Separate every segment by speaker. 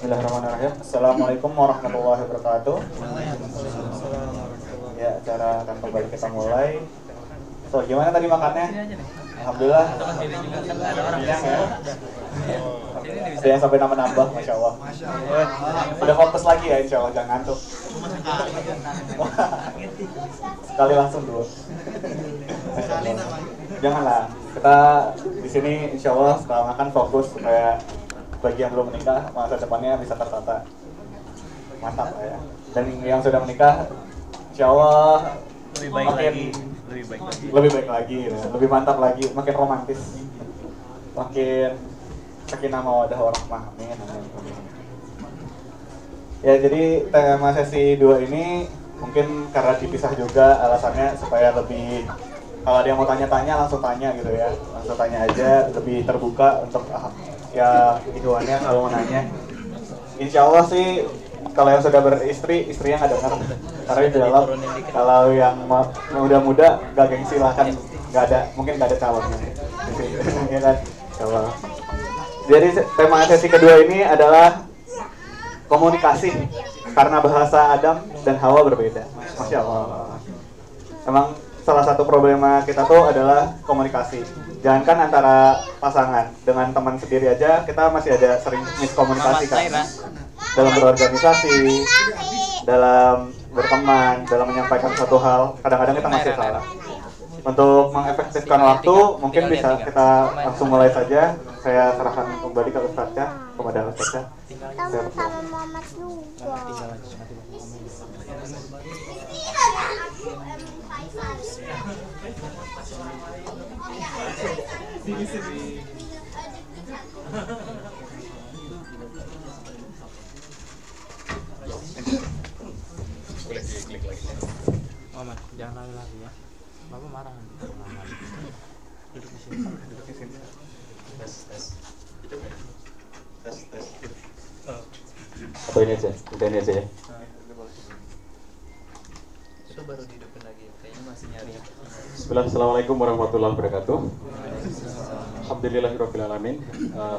Speaker 1: Bismillahirrahmanirrahim. Assalamualaikum warahmatullahi wabarakatuh. Ya, acara akan kembali kita mulai. So, gimana tadi makannya? Alhamdulillah. Ada yang sampai nambah-nambah, masya Allah. Udah fokus lagi ya, insya Allah jangan ngantuk. Sekali langsung dulu. Janganlah. Kita di sini insya Allah setelah makan fokus supaya bagi yang belum menikah masa depannya bisa tertata. Mantap ya. Dan yang sudah menikah, insya Allah
Speaker 2: lebih baik
Speaker 1: makin
Speaker 2: lagi lebih baik lagi
Speaker 1: lebih baik lagi, ya. lebih mantap lagi, makin romantis, makin sakinah mawadah warahmah. Amin. amin. Ya jadi tema sesi 2 ini mungkin karena dipisah juga alasannya supaya lebih kalau ada yang mau tanya-tanya langsung tanya gitu ya langsung tanya aja lebih terbuka untuk ya ikhwannya kalau mau nanya. Insya Allah sih kalau yang sudah beristri istrinya nggak dengar. Karena di dalam kalau yang muda-muda gak gengsi lah kan nggak ada mungkin nggak ada calonnya. Ya kan? Allah. jadi tema sesi kedua ini adalah komunikasi. Karena bahasa Adam dan Hawa berbeda. Masya Allah. Emang salah satu problema kita tuh adalah komunikasi. Jangankan antara pasangan dengan teman sendiri aja kita masih ada sering miskomunikasi kan? Dalam berorganisasi dalam berteman dalam menyampaikan satu hal kadang-kadang kita masih salah. untuk mengefektifkan waktu mungkin bisa kita langsung mulai saja. Saya serahkan kembali ke Ustaznya kepada Ustaznya. Saya
Speaker 3: Sama sama
Speaker 4: Boleh lagi
Speaker 2: Mama jangan lagi lagi ya bapak marah nanti duduk di sini duduk di
Speaker 1: ini aja? Ini aja ya.
Speaker 2: Itu baru dihidupin lagi kayaknya masih nyari
Speaker 5: Bismillah, Assalamualaikum warahmatullahi wabarakatuh. Alhamdulillahirrahmanirrahim. Eh,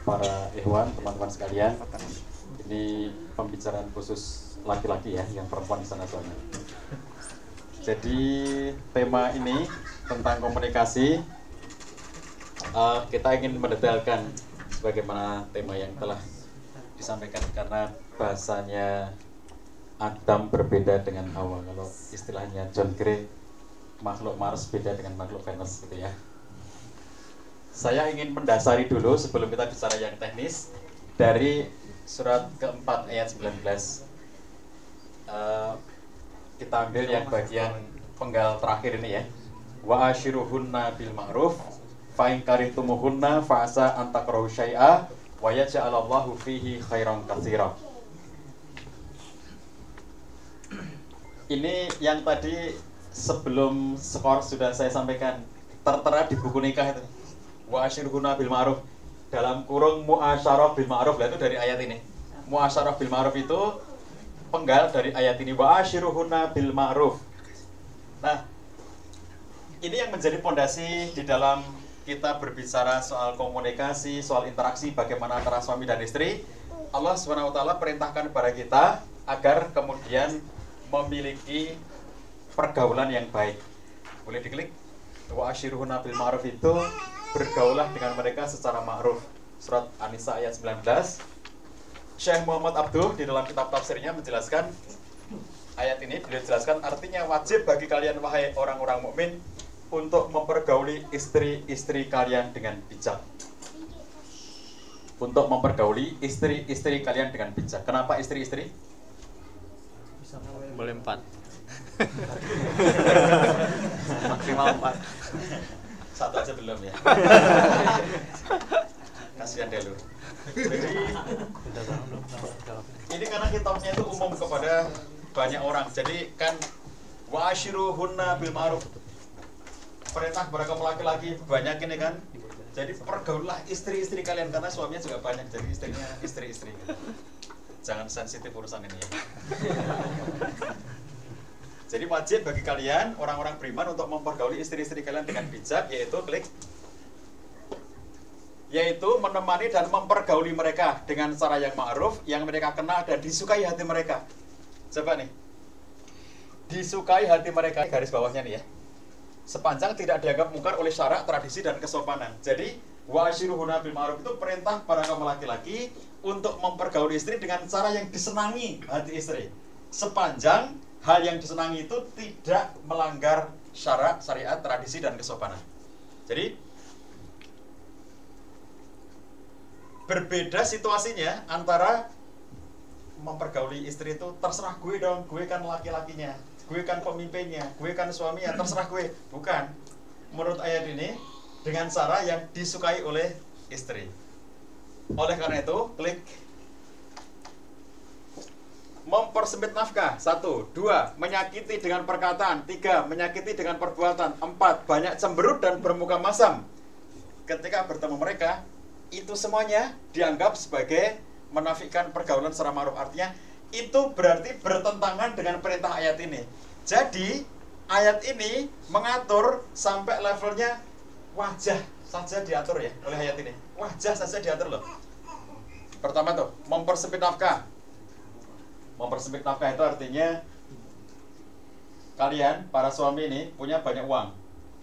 Speaker 5: Para ikhwan, teman-teman sekalian Ini pembicaraan khusus laki-laki ya, yang perempuan di sana sana Jadi tema ini tentang komunikasi. Eh, Kita ingin mendetailkan Sebagaimana tema yang telah disampaikan Karena bahasanya Adam berbeda dengan Hawa. Kalau istilahnya John Gray makhluk Mars beda dengan makhluk Venus gitu ya. Saya ingin mendasari dulu sebelum kita bicara yang teknis dari surat keempat ayat 19. Eh, kita ambil yang bagian penggal terakhir ini ya. Wa ashiruhunna bil ma'ruf fa in karihtumuhunna fa asa an syai'a wa yaj'alallahu fihi khairan katsira. Ini yang tadi sebelum skor sudah saya sampaikan tertera di buku nikah itu. Wa asyirhuna bil ma'ruf dalam kurung muasyarah bil ma'ruf itu dari ayat ini. Muasyarah bil ma'ruf itu penggal dari ayat ini wa asyiruhunna bil ma'ruf. Nah, ini yang menjadi pondasi di dalam kita berbicara soal komunikasi, soal interaksi bagaimana antara suami dan istri. Allah taala perintahkan kepada kita agar kemudian memiliki pergaulan yang baik. Boleh diklik? Wa asyiruhunna bil ma'ruf itu bergaulah dengan mereka secara ma'ruf. Surat An-Nisa ayat 19. Syekh Muhammad Abduh di dalam kitab tafsirnya menjelaskan ayat ini beliau jelaskan artinya wajib bagi kalian wahai orang-orang mukmin untuk mempergauli istri-istri kalian dengan bijak. Untuk mempergauli istri-istri kalian dengan bijak. Kenapa istri-istri?
Speaker 2: boleh empat maksimal empat
Speaker 5: Satu aja belum ya. Kasihan deh lu. Ini karena kitabnya itu umum kepada banyak orang. Jadi kan wa hunna bil ma'ruf. Perintah kepada kaum laki-laki banyak ini kan. Jadi pergaulah istri-istri kalian karena suaminya juga banyak. Jadi istrinya istri-istri. Jangan sensitif urusan ini ya. Jadi wajib bagi kalian orang-orang beriman untuk mempergauli istri-istri kalian dengan bijak yaitu klik yaitu menemani dan mempergauli mereka dengan cara yang ma'ruf yang mereka kenal dan disukai hati mereka. Coba nih. Disukai hati mereka garis bawahnya nih ya. Sepanjang tidak dianggap mungkar oleh syarak, tradisi dan kesopanan. Jadi wa asyiruhuna bil ma'ruf itu perintah para kaum laki-laki untuk mempergauli istri dengan cara yang disenangi hati istri. Sepanjang hal yang disenangi itu tidak melanggar syarak, syariat, tradisi dan kesopanan. Jadi berbeda situasinya antara mempergauli istri itu terserah gue dong, gue kan laki-lakinya, gue kan pemimpinnya, gue kan suaminya, terserah gue. Bukan. Menurut ayat ini dengan cara yang disukai oleh istri. Oleh karena itu, klik mempersempit nafkah. Satu. Dua menyakiti dengan perkataan. Tiga menyakiti dengan perbuatan. Empat banyak cemberut dan bermuka masam. Ketika bertemu mereka itu semuanya dianggap sebagai menafikan pergaulan secara ma'ruf. Artinya itu berarti bertentangan dengan perintah ayat ini. Jadi ayat ini mengatur sampai levelnya wajah saja diatur ya oleh ayat ini. Wajah saja diatur loh. Pertama tuh mempersempit nafkah mempersempit nafkah itu artinya kalian para suami ini punya banyak uang.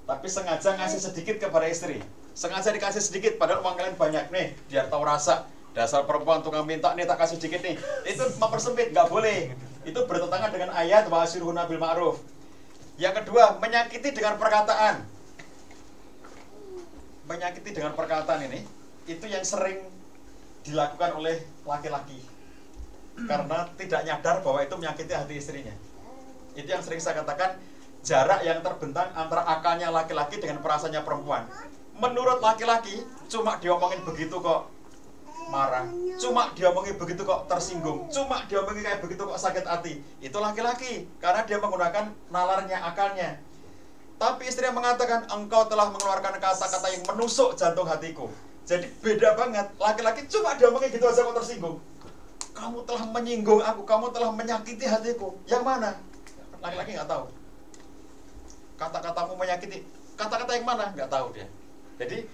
Speaker 5: Tapi sengaja ngasih sedikit kepada istri. Sengaja dikasih sedikit padahal uang kalian banyak nih biar tahu rasa. Dasar perempuan tukang minta nih tak kasih sedikit nih. Itu mempersempit nggak boleh. Itu bertentangan dengan ayat wasiruhu nabil ma'ruf yang kedua menyakiti dengan perkataan. Menyakiti dengan perkataan ini itu yang sering dilakukan oleh laki-laki karena tidak nyadar bahwa itu menyakiti hati istrinya. Itu yang sering saya katakan jarak yang terbentang antara akalnya laki-laki dengan perasaannya perempuan. Menurut laki-laki cuma diomongin begitu kok marah. Cuma diomongin begitu kok tersinggung. Cuma diomongin kayak begitu kok sakit hati. Itu laki-laki karena dia menggunakan nalarnya akalnya. Tapi istri yang mengatakan engkau telah mengeluarkan kata-kata yang menusuk jantung hatiku. Jadi beda banget. Laki-laki cuma diomongin gitu aja kok tersinggung kamu telah menyinggung aku kamu telah menyakiti hatiku. Yang mana? Laki-laki nggak tahu. Kata-katamu menyakiti. Kata-kata yang mana? Nggak tahu dia. Jadi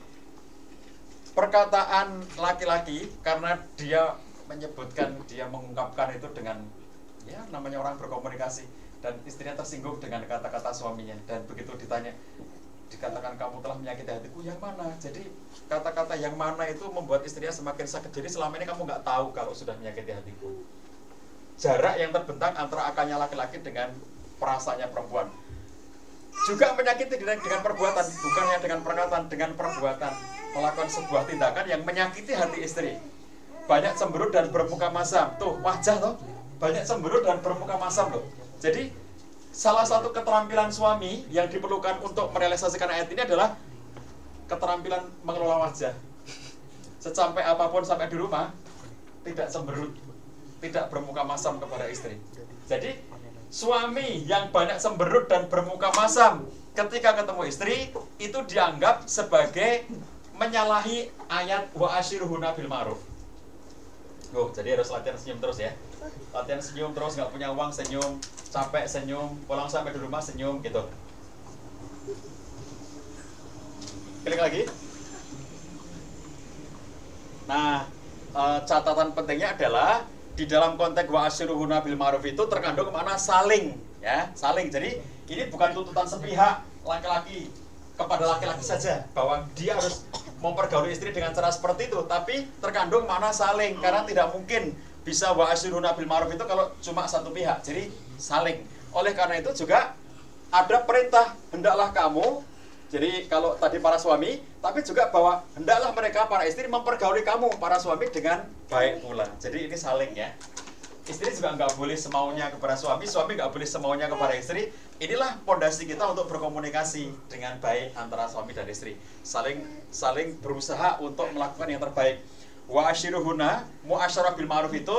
Speaker 5: perkataan laki-laki karena dia menyebutkan, dia mengungkapkan itu dengan ya namanya orang berkomunikasi dan istrinya tersinggung dengan kata-kata suaminya. Dan begitu ditanya dikatakan kamu telah menyakiti hatiku yang mana? Jadi kata-kata yang mana itu membuat istrinya semakin sakit jadi selama ini kamu nggak tahu kalau sudah menyakiti hatiku. Jarak yang terbentang antara akalnya laki-laki dengan perasaannya perempuan. Juga menyakiti dengan, dengan perbuatan bukan hanya dengan perkataan dengan perbuatan. Melakukan sebuah tindakan yang menyakiti hati istri. Banyak cemberut dan bermuka masam. Tuh wajah tuh banyak cemberut dan bermuka masam loh. Jadi salah satu keterampilan suami yang diperlukan untuk merealisasikan ayat ini adalah keterampilan mengelola wajah secampai apa pun sampai di rumah tidak cemberut tidak bermuka masam kepada istri jadi suami yang banyak semberut dan bermuka masam ketika ketemu istri itu dianggap sebagai menyalahi ayat wa ashiruhuna bil ma'ruf. Oh, jadi harus latihan senyum terus ya. Latihan senyum terus, nggak punya uang senyum, capek senyum, pulang sampai di rumah senyum gitu. Klik lagi. Nah, eh, catatan pentingnya adalah di dalam konteks wa asyiruhuna bil ma'ruf itu terkandung mana saling ya. Saling. Jadi ini bukan tuntutan sepihak laki-laki kepada laki-laki saja. Bahwa dia harus mempergauli istri dengan cara seperti itu. Tapi terkandung mana saling karena tidak mungkin bisa wa asyiruhuna bil ma'ruf itu kalau cuma satu pihak jadi saling oleh karena itu juga ada perintah hendaklah kamu jadi kalau tadi para suami, tapi juga bahwa hendaklah mereka para istri mempergauli kamu para suami dengan baik pula. Jadi ini saling ya. Istri juga nggak boleh semaunya kepada suami, suami nggak boleh semaunya kepada istri. Inilah pondasi kita untuk berkomunikasi dengan baik antara suami dan istri. Saling saling berusaha untuk melakukan yang terbaik. Wa ashiruhuna muasyarah bil ma'ruf itu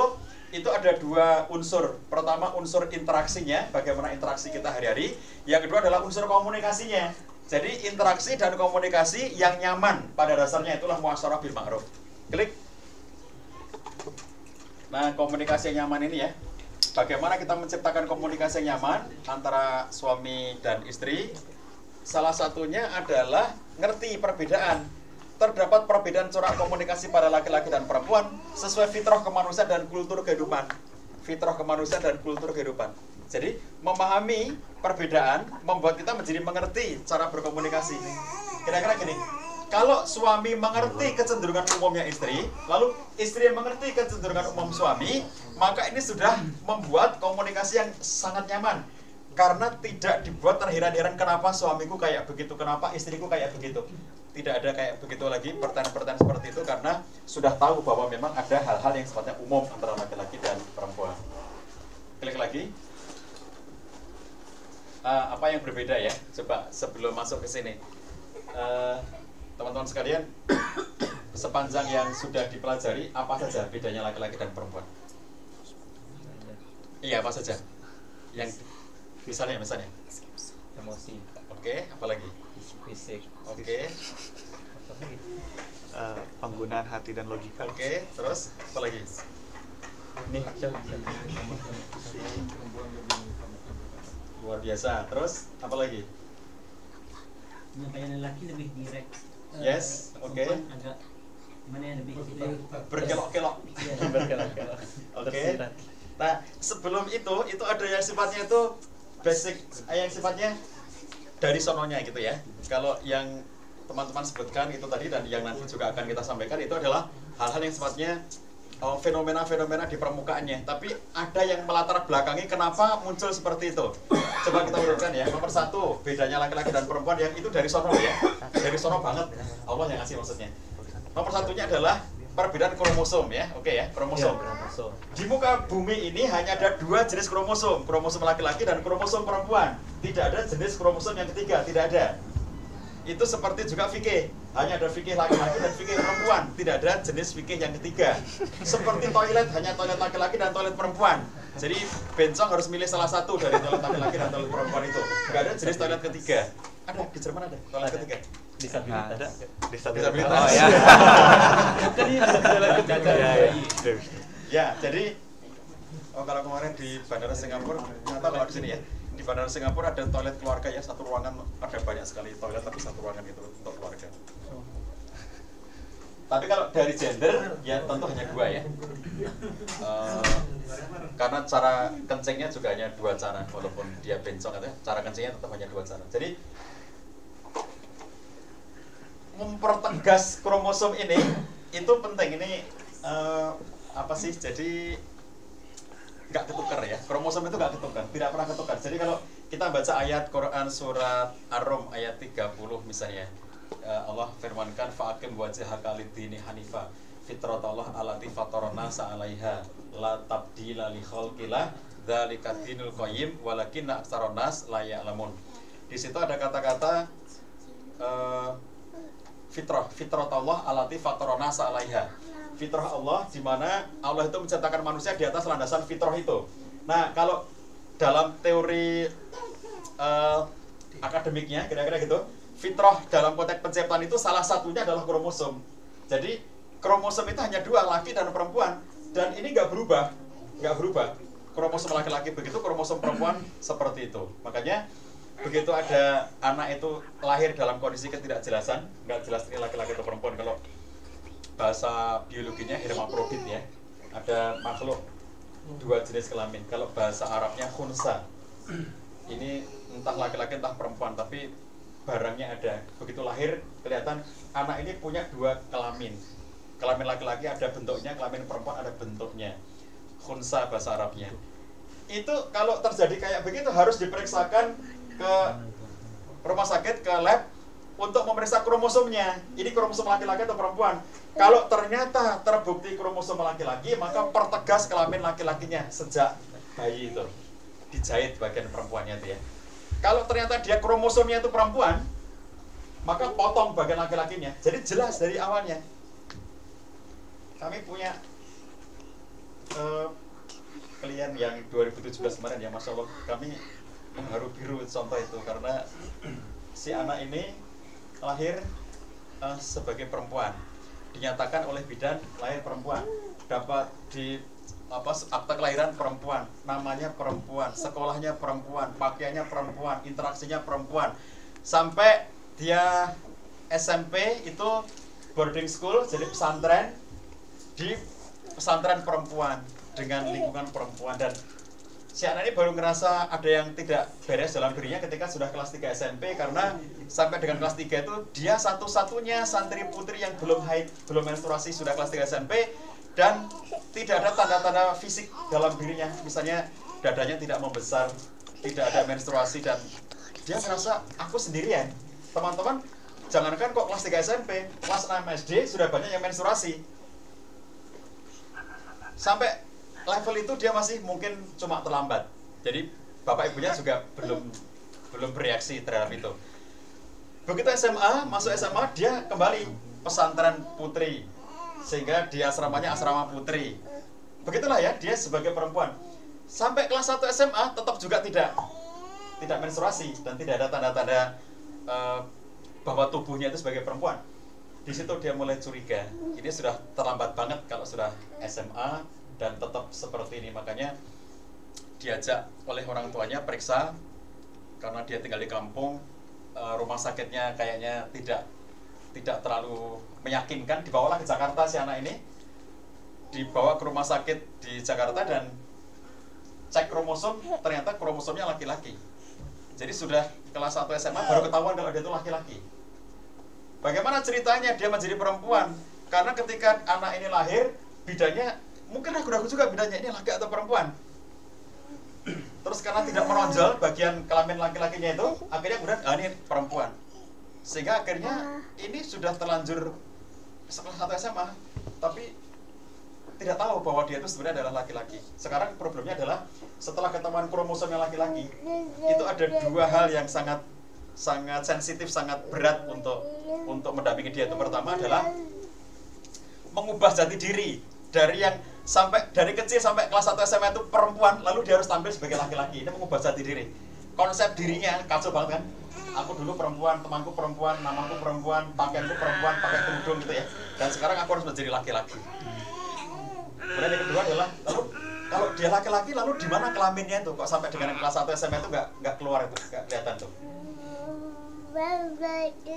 Speaker 5: itu ada dua unsur. Pertama unsur interaksinya, bagaimana interaksi kita hari-hari. Yang kedua adalah unsur komunikasinya jadi interaksi dan komunikasi yang nyaman pada dasarnya itulah muasyarah bil ma'ruf. Klik. Nah, komunikasi yang nyaman ini ya. Bagaimana kita menciptakan komunikasi yang nyaman antara suami dan istri? Salah satunya adalah ngerti perbedaan. Terdapat perbedaan corak komunikasi pada laki-laki dan perempuan sesuai fitrah kemanusiaan dan kultur kehidupan. Fitrah kemanusiaan dan kultur kehidupan. Jadi memahami perbedaan membuat kita menjadi mengerti cara berkomunikasi. Kira-kira gini, kalau suami mengerti kecenderungan umumnya istri, lalu istri yang mengerti kecenderungan umum suami, maka ini sudah membuat komunikasi yang sangat nyaman. Karena tidak dibuat terheran-heran kenapa suamiku kayak begitu, kenapa istriku kayak begitu. Tidak ada kayak begitu lagi pertanyaan-pertanyaan seperti itu karena sudah tahu bahwa memang ada hal-hal yang sifatnya umum antara laki-laki dan perempuan. Klik lagi. Eh, apa yang berbeda ya? Coba sebelum masuk ke sini. Eh, teman-teman sekalian, sepanjang yang sudah dipelajari, apa saja bedanya laki-laki dan perempuan? Iya, apa saja? Yang misalnya, misalnya.
Speaker 2: emosi
Speaker 5: Oke, apa lagi?
Speaker 2: fisik
Speaker 5: Oke,
Speaker 1: Eh, penggunaan hati dan logika.
Speaker 5: oke, terus apa lagi?
Speaker 2: ini
Speaker 5: Luar biasa. Terus apa lagi?
Speaker 6: penyampaian lelaki lebih direct Eh,
Speaker 5: Yes, oke.
Speaker 6: perempuan agak mana yang lebih
Speaker 5: Berkelok-kelok.
Speaker 6: Iya.
Speaker 2: berkelok-kelok
Speaker 5: Oke. Nah, sebelum itu, itu ada yang sifatnya itu basic, yang sifatnya dari sononya gitu ya. Kalau yang teman-teman sebutkan itu tadi dan yang nanti juga akan kita sampaikan itu adalah hal-hal yang sifatnya oh, fenomena-fenomena di permukaannya. Tapi ada yang melatar belakangi kenapa muncul seperti itu. Coba kita urutkan ya. Nomor satu, bedanya laki-laki dan perempuan yang itu dari sono ya. Dari sono banget. Allah yang ngasih maksudnya. Nomor satunya adalah perbedaan kromosom ya. Oke ya, kromosom.
Speaker 2: kromosom
Speaker 5: Di muka bumi ini hanya ada dua jenis kromosom, kromosom laki-laki dan kromosom perempuan. Tidak ada jenis kromosom yang ketiga, tidak ada. Itu seperti juga fikih, hanya ada fikih laki-laki dan fikih perempuan, tidak ada jenis fikih yang ketiga. Seperti toilet, hanya toilet laki-laki dan toilet perempuan. Jadi bencong harus milih salah satu dari toilet laki-laki dan toilet perempuan itu. Nggak ada jenis toilet ketiga. Ada di Jerman ada toilet
Speaker 2: Ada.
Speaker 5: ketiga.
Speaker 2: Disabilitas
Speaker 1: ada.
Speaker 5: Disabilitas.
Speaker 1: Oh ya.
Speaker 2: kan ini jalan ketiga
Speaker 1: Ya, ya.
Speaker 5: Jadi oh, kalau kemarin di Bandara Singapura, ternyata kalau di sini ya, di Bandara Singapura ada toilet keluarga ya, satu ruangan ada banyak sekali toilet tapi satu ruangan gitu untuk keluarga. Tapi kalau dari gender ya tentu hanya dua ya. Eh, karena cara kencingnya juga hanya dua cara, walaupun dia bencong katanya, cara kencingnya tetap hanya dua cara. Jadi mempertegas kromosom ini itu penting. Ini eh, apa sih? Jadi nggak ketukar ya. Kromosom itu nggak ketukar tidak pernah ketukar. Jadi kalau kita baca ayat Quran surat Ar-Rum ayat 30 misalnya eh, Allah firmankan fa'akim wajhaka lid-dini hanifa fitratallah allati fatarana sa'alaiha la tabdila li khalqillah dzalika dinul qayyim walakinna aktsaron nas la ya'lamun. Di situ ada kata-kata eh, fitrah fitrah Allah alati fatorona alaiha. Fitrah Allah di mana Allah itu menciptakan manusia di atas landasan fitrah itu. Nah kalau dalam teori eh, akademiknya kira-kira gitu fitrah dalam konteks penciptaan itu salah satunya adalah kromosom. Jadi kromosom itu hanya dua laki dan perempuan. Dan ini nggak berubah nggak berubah. Kromosom laki-laki begitu kromosom perempuan seperti itu. Makanya begitu ada anak itu lahir dalam kondisi ketidakjelasan nggak jelas ini laki-laki atau perempuan kalau bahasa biologinya hermaprodit ya ada makhluk dua jenis kelamin. Kalau bahasa Arabnya khunsa. Ini entah laki-laki entah perempuan tapi barangnya ada. Begitu lahir kelihatan anak ini punya dua kelamin. Kelamin laki-laki ada bentuknya kelamin perempuan ada bentuknya. Khunsa bahasa Arabnya. Itu kalau terjadi kayak begitu harus diperiksakan ke rumah sakit ke lab untuk memeriksa kromosomnya. Ini kromosom laki-laki atau perempuan. Kalau ternyata terbukti kromosom laki-laki, maka pertegas kelamin laki-lakinya sejak bayi itu dijahit bagian perempuannya itu ya. Kalau ternyata dia kromosomnya itu perempuan, maka potong bagian laki-lakinya. Jadi jelas dari awalnya. Kami punya eh, klien yang 2017 kemarin ya, masya Allah, kami mengharu biru contoh itu. Karena si anak ini lahir eh, sebagai perempuan. Dinyatakan oleh bidan lahir perempuan. Dapat di apa akta kelahiran perempuan. Namanya perempuan sekolahnya perempuan pakaiannya perempuan interaksinya perempuan. Sampai dia SMP itu boarding school jadi pesantren di pesantren perempuan dengan lingkungan perempuan. Dan si anak ini baru ngerasa ada yang tidak beres dalam dirinya ketika sudah kelas 3 SMP karena sampai dengan kelas 3 itu dia satu-satunya santri putri yang belum haid, belum menstruasi sudah kelas 3 SMP dan tidak ada tanda-tanda fisik dalam dirinya. Misalnya dadanya tidak membesar tidak ada menstruasi dan dia merasa aku sendirian. Teman-teman jangankan kok kelas 3 SMP kelas 6 SD sudah banyak yang menstruasi. Sampai level itu dia masih mungkin cuma terlambat. Jadi bapak ibunya juga belum belum bereaksi terhadap itu. Begitu SMA masuk SMA dia kembali pesantren putri. Sehingga di asramanya asrama putri. Begitulah ya dia sebagai perempuan. Sampai kelas 1 SMA tetap juga tidak tidak menstruasi dan tidak ada tanda-tanda eh, bahwa tubuhnya itu sebagai perempuan. Di situ dia mulai curiga ini sudah terlambat banget kalau sudah SMA dan tetap seperti ini. Makanya diajak oleh orang tuanya periksa karena dia tinggal di kampung eh, rumah sakitnya kayaknya tidak tidak terlalu meyakinkan. Dibawalah ke Jakarta si anak ini. Dibawa ke rumah sakit di Jakarta dan cek kromosom ternyata kromosomnya laki-laki. Jadi sudah kelas 1 SMA baru ketahuan kalau dia itu laki-laki. Bagaimana ceritanya dia menjadi perempuan? Karena ketika anak ini lahir bidanya mungkin ragu-ragu juga bidanya ini laki atau perempuan? Terus karena tidak menonjol bagian kelamin laki-lakinya itu akhirnya kemudian ah, ini perempuan. Sehingga akhirnya ini sudah terlanjur setelah satu SMA tapi tidak tahu bahwa dia itu sebenarnya adalah laki-laki. Sekarang problemnya adalah setelah ketemuan kromosomnya laki-laki itu ada dua hal yang sangat sangat sensitif sangat berat untuk untuk mendampingi dia. Itu pertama adalah mengubah jati diri dari yang sampai dari kecil sampai kelas 1 SMA itu perempuan lalu dia harus tampil sebagai laki-laki. Ini mengubah jati diri. Konsep dirinya kacau banget kan? Aku dulu perempuan temanku perempuan namaku perempuan pakaianku perempuan pakai kerudung gitu ya. Dan sekarang aku harus menjadi laki-laki. Kemudian yang kedua adalah lalu kalau dia laki-laki lalu di mana kelaminnya itu? Kok sampai dengan kelas 1 SMA itu nggak nggak keluar itu? Nggak kelihatan tuh?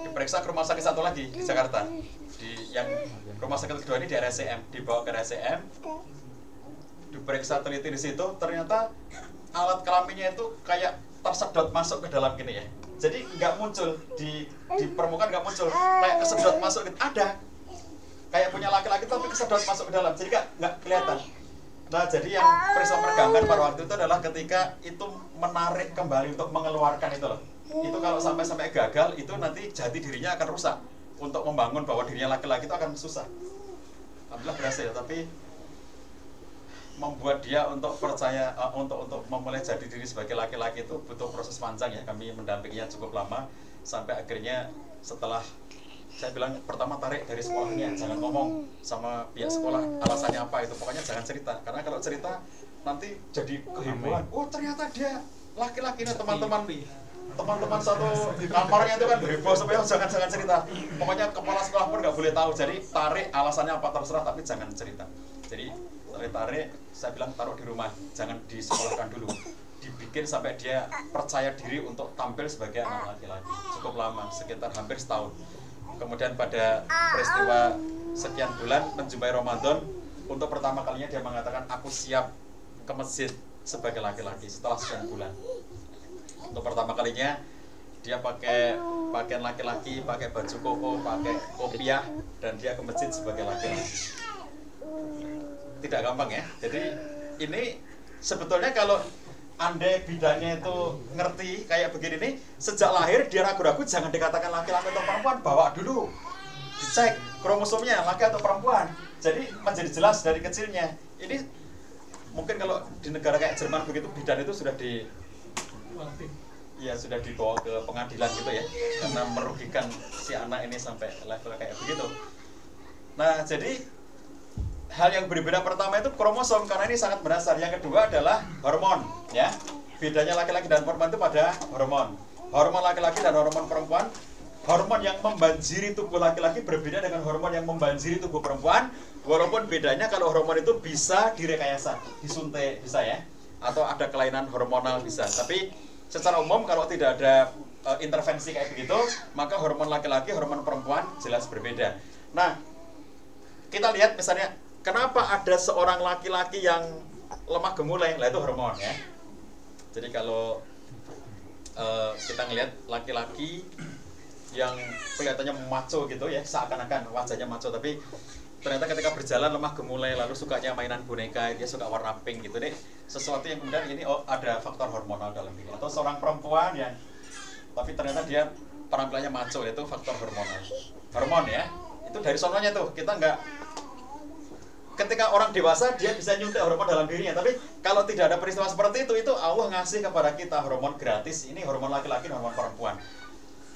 Speaker 5: Diperiksa ke rumah sakit satu lagi di Jakarta di yang rumah sakit kedua ini di RSCM dibawa ke RSCM diperiksa teliti di situ ternyata alat kelaminnya itu kayak tersedot masuk ke dalam gini ya. Jadi nggak muncul di di permukaan nggak muncul kayak kesedot masuk ada. Kayak punya laki-laki tapi kesedot masuk ke dalam jadi nggak nggak kelihatan. Nah jadi yang periksa meregangkan pada waktu itu adalah ketika itu menarik kembali untuk mengeluarkan itu loh. Itu kalau sampai sampai gagal itu nanti jati dirinya akan rusak untuk membangun bahwa dirinya laki-laki itu akan susah. Alhamdulillah berhasil tapi membuat dia untuk percaya uh, untuk untuk memulai jadi diri sebagai laki-laki itu butuh proses panjang ya. Kami mendampinginya cukup lama sampai akhirnya setelah saya bilang pertama tarik dari sekolahnya jangan ngomong sama pihak sekolah alasannya apa itu. Pokoknya jangan cerita karena kalau cerita nanti jadi kehebohan. Oh ternyata dia laki-laki nih teman-teman teman-teman satu kamarnya itu kan heboh supaya jangan jangan cerita. Pokoknya kepala sekolah pun nggak boleh tahu. Jadi tarik alasannya apa terserah tapi jangan cerita. Jadi tarik tarik saya bilang taruh di rumah jangan disekolahkan dulu. Dibikin sampai dia percaya diri untuk tampil sebagai anak laki-laki. Cukup lama sekitar hampir setahun. Kemudian pada peristiwa sekian bulan menjumpai Ramadan untuk pertama kalinya dia mengatakan aku siap ke masjid sebagai laki-laki. Setelah sekian bulan untuk pertama kalinya dia pakai pakaian laki-laki, pakai baju koko, pakai kopiah dan dia ke masjid sebagai laki-laki. Tidak gampang ya. Jadi ini sebetulnya kalau andai bidangnya itu ngerti kayak begini nih, sejak lahir dia ragu-ragu jangan dikatakan laki-laki atau perempuan, bawa dulu dicek kromosomnya laki atau perempuan. Jadi menjadi jelas dari kecilnya. Ini mungkin kalau di negara kayak Jerman begitu bidan itu sudah di ya sudah dibawa ke pengadilan gitu ya karena merugikan si anak ini sampai level kayak begitu. Nah jadi hal yang berbeda pertama itu kromosom karena ini sangat mendasar. Yang kedua adalah hormon ya. Bedanya laki-laki dan perempuan itu pada hormon. Hormon laki-laki dan hormon perempuan hormon yang membanjiri tubuh laki-laki berbeda dengan hormon yang membanjiri tubuh perempuan walaupun bedanya kalau hormon itu bisa direkayasa disuntik bisa ya atau ada kelainan hormonal bisa. Tapi secara umum kalau tidak ada uh, intervensi kayak begitu, maka hormon laki-laki, hormon perempuan jelas berbeda. Nah, kita lihat misalnya kenapa ada seorang laki-laki yang lemah gemulai, lah itu hormon ya. Jadi kalau eh, kita ngelihat laki-laki yang kelihatannya maco gitu ya, seakan-akan wajahnya maco tapi ternyata ketika berjalan lemah gemulai lalu sukanya mainan boneka dia suka warna pink gitu deh. Sesuatu yang kemudian ini oh ada faktor hormonal dalam diri atau seorang perempuan yang tapi ternyata dia penampilannya maco itu faktor hormonal. Hormon ya. Itu dari sononya tuh. Kita nggak ketika orang dewasa dia bisa nyuntik hormon dalam dirinya. Tapi kalau tidak ada peristiwa seperti itu itu Allah ngasih kepada kita hormon gratis. Ini hormon laki-laki hormon perempuan.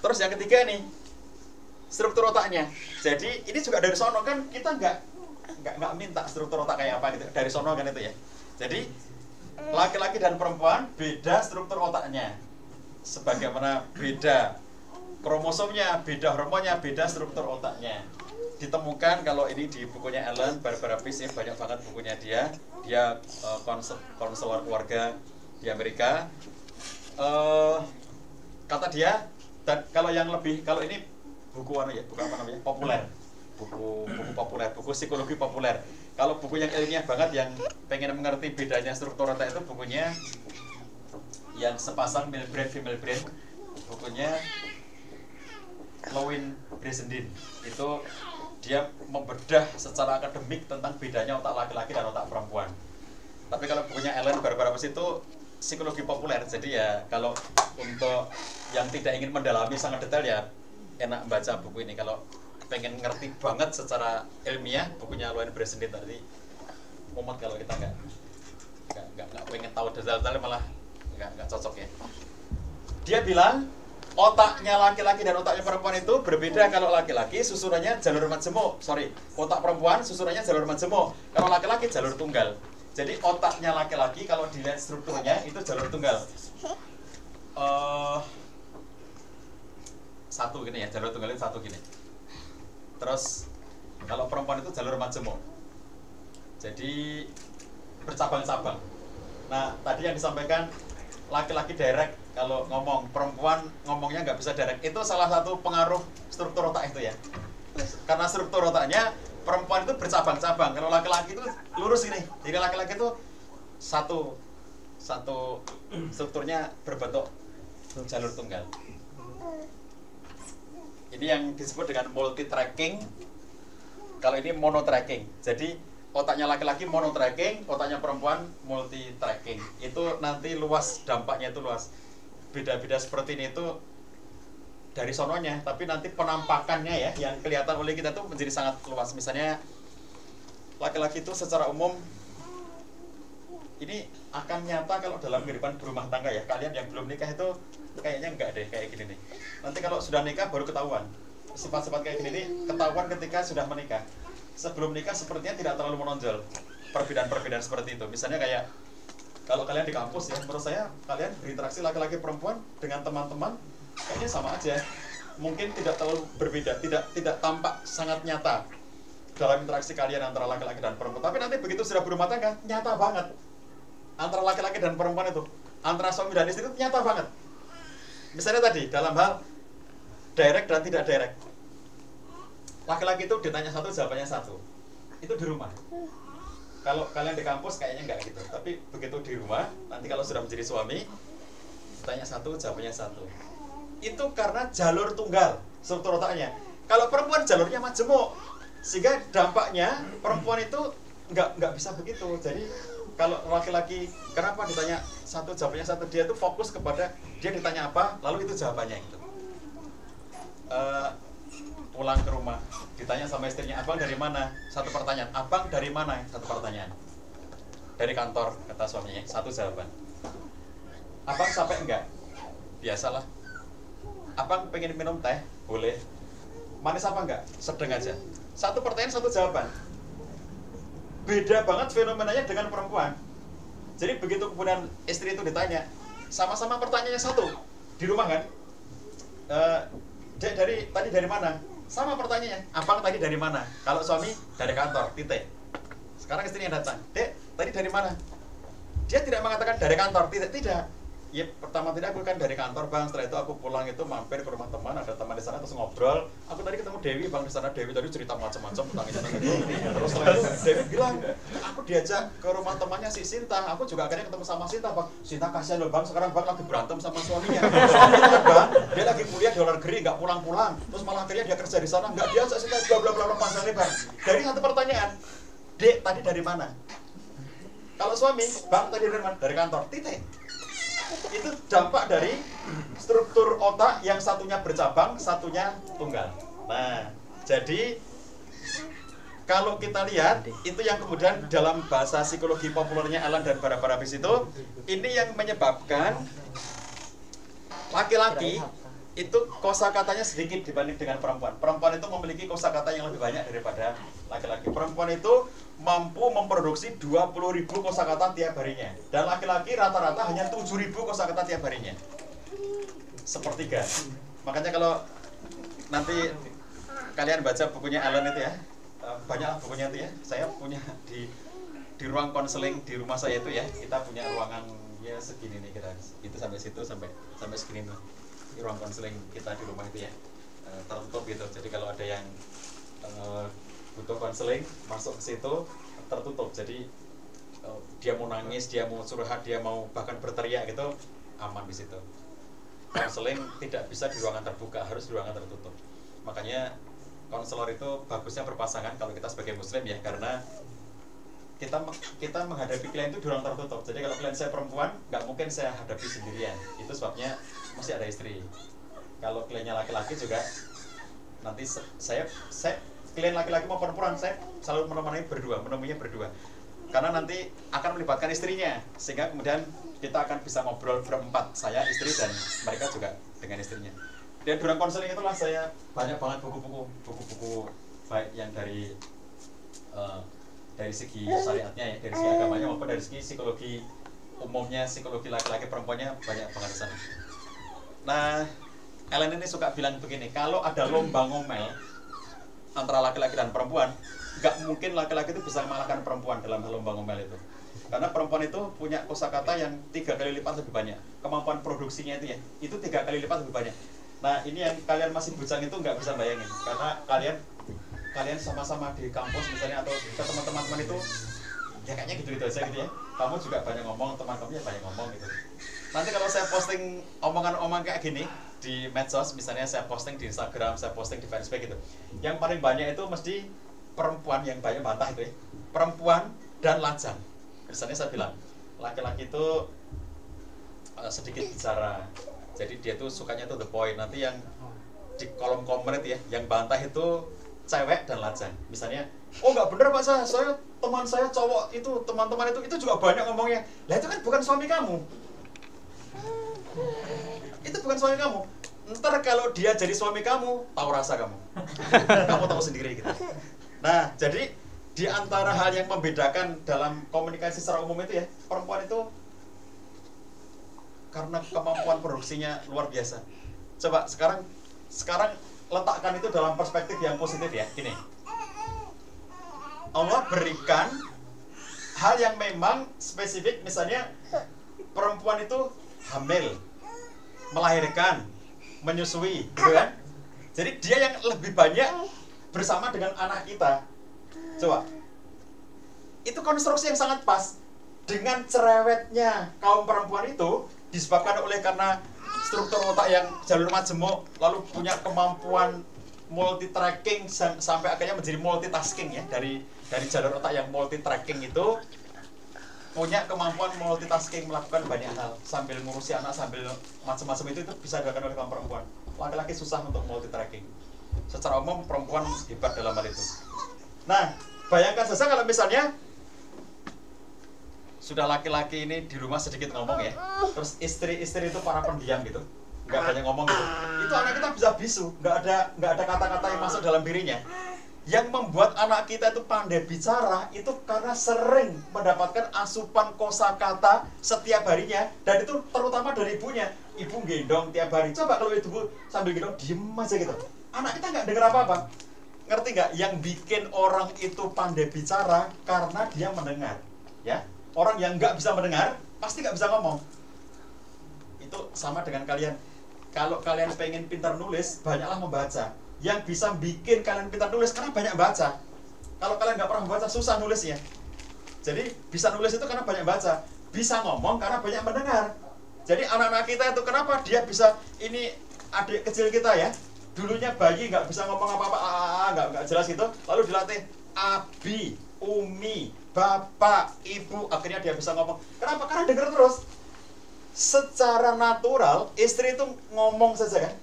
Speaker 5: Terus yang ketiga nih struktur otaknya. Jadi ini juga dari sono kan kita nggak nggak nggak minta struktur otak kayak apa gitu. Dari sono kan itu ya. Jadi laki-laki dan perempuan beda struktur otaknya. Sebagaimana beda kromosomnya beda hormonnya beda struktur otaknya. Ditemukan kalau ini di bukunya Ellen Barbara Peace ini banyak banget bukunya dia. Dia uh, konselor, konselor keluarga di Amerika. Uh, kata dia dan kalau yang lebih kalau ini buku apa ya buku apa namanya? Populer. Buku buku populer buku psikologi populer. Kalau buku yang ilmiah banget yang pengen mengerti bedanya struktur otak itu bukunya yang sepasang male brain female brain bukunya Lowin Bresendin itu dia membedah secara akademik tentang bedanya otak laki-laki dan otak perempuan. Tapi kalau bukunya Ellen Barbara Peace itu psikologi populer. Jadi ya kalau untuk yang tidak ingin mendalami sangat detail ya enak baca buku ini. Kalau pengen ngerti banget secara ilmiah bukunya Loen Bresendin tadi mumet kalau kita nggak nggak nggak pengen tahu detail-detail malah nggak nggak cocok ya. Dia bilang otaknya laki-laki dan otaknya perempuan itu berbeda kalau laki-laki susunannya jalur majemuk sorry otak perempuan susunannya jalur majemuk kalau laki-laki jalur tunggal. Jadi otaknya laki-laki kalau dilihat strukturnya itu jalur tunggal. Uh, satu gini ya jalur tunggal itu satu gini. Terus kalau perempuan itu jalur majemuk. Jadi bercabang-cabang. Nah tadi yang disampaikan laki-laki direct kalau ngomong perempuan ngomongnya nggak bisa direct. Itu salah satu pengaruh struktur otak itu ya. Karena struktur otaknya perempuan itu bercabang-cabang. Kalau laki-laki itu lurus ini jadi laki-laki itu satu satu strukturnya berbentuk jalur tunggal ini yang disebut dengan multi tracking kalau ini mono tracking jadi otaknya laki-laki mono tracking otaknya perempuan multi tracking itu nanti luas dampaknya itu luas. Beda-beda seperti ini itu dari sononya tapi nanti penampakannya ya yang kelihatan oleh kita tuh menjadi sangat luas. Misalnya laki-laki itu secara umum ini akan nyata kalau dalam kehidupan berumah tangga ya. Kalian yang belum nikah itu kayaknya enggak deh kayak gini nih. Nanti kalau sudah nikah baru ketahuan. Sifat-sifat kayak gini nih ketahuan ketika sudah menikah. Sebelum nikah sepertinya tidak terlalu menonjol perbedaan-perbedaan seperti itu. Misalnya kayak kalau kalian di kampus ya menurut saya kalian berinteraksi laki-laki perempuan dengan teman-teman kayaknya sama aja. Mungkin tidak terlalu berbeda tidak tidak tampak sangat nyata dalam interaksi kalian antara laki-laki dan perempuan. Tapi nanti begitu sudah berumah tangga nyata banget. Antara laki-laki dan perempuan itu antara suami dan istri itu nyata banget misalnya tadi dalam hal direct dan tidak direct. Laki-laki itu ditanya satu jawabannya satu. Itu di rumah. Kalau kalian di kampus kayaknya enggak gitu. Tapi begitu di rumah nanti kalau sudah menjadi suami ditanya satu jawabannya satu. Itu karena jalur tunggal struktur otaknya. Kalau perempuan jalurnya majemuk sehingga dampaknya perempuan itu nggak nggak bisa begitu. Jadi kalau laki-laki kenapa ditanya satu jawabannya satu? Dia tuh fokus kepada dia ditanya apa lalu itu jawabannya itu uh, pulang ke rumah ditanya sama istrinya abang dari mana? Satu pertanyaan abang dari mana? Satu pertanyaan. Dari kantor kata suaminya satu jawaban. Abang sampai enggak? Biasalah. Abang pengen minum teh? Boleh. Manis apa enggak? Sedang aja. Satu pertanyaan satu jawaban beda banget fenomenanya dengan perempuan. Jadi begitu kemudian istri itu ditanya sama-sama pertanyaannya satu di rumah kan? E, dari tadi dari mana? Sama pertanyaannya. Abang tadi dari mana? Kalau suami dari kantor. Titik. Sekarang istrinya datang dek tadi dari mana? Dia tidak mengatakan dari kantor tidak tidak Ya pertama tadi aku kan dari kantor bang, setelah itu aku pulang itu mampir ke rumah teman, ada teman di sana terus ngobrol. Aku tadi ketemu Dewi bang di sana, Dewi tadi cerita macam-macam tentang itu. Terus setelah itu Dewi bilang, aku diajak ke rumah temannya si Sinta, aku juga akhirnya ketemu sama Sinta bang. Sinta kasihan loh bang, sekarang bang lagi berantem sama suaminya. Suaminya bang, dia lagi kuliah di luar negeri, nggak pulang-pulang. Terus malah akhirnya dia kerja di sana, nggak diajak Sinta bla bla bla panjang lebar. Dari satu pertanyaan, Dek tadi dari mana? Kalau suami, bang tadi dari mana? Dari kantor, titik itu dampak dari struktur otak yang satunya bercabang, satunya tunggal. Nah, jadi kalau kita lihat itu yang kemudian dalam bahasa psikologi populernya Alan dan para parabis itu ini yang menyebabkan laki-laki itu kosakatanya sedikit dibanding dengan perempuan. Perempuan itu memiliki kosakata yang lebih banyak daripada laki-laki. Perempuan itu mampu memproduksi 20.000 kosakata tiap harinya dan laki-laki rata-rata hanya 7.000 kosakata tiap harinya. Sepertiga. Makanya kalau nanti kalian baca bukunya Alan itu ya, eh, banyak bukunya itu ya. Saya punya di di ruang konseling di rumah saya itu ya, kita punya ruangan ya segini nih kira itu sampai situ sampai sampai segini tuh di ruang konseling kita di rumah itu ya eh, tertutup gitu. Jadi kalau ada yang eh, butuh konseling masuk ke situ tertutup. Jadi eh, dia mau nangis dia mau curhat dia mau bahkan berteriak gitu aman di situ. Konseling tidak bisa di ruangan terbuka harus di ruangan tertutup. Makanya konselor itu bagusnya berpasangan kalau kita sebagai muslim ya karena kita kita menghadapi klien itu di ruang tertutup. Jadi kalau klien saya perempuan nggak mungkin saya hadapi sendirian. Itu sebabnya mesti ada istri. Kalau kliennya laki-laki juga nanti saya saya klien laki-laki mau perempuan saya selalu menemani berdua menemuinya berdua. Karena nanti akan melibatkan istrinya sehingga kemudian kita akan bisa ngobrol berempat saya istri dan mereka juga dengan istrinya. Dan di ruang konseling itulah saya banyak banget buku-buku buku-buku baik yang dari eh, dari segi syariatnya ya dari segi agamanya maupun dari segi psikologi umumnya psikologi laki-laki perempuannya banyak banget di nah Ellen ini suka bilang begini kalau ada lomba ngomel antara laki-laki dan perempuan nggak mungkin laki-laki itu bisa mengalahkan perempuan dalam lomba ngomel itu. Karena perempuan itu punya kosakata yang tiga kali lipat lebih banyak. Kemampuan produksinya itu ya itu tiga kali lipat lebih banyak. Nah ini yang kalian masih bujang itu nggak bisa bayangin. Karena kalian kalian sama-sama di kampus misalnya atau ke teman-teman teman itu ya kayaknya gitu-gitu aja gitu ya. Kamu juga banyak ngomong teman kamu ya banyak ngomong gitu. Nanti kalau saya posting omongan-omongan kayak gini di medsos misalnya saya posting di Instagram saya posting di Facebook gitu yang paling banyak itu mesti perempuan yang banyak bantah itu ya. Perempuan dan lajang. Misalnya saya bilang laki-laki itu uh, sedikit bicara. Jadi dia tuh sukanya tuh the point. Nanti yang di kolom komen itu ya yang bantah itu cewek dan lajang misalnya oh nggak bener pak saya saya teman saya cowok itu teman-teman itu itu juga banyak ngomongnya. Lah itu kan bukan suami kamu. Itu bukan suami kamu. Ntar kalau dia jadi suami kamu tahu rasa kamu. Kamu tahu sendiri gitu. Nah jadi di antara hal yang membedakan dalam komunikasi secara umum itu ya perempuan itu karena kemampuan produksinya luar biasa. Coba sekarang sekarang letakkan itu dalam perspektif yang positif ya. Gini. Allah berikan hal yang memang spesifik. Misalnya perempuan itu hamil melahirkan menyusui gitu kan? Jadi dia yang lebih banyak bersama dengan anak kita. Coba. Itu konstruksi yang sangat pas. Dengan cerewetnya kaum perempuan itu disebabkan oleh karena struktur otak yang jalur majemuk lalu punya kemampuan multi tracking sampai akhirnya menjadi multitasking ya dari dari jalur otak yang multi tracking itu punya kemampuan multitasking melakukan banyak hal. Sambil ngurusi anak sambil macam-macam itu itu bisa dilakukan oleh kaum perempuan. Laki-laki susah untuk multi tracking secara umum perempuan hebat dalam hal itu. Nah bayangkan saja kalau misalnya sudah laki-laki ini di rumah sedikit ngomong ya. Terus istri-istri itu para pendiam gitu. Nggak banyak ngomong gitu. Itu anak kita bisa bisu. Nggak ada nggak ada kata-kata yang masuk dalam dirinya. Yang membuat anak kita itu pandai bicara itu karena sering mendapatkan asupan kosakata setiap harinya. Dan itu terutama dari ibunya. Ibu gendong tiap hari. Coba kalau ibu sambil gendong diem aja gitu. Anak kita nggak dengar apa-apa. Ngerti nggak? Yang bikin orang itu pandai bicara karena dia mendengar ya orang yang nggak bisa mendengar pasti nggak bisa ngomong. Itu sama dengan kalian. Kalau kalian pengen pintar nulis banyaklah membaca. Yang bisa bikin kalian pintar nulis karena banyak baca. Kalau kalian nggak pernah membaca susah nulisnya. Jadi bisa nulis itu karena banyak baca. Bisa ngomong karena banyak mendengar. Jadi anak-anak kita itu kenapa dia bisa ini adik kecil kita ya? Dulunya bayi nggak bisa ngomong apa-apa nggak nggak jelas gitu. Lalu dilatih abi umi bapak ibu akhirnya dia bisa ngomong. Kenapa? Karena dengar terus. Secara natural istri itu ngomong saja kan.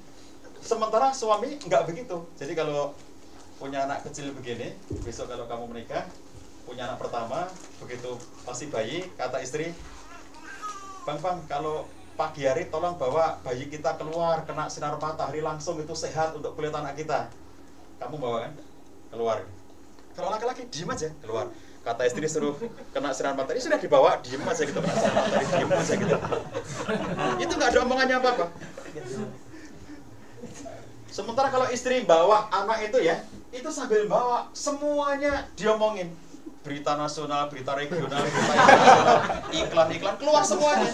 Speaker 5: Sementara suami nggak begitu. Jadi kalau punya anak kecil begini besok kalau kamu menikah punya anak pertama begitu pasti bayi kata istri bang bang kalau pagi hari tolong bawa bayi kita keluar kena sinar matahari langsung itu sehat untuk kulit anak kita. Kamu bawa kan? Keluar. Kalau laki-laki diem aja keluar kata istri suruh kena sinar matahari sudah dibawa diem aja gitu kena sinar matahari diem aja gitu. Itu nggak ada omongannya apa apa sementara kalau istri bawa anak itu ya itu sambil bawa semuanya diomongin berita nasional, berita regional, berita iklan-iklan keluar semuanya.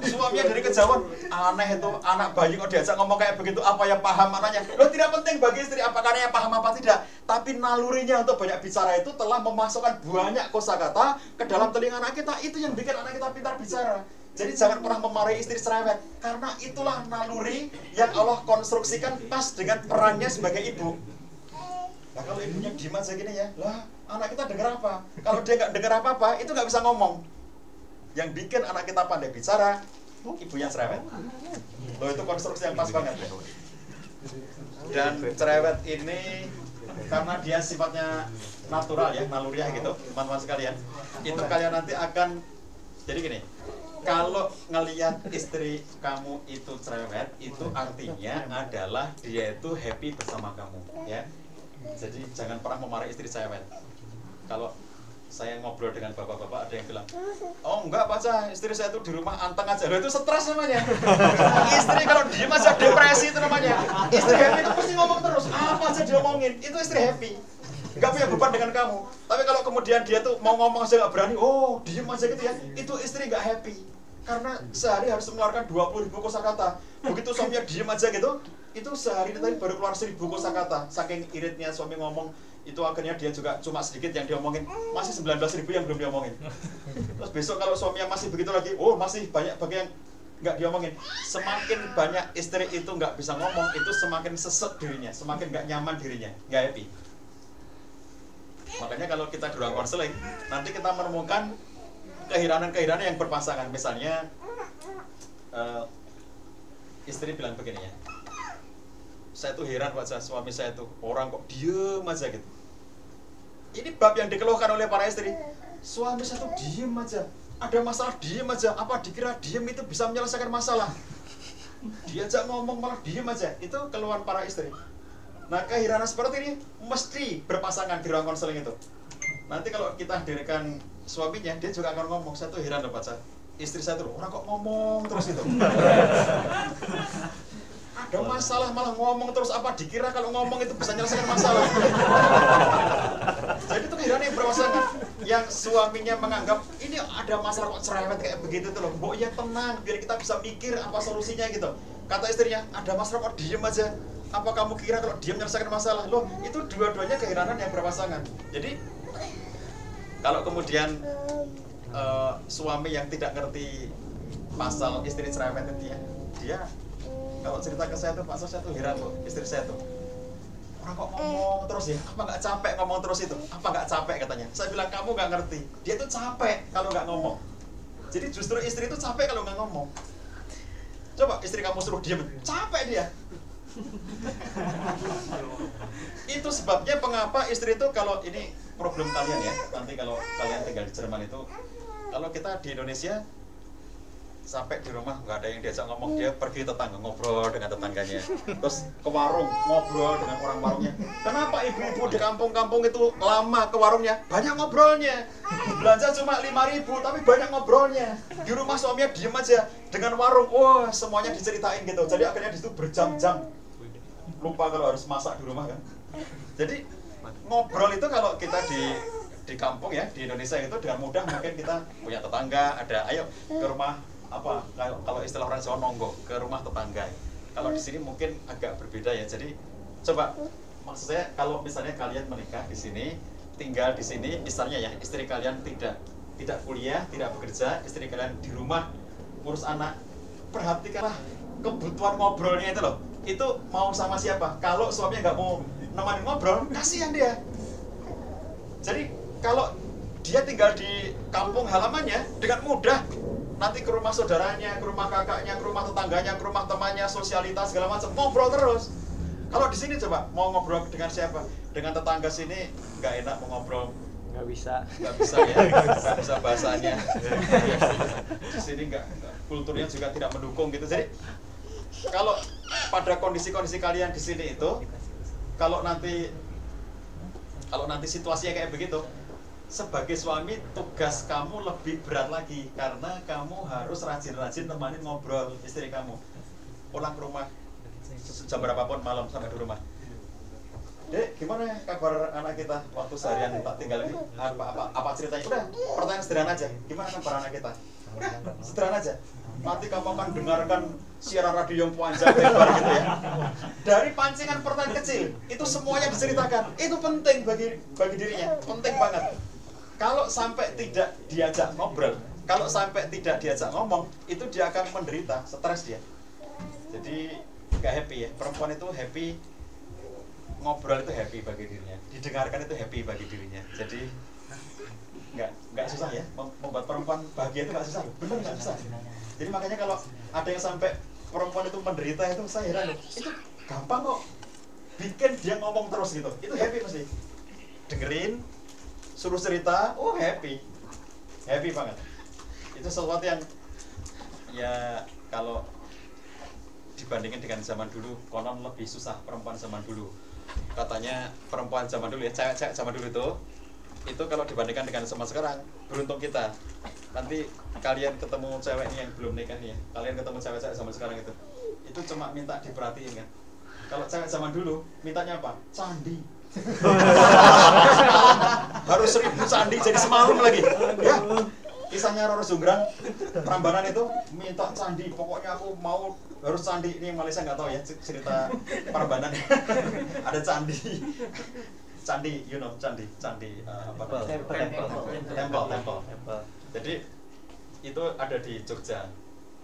Speaker 5: Suaminya dari kejauhan, aneh itu anak bayi kok diajak ngomong kayak begitu, apa yang paham anaknya? Lo tidak penting bagi istri apakah anaknya paham apa tidak, tapi nalurinya untuk banyak bicara itu telah memasukkan banyak kosakata ke dalam telinga anak kita. Itu yang bikin anak kita pintar bicara. Jadi jangan pernah memarahi istri cerewet karena itulah naluri yang Allah konstruksikan pas dengan perannya sebagai ibu. Nah kalau ibunya diem aja gini ya, lah anak kita dengar apa? Kalau dia nggak dengar apa-apa, itu nggak bisa ngomong. Yang bikin anak kita pandai bicara, ibunya cerewet. Loh itu konstruksi yang pas banget. Dan cerewet ini karena dia sifatnya natural ya, naluriah gitu, teman-teman sekalian. Itu kalian nanti akan jadi gini. Kalau ngelihat istri kamu itu cerewet, itu artinya adalah dia itu happy bersama kamu, ya. Jadi jangan pernah memarahi istri cerewet kalau saya ngobrol dengan bapak-bapak ada yang bilang oh enggak baca istri saya tuh di rumah anteng aja. Loh, itu stres namanya. Istri kalau diem aja depresi itu namanya. Istri happy itu pasti ngomong terus apa aja diomongin? Itu istri happy. Nggak punya beban dengan kamu. Tapi kalau kemudian dia tuh mau ngomong aja nggak berani oh diem aja gitu ya itu istri nggak happy. Karena sehari harus mengeluarkan 20 ribu kosakata. Begitu suaminya diem aja gitu itu sehari tadi baru keluar seribu kosakata. Saking iritnya suami ngomong itu akhirnya dia juga cuma sedikit yang diomongin masih 19 ribu yang belum diomongin. Terus besok kalau suaminya masih begitu lagi oh masih banyak bagian nggak diomongin. Semakin banyak istri itu nggak bisa ngomong itu semakin seset dirinya semakin nggak nyaman dirinya nggak happy. Makanya kalau kita di ruang konseling nanti kita menemukan kehiranan-kehiranan yang berpasangan. Misalnya uh, istri bilang begini ya saya tuh heran wajah suami saya tuh orang kok diem aja gitu. Ini bab yang dikeluhkan oleh para istri. Suami saya tuh diem aja. Ada masalah diem aja. Apa dikira diem itu bisa menyelesaikan masalah? Diajak ngomong malah diem aja. Itu keluhan para istri. Nah kehiranan seperti ini mesti berpasangan di ruang konseling itu. Nanti kalau kita hadirkan suaminya dia juga akan ngomong. Saya tuh heran dapat istri saya tuh orang kok ngomong terus itu ada masalah malah ngomong terus. Apa dikira kalau ngomong itu bisa menyelesaikan masalah? Jadi itu kira yang berpasangan yang suaminya menganggap ini ada masalah kok cerewet kayak begitu tuh loh. Mbok ya tenang biar kita bisa mikir apa solusinya gitu. Kata istrinya ada masalah kok diem aja. Apa kamu kira kalau diem menyelesaikan masalah? Loh itu dua-duanya keheranan yang berpasangan. Jadi kalau kemudian uh, suami yang tidak ngerti pasal istri cerewet itu ya dia kalau cerita ke saya tuh Pak saya tuh heran loh istri saya tuh orang kok ngomong terus ya? Apa nggak capek ngomong terus itu? Apa nggak capek? katanya. Saya bilang kamu nggak ngerti. Dia tuh capek kalau nggak ngomong. Jadi justru istri itu capek kalau nggak ngomong. Coba istri kamu suruh diem. Capek dia. Itu sebabnya mengapa istri itu kalau ini problem kalian ya. Nanti kalau kalian tinggal di Jerman itu kalau kita di Indonesia sampai di rumah nggak ada yang diajak ngomong. Dia pergi tetangga ngobrol dengan tetangganya. Terus ke warung ngobrol dengan orang warungnya. Kenapa ibu-ibu di kampung-kampung itu lama ke warungnya? Banyak ngobrolnya. Belanja cuma lima ribu tapi banyak ngobrolnya. Di rumah suaminya diem aja dengan warung. Wah semuanya diceritain gitu. Jadi akhirnya di situ berjam-jam. Lupa kalau harus masak di rumah kan. Jadi ngobrol itu kalau kita di di kampung ya di Indonesia itu dengan mudah mungkin kita punya tetangga ada ayo ke rumah apa kalau istilah orang Jawa nonggo ke rumah tetangga. Kalau di sini mungkin agak berbeda ya jadi coba maksud saya kalau misalnya kalian menikah di sini tinggal di sini misalnya ya istri kalian tidak tidak kuliah tidak bekerja istri kalian di rumah ngurus anak perhatikanlah kebutuhan ngobrolnya itu loh. Itu mau sama siapa? Kalau suaminya nggak mau nemenin ngobrol kasihan dia. Jadi kalau dia tinggal di kampung halamannya dengan mudah nanti ke rumah saudaranya, ke rumah kakaknya, ke rumah tetangganya, ke rumah temannya, sosialitas segala macam ngobrol terus. Kalau di sini coba mau ngobrol dengan siapa? Dengan tetangga sini nggak enak mau ngobrol,
Speaker 2: nggak bisa
Speaker 5: nggak bisa ya, nggak bisa bahasanya. di sini nggak kulturnya juga tidak mendukung gitu. Jadi kalau pada kondisi-kondisi kalian di sini itu, kalau nanti kalau nanti situasinya kayak begitu, sebagai suami tugas kamu lebih berat lagi karena kamu harus rajin-rajin temanin ngobrol istri kamu. Pulang ke rumah jam berapapun malam sampai di rumah. Dek, gimana kabar anak kita waktu seharian tak tinggal ini? Apa apa, apa ceritanya? Udah, pertanyaan sederhana aja. Gimana kabar anak kita? Udah, sederhana aja. Nanti kamu akan dengarkan siaran radio yang panjang lebar gitu ya. Dari pancingan pertanyaan kecil, itu semuanya diceritakan. Itu penting bagi bagi dirinya, penting banget. Kalau sampai tidak diajak ngobrol, kalau sampai tidak diajak ngomong, itu dia akan menderita, stres dia. Jadi nggak happy ya. Perempuan itu happy ngobrol itu happy bagi dirinya, didengarkan itu happy bagi dirinya. Jadi nggak nggak susah ya Mem- membuat perempuan bahagia itu nggak susah, bener nggak susah. Jadi makanya kalau ada yang sampai perempuan itu menderita itu saya heran. Itu gampang kok bikin dia ngomong terus gitu. Itu happy mesti. Dengerin, suruh cerita, oh happy, happy banget. Itu sesuatu yang ya kalau dibandingin dengan zaman dulu konon lebih susah perempuan zaman dulu. Katanya perempuan zaman dulu ya cewek-cewek zaman dulu itu itu kalau dibandingkan dengan zaman sekarang beruntung kita. Nanti kalian ketemu cewek nih yang belum nikah nih ya. Kalian ketemu cewek-cewek zaman sekarang itu. Itu cuma minta diperhatiin kan. Kalau cewek zaman dulu mintanya apa? Candi harus seribu candi jadi semalam lagi. Ya kisahnya Roro Jonggrang Prambanan itu minta candi. Pokoknya aku mau harus candi. Ini Malaysia nggak tahu ya cerita Prambanan. Ada candi. Candi you know candi candi uh, apa
Speaker 2: Temple.
Speaker 5: temple. Temple. Temple.
Speaker 2: Temple.
Speaker 5: jadi itu ada di Jogja.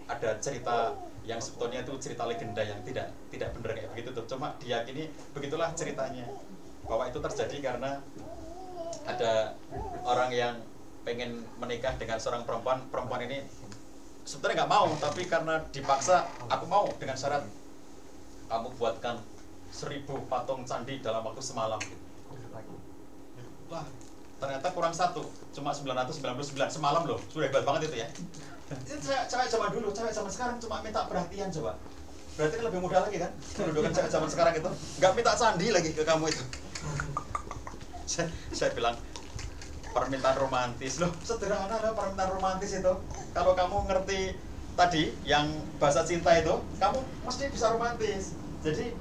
Speaker 5: Ada cerita yang sebetulnya itu cerita legenda yang tidak tidak benar kayak begitu tuh. Cuma diyakini begitulah ceritanya bahwa itu terjadi karena ada orang yang pengen menikah dengan seorang perempuan. Perempuan ini sebetulnya nggak mau tapi karena dipaksa aku mau dengan syarat kamu buatkan seribu patung candi dalam waktu semalam. Wah ternyata kurang satu cuma 999 semalam loh sudah hebat banget itu ya. Cewek, zaman dulu cewek zaman sekarang cuma minta perhatian coba. Berarti lebih mudah lagi kan mendudukan cewek zaman sekarang itu? Nggak minta candi lagi ke kamu itu saya, saya bilang permintaan romantis. Loh sederhana loh permintaan romantis itu. Kalau kamu ngerti tadi yang bahasa cinta itu kamu mesti bisa romantis. Jadi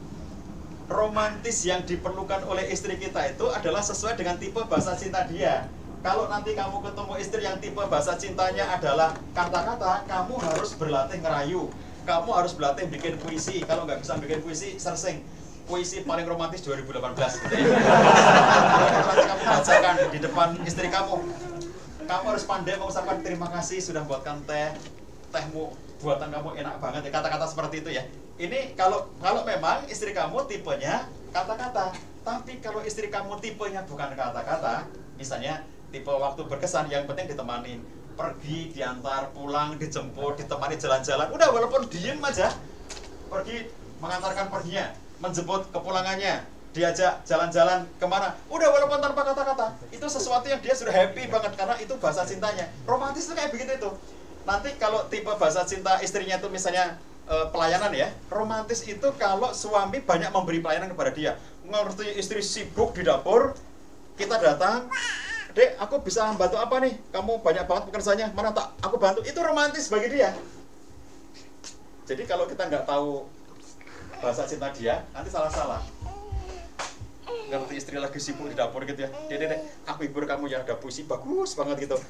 Speaker 5: romantis yang diperlukan oleh istri kita itu adalah sesuai dengan tipe bahasa cinta dia. Kalau nanti kamu ketemu istri yang tipe bahasa cintanya adalah kata-kata kamu harus berlatih ngerayu. Kamu harus berlatih bikin puisi. Kalau nggak bisa bikin puisi sersing puisi paling romantis 2018 gitu ya. nanti kamu bacakan di depan istri kamu. Kamu harus pandai mengucapkan terima kasih sudah buatkan teh. Tehmu buatan kamu enak banget ya. Kata-kata seperti itu ya. Ini kalau kalau memang istri kamu tipenya kata-kata. Tapi kalau istri kamu tipenya bukan kata-kata misalnya tipe waktu berkesan yang penting ditemanin pergi diantar pulang dijemput ditemani jalan-jalan. Udah walaupun diem aja pergi mengantarkan perginya menjemput kepulangannya. Diajak jalan-jalan ke mana? Udah walaupun tanpa kata-kata. Itu sesuatu yang dia sudah happy banget karena itu bahasa cintanya. Romantis itu kayak begitu itu. Nanti kalau tipe bahasa cinta istrinya itu misalnya eh, pelayanan ya romantis itu kalau suami banyak memberi pelayanan kepada dia. Ngerti istri sibuk di dapur kita datang dek aku bisa bantu apa nih? Kamu banyak banget pekerjaannya mana tak aku bantu. Itu romantis bagi dia. Jadi kalau kita nggak tahu bahasa cinta dia nanti salah-salah ngerti istri lagi sibuk di dapur gitu ya dek, dek aku hibur kamu ya ada puisi bagus banget gitu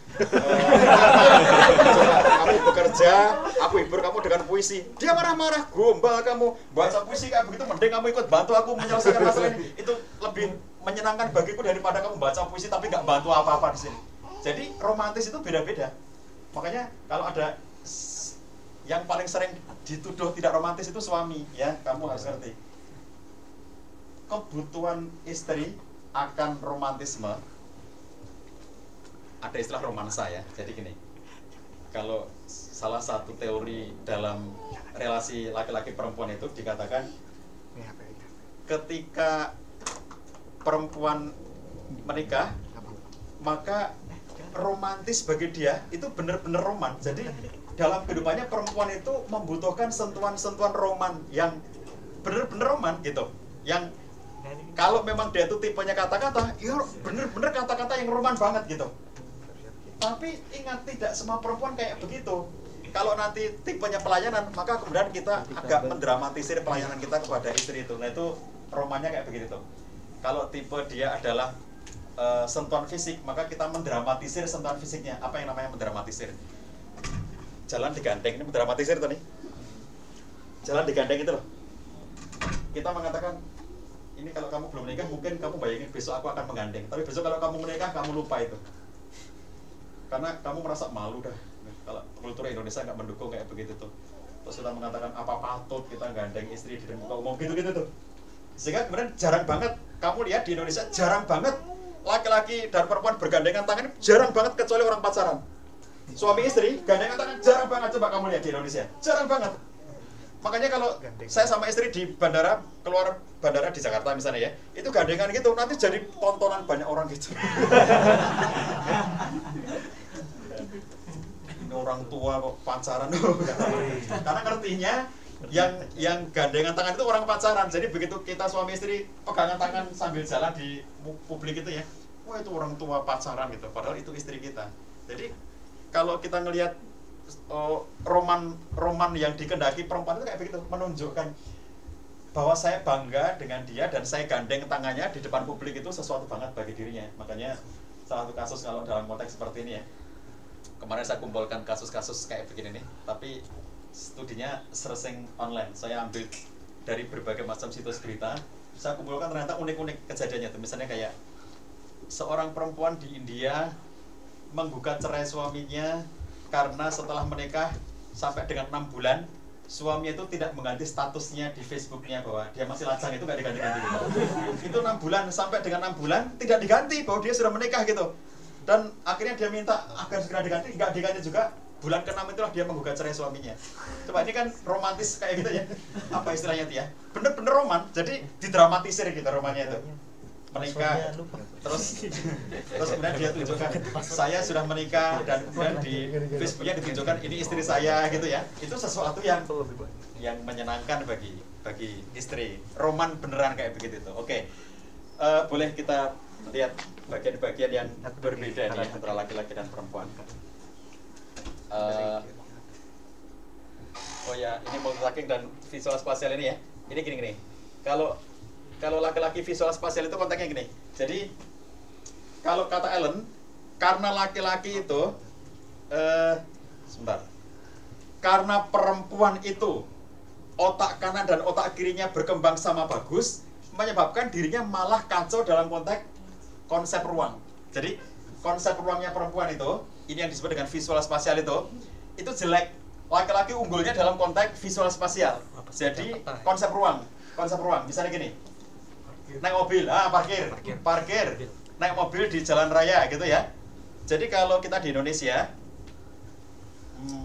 Speaker 5: kamu bekerja kerja, aku hibur kamu dengan puisi. Dia marah-marah, gombal kamu. Baca puisi kayak begitu, mending kamu ikut bantu aku menyelesaikan masalah ini. Itu lebih menyenangkan bagiku daripada kamu baca puisi tapi nggak bantu apa-apa di sini. Jadi romantis itu beda-beda. Makanya kalau ada yang paling sering dituduh tidak romantis itu suami, ya kamu harus ngerti. Kebutuhan istri akan romantisme ada istilah romansa ya. Jadi gini, kalau salah satu teori dalam relasi laki-laki perempuan itu dikatakan ketika perempuan menikah maka romantis bagi dia itu benar-benar roman. Jadi dalam kehidupannya perempuan itu membutuhkan sentuhan-sentuhan roman yang benar-benar roman gitu. Yang kalau memang dia itu tipenya kata-kata, ya bener-bener kata-kata yang roman banget gitu. Tapi ingat tidak semua perempuan kayak begitu. Kalau nanti tipenya pelayanan, maka kemudian kita agak mendramatisir pelayanan kita kepada istri itu. Nah itu romannya kayak begitu tuh. Kalau tipe dia adalah eh, sentuhan fisik, maka kita mendramatisir sentuhan fisiknya. Apa yang namanya mendramatisir? Jalan digandeng, ini mendramatisir tuh nih. Jalan digandeng itu loh. Kita mengatakan, ini kalau kamu belum menikah mungkin kamu bayangin besok aku akan menggandeng. Tapi besok kalau kamu menikah kamu lupa itu. Karena kamu merasa malu dah. Kalau kultur Indonesia nggak mendukung kayak begitu tuh. Terus kita mengatakan apa patut kita gandeng istri di muka umum? Gitu gitu tuh. Sehingga kemudian jarang banget kamu lihat di Indonesia jarang banget laki-laki dan perempuan bergandengan tangan jarang banget kecuali orang pacaran suami istri gandengan tangan jarang banget. Coba kamu lihat di Indonesia. Jarang banget. Makanya kalau saya sama istri di bandara keluar bandara di Jakarta misalnya ya itu gandengan gitu nanti jadi tontonan banyak orang gitu. Ini orang tua kok pacaran. Karena ngertinya yang yang gandengan tangan itu orang pacaran. Jadi begitu kita suami istri pegangan tangan sambil jalan di publik itu ya wah itu orang tua pacaran gitu padahal itu istri kita. Jadi kalau kita ngelihat oh, roman roman yang dikendaki perempuan itu kayak begitu menunjukkan bahwa saya bangga dengan dia dan saya gandeng tangannya di depan publik itu sesuatu banget bagi dirinya. Makanya salah satu kasus kalau dalam konteks seperti ini ya. Kemarin saya kumpulkan kasus-kasus kayak begini nih tapi studinya searching online. Saya ambil dari berbagai macam situs berita saya kumpulkan ternyata unik-unik kejadiannya misalnya kayak seorang perempuan di India menggugat cerai suaminya karena setelah menikah sampai dengan enam bulan suaminya itu tidak mengganti statusnya di Facebooknya bahwa dia masih lajang itu nggak diganti-ganti gitu. itu enam bulan sampai dengan enam bulan tidak diganti bahwa dia sudah menikah gitu. Dan akhirnya dia minta agar segera diganti nggak diganti juga. Bulan ke-6 itulah dia menggugat cerai suaminya. Coba ini kan romantis kayak gitu ya. Apa istilahnya itu ya? Bener-bener roman jadi didramatisir gitu romannya itu menikah. Terus terus kemudian dia tunjukkan saya sudah menikah dan kemudian di Facebooknya ditunjukkan ini istri saya gitu ya. Itu sesuatu yang yang menyenangkan bagi bagi istri. Roman beneran kayak begitu tuh oke. Eh, boleh kita lihat bagian-bagian yang berbeda nih antara laki-laki dan perempuan. Eh, oh ya ini multitasking dan visual spasial ini ya. Ini gini gini kalau kalau laki-laki visual spasial itu konteksnya gini. Jadi kalau kata Ellen karena laki-laki itu eh sebentar. Karena perempuan itu otak kanan dan otak kirinya berkembang sama bagus menyebabkan dirinya malah kacau dalam konteks konsep ruang. Jadi konsep ruangnya perempuan itu ini yang disebut dengan visual spasial itu itu jelek. Laki-laki unggulnya dalam konteks visual spasial. Jadi konsep ruang konsep ruang. Misalnya gini naik mobil ah parkir. Parkir. Naik mobil di jalan raya gitu ya. Jadi kalau kita di Indonesia hmm,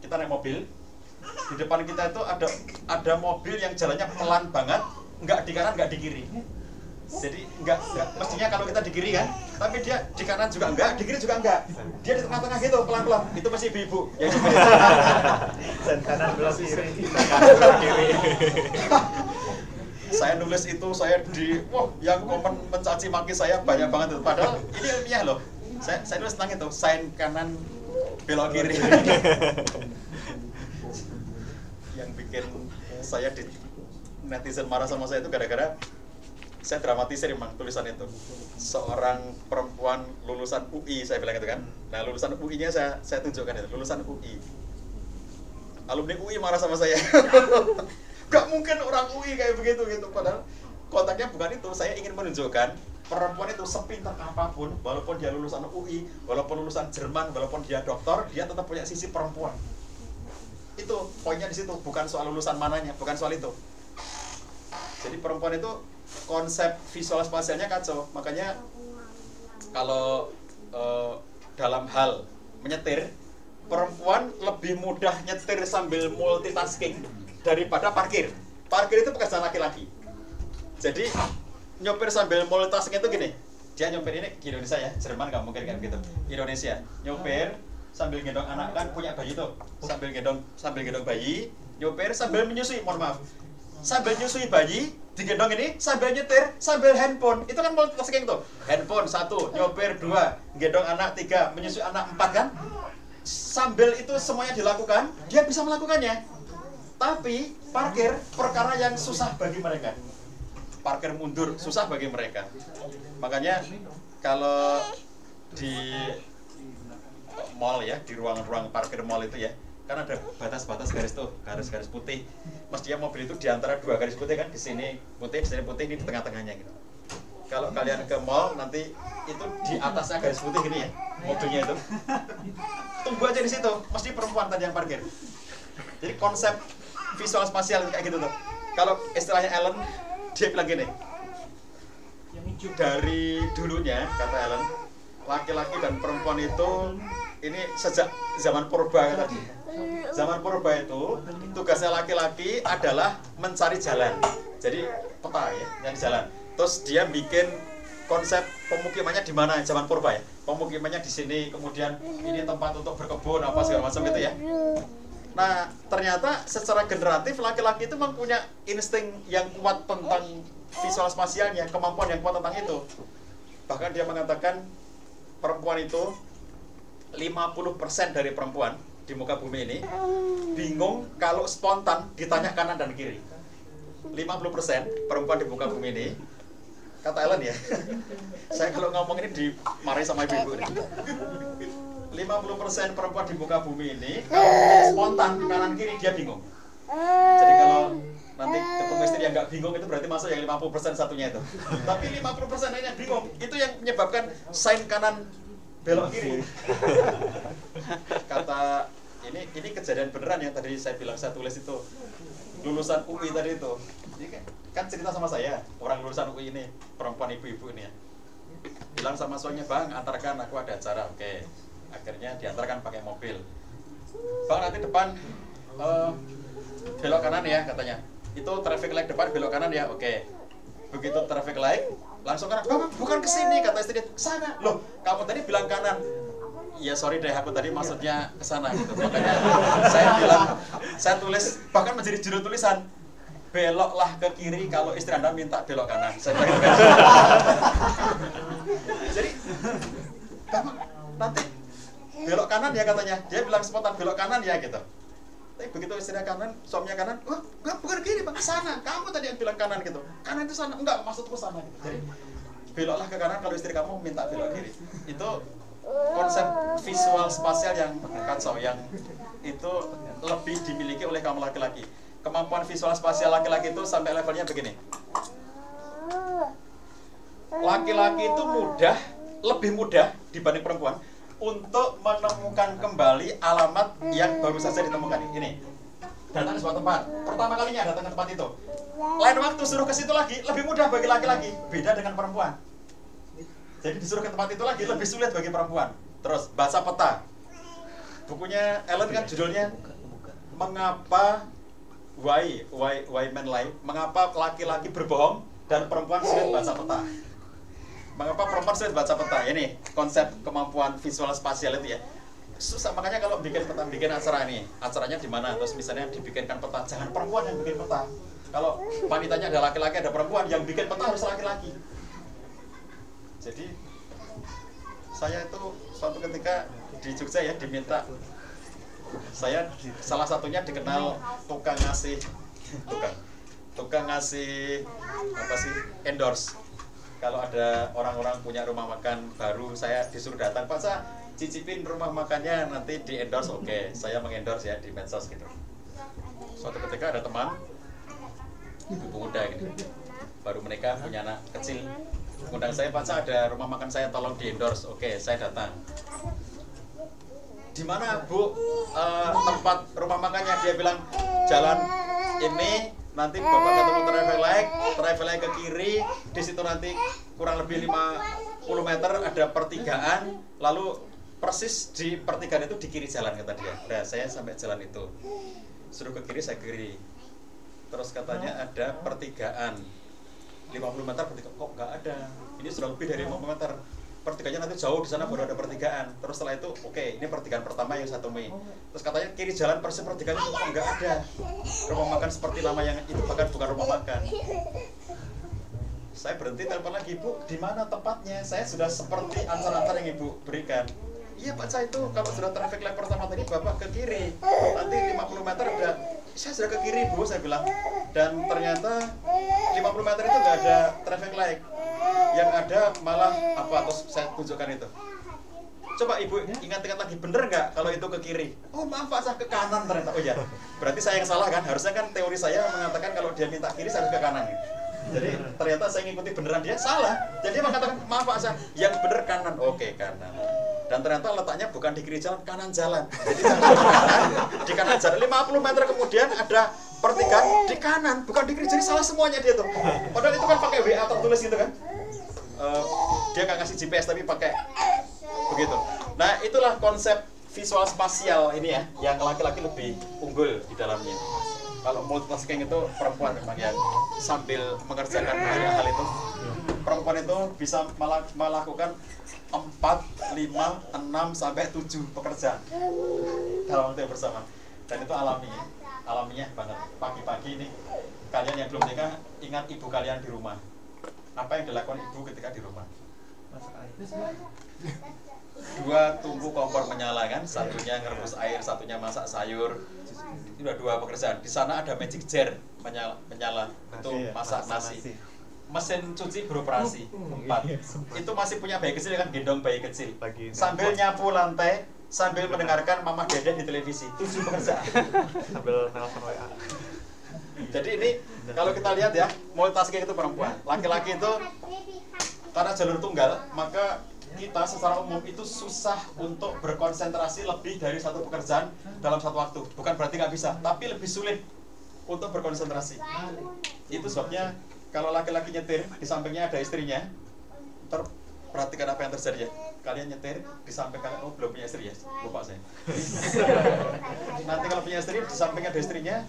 Speaker 5: kita naik mobil di depan kita itu ada ada mobil yang jalannya pelan banget nggak di kanan nggak di kiri. Jadi nggak, mestinya kalau kita di kiri kan tapi dia di kanan juga enggak di kiri juga enggak dia di tengah-tengah gitu pelan-pelan. Itu pasti ibu-ibu. Yang nyopir.
Speaker 2: dan kanan belok kiri
Speaker 5: saya nulis itu saya di wah yang komen mencaci maki saya banyak banget itu padahal ini ilmiah loh. Saya saya nulis tentang itu sign kanan belok kiri. Yang bikin saya di netizen marah sama saya itu gara-gara saya dramatisir emang tulisan itu. Seorang perempuan lulusan UI saya bilang itu kan. Nah lulusan UI nya saya saya tunjukkan itu lulusan UI alumni UI marah sama saya gak mungkin orang UI kayak begitu gitu. Padahal kontaknya bukan itu. Saya ingin menunjukkan perempuan itu sepintar apa pun walaupun dia lulusan UI walaupun lulusan Jerman walaupun dia dokter dia tetap punya sisi perempuan. Itu poinnya di situ bukan soal lulusan mananya bukan soal itu. Jadi perempuan itu konsep visual spasialnya kacau. Makanya kalau eh, dalam hal menyetir perempuan lebih mudah nyetir sambil multitasking daripada parkir. Parkir itu pekerjaan laki-laki. Jadi nyopir sambil multitasking itu gini. Dia nyopir ini di Indonesia ya Jerman nggak mungkin kayak gitu. Indonesia. Nyopir sambil gendong anak kan punya bayi tuh. Sambil gendong sambil gendong bayi nyopir sambil menyusui mohon maaf. Sambil nyusui bayi digendong ini sambil nyetir sambil handphone. Itu kan multitasking tuh. Handphone satu nyopir dua gendong anak tiga menyusui anak empat kan. Sambil itu semuanya dilakukan dia bisa melakukannya tapi parkir perkara yang susah bagi mereka. Parkir mundur susah bagi mereka. Makanya kalau di mall ya di ruang-ruang parkir mall itu ya kan ada batas-batas garis tuh garis-garis putih. Mestinya mobil itu di antara dua garis putih kan di sini putih di sini putih ini di tengah-tengahnya gitu. Kalau kalian ke mall nanti itu di atasnya garis putih gini ya mobilnya itu. Tunggu aja di situ. Mesti perempuan tadi yang parkir. Jadi konsep visual spasial kayak gitu tuh. Kalau istilahnya Ellen dia bilang gini dari dulunya kata Ellen laki-laki dan perempuan itu ini sejak zaman purba kata dia. Zaman purba itu tugasnya laki-laki adalah mencari jalan. Jadi peta ya jalan. Terus dia bikin konsep pemukimannya di mana zaman purba ya? Pemukimannya di sini kemudian ini tempat untuk berkebun apa segala macam itu ya nah ternyata secara generatif laki-laki itu mempunyai insting yang kuat tentang visual spasialnya kemampuan yang kuat tentang itu. Bahkan dia mengatakan perempuan itu 50% dari perempuan di muka bumi ini bingung kalau spontan ditanya kanan dan kiri. 50% perempuan di muka bumi ini kata Ellen ya saya kalau ngomong ini dimarahi sama ibu-ibu 50% perempuan di muka bumi ini kalau spontan kanan kiri dia bingung. Jadi kalau nanti ketemu istri yang nggak bingung itu berarti masuk yang 50% satunya itu. Tapi 50% lainnya bingung. Itu yang menyebabkan sign kanan belok kiri. Kata ini ini kejadian beneran yang tadi saya bilang saya tulis itu. Lulusan UI tadi itu. Ini kan, kan cerita sama saya orang lulusan UI ini perempuan ibu-ibu ini ya. Bilang sama suaminya bang antarkan aku ada acara. Oke akhirnya diantarkan pakai mobil bang nanti depan eh, belok kanan ya katanya itu traffic light depan belok kanan ya oke begitu traffic light langsung kanan bang bukan ke sini kata istri sana loh kamu tadi bilang kanan Iya sorry deh aku tadi maksudnya ke sana gitu. Makanya saya bilang saya tulis bahkan menjadi judul tulisan beloklah ke kiri kalau istri anda minta belok kanan. Saya gitu. Jadi kamu nanti belok kanan ya katanya. Dia bilang spontan belok kanan ya gitu. Tapi begitu istrinya kanan, suaminya kanan, wah enggak, bukan kiri bang, sana. Kamu tadi yang bilang kanan gitu. Kanan itu sana, enggak maksudku sana gitu. Jadi beloklah ke kanan kalau istri kamu minta belok kiri. Itu konsep visual spasial yang kacau yang itu lebih dimiliki oleh kaum laki-laki. Kemampuan visual spasial laki-laki itu sampai levelnya begini. Laki-laki itu mudah, lebih mudah dibanding perempuan untuk menemukan kembali alamat yang baru saja ditemukan. Ini datang ke suatu tempat. Pertama kalinya datang ke tempat itu. Lain waktu suruh ke situ lagi lebih mudah bagi laki-laki, beda dengan perempuan. Jadi disuruh ke tempat itu lagi lebih sulit bagi perempuan. Terus baca peta. Bukunya Ellen kan judulnya Mengapa Why Why Why Men Lie? Mengapa laki-laki berbohong dan perempuan sulit baca peta? Mengapa perempuan sulit baca peta? Ini konsep kemampuan visual spasial itu ya. Susah makanya kalau bikin peta, bikin acara ini, acaranya di mana? Terus misalnya dibikinkan peta, jangan perempuan yang bikin peta. Kalau wanitanya ada laki-laki, ada perempuan, yang bikin peta harus laki-laki jadi saya itu suatu ketika di Jogja ya diminta saya salah satunya dikenal tukang ngasih tukang tukang ngasih apa sih endorse kalau ada orang-orang punya rumah makan baru saya disuruh datang pak saya cicipin rumah makannya nanti di endorse. Oke okay. saya mengendorse ya di medsos gitu. Suatu ketika ada teman ibu muda gitu baru menikah punya anak kecil. Undang saya pak Ca, ada rumah makan saya tolong di endorse. Oke saya datang. Di mana bu? Eh, tempat rumah makannya? Dia bilang jalan ini nanti bapak ketemu traffic light traffic light ke kiri di situ nanti kurang lebih 50 meter ada pertigaan lalu persis di pertigaan itu di kiri jalan kata dia. Nah saya sampai jalan itu. Suruh ke kiri saya kiri. Terus katanya ada pertigaan. 50 meter pertigaan kok nggak ada? Ini sudah lebih dari 50 meter pertigaannya nanti jauh di sana baru ada pertigaan. Terus setelah itu oke ini pertigaan pertama yang satu Mei. Terus katanya kiri jalan persis pertigaan itu kok nggak ada. Rumah makan seperti lama yang itu bahkan bukan rumah makan. Saya berhenti telepon lagi ibu di mana tempatnya? Saya sudah seperti antar-antar yang ibu berikan. Iya pak saya itu kalau sudah traffic light pertama tadi bapak ke kiri. Nanti 50 meter ada saya sudah ke kiri bu saya bilang. Dan ternyata 50 meter itu nggak ada traffic light yang ada malah apa terus saya tunjukkan itu. Coba ibu ingat-ingat lagi bener nggak kalau itu ke kiri? Oh maaf pak saya ke kanan ternyata. Oh ya berarti saya yang salah kan? Harusnya kan teori saya mengatakan kalau dia minta kiri saya harus ke kanan. Jadi ternyata saya ngikuti beneran dia salah. Jadi dia mengatakan maaf pak saya yang bener kanan. Oke kanan. Dan ternyata letaknya bukan di kiri jalan kanan jalan. Jadi di kanan jalan 50 meter kemudian ada pertigaan di kanan bukan di kiri. Jadi salah semuanya dia tuh. Padahal itu kan pakai WA tertulis gitu kan Eh, dia nggak ngasih GPS tapi pakai begitu. Nah itulah konsep visual spasial ini ya yang laki-laki lebih unggul di dalamnya. Kalau multitasking itu perempuan memang yang sambil mengerjakan banyak hal itu. Perempuan itu bisa mela- melakukan 4, 5, 6 sampai 7 pekerjaan dalam waktu yang bersama. Dan itu alami alaminya banget. Pagi-pagi ini kalian yang belum nikah ingat ibu kalian di rumah apa yang dilakukan ibu ketika di rumah? Dua tungku kompor menyala kan? Satunya ngerebus air satunya masak sayur. Itu udah dua pekerjaan. Di sana ada magic jar menyala, menyala. Untuk
Speaker 1: ya,
Speaker 5: masak nasi. mesin cuci beroperasi empat itu masih punya bayi kecil kan? Gendong bayi kecil. Sambil nyapu lantai sambil mendengarkan mama dede di televisi. Tujuh pekerjaan.
Speaker 1: Sambil nelfon WA
Speaker 5: jadi ini kalau kita lihat ya multitasking itu perempuan. Laki-laki itu karena jalur tunggal maka kita secara umum itu susah untuk berkonsentrasi lebih dari satu pekerjaan dalam satu waktu. Bukan berarti nggak bisa tapi lebih sulit untuk berkonsentrasi. Itu sebabnya kalau laki-laki nyetir di sampingnya ada istrinya ntar perhatikan apa yang terjadi ya. Kalian nyetir di samping kalian oh belum punya istri ya lupa saya. Nanti kalau punya istri di samping ada istrinya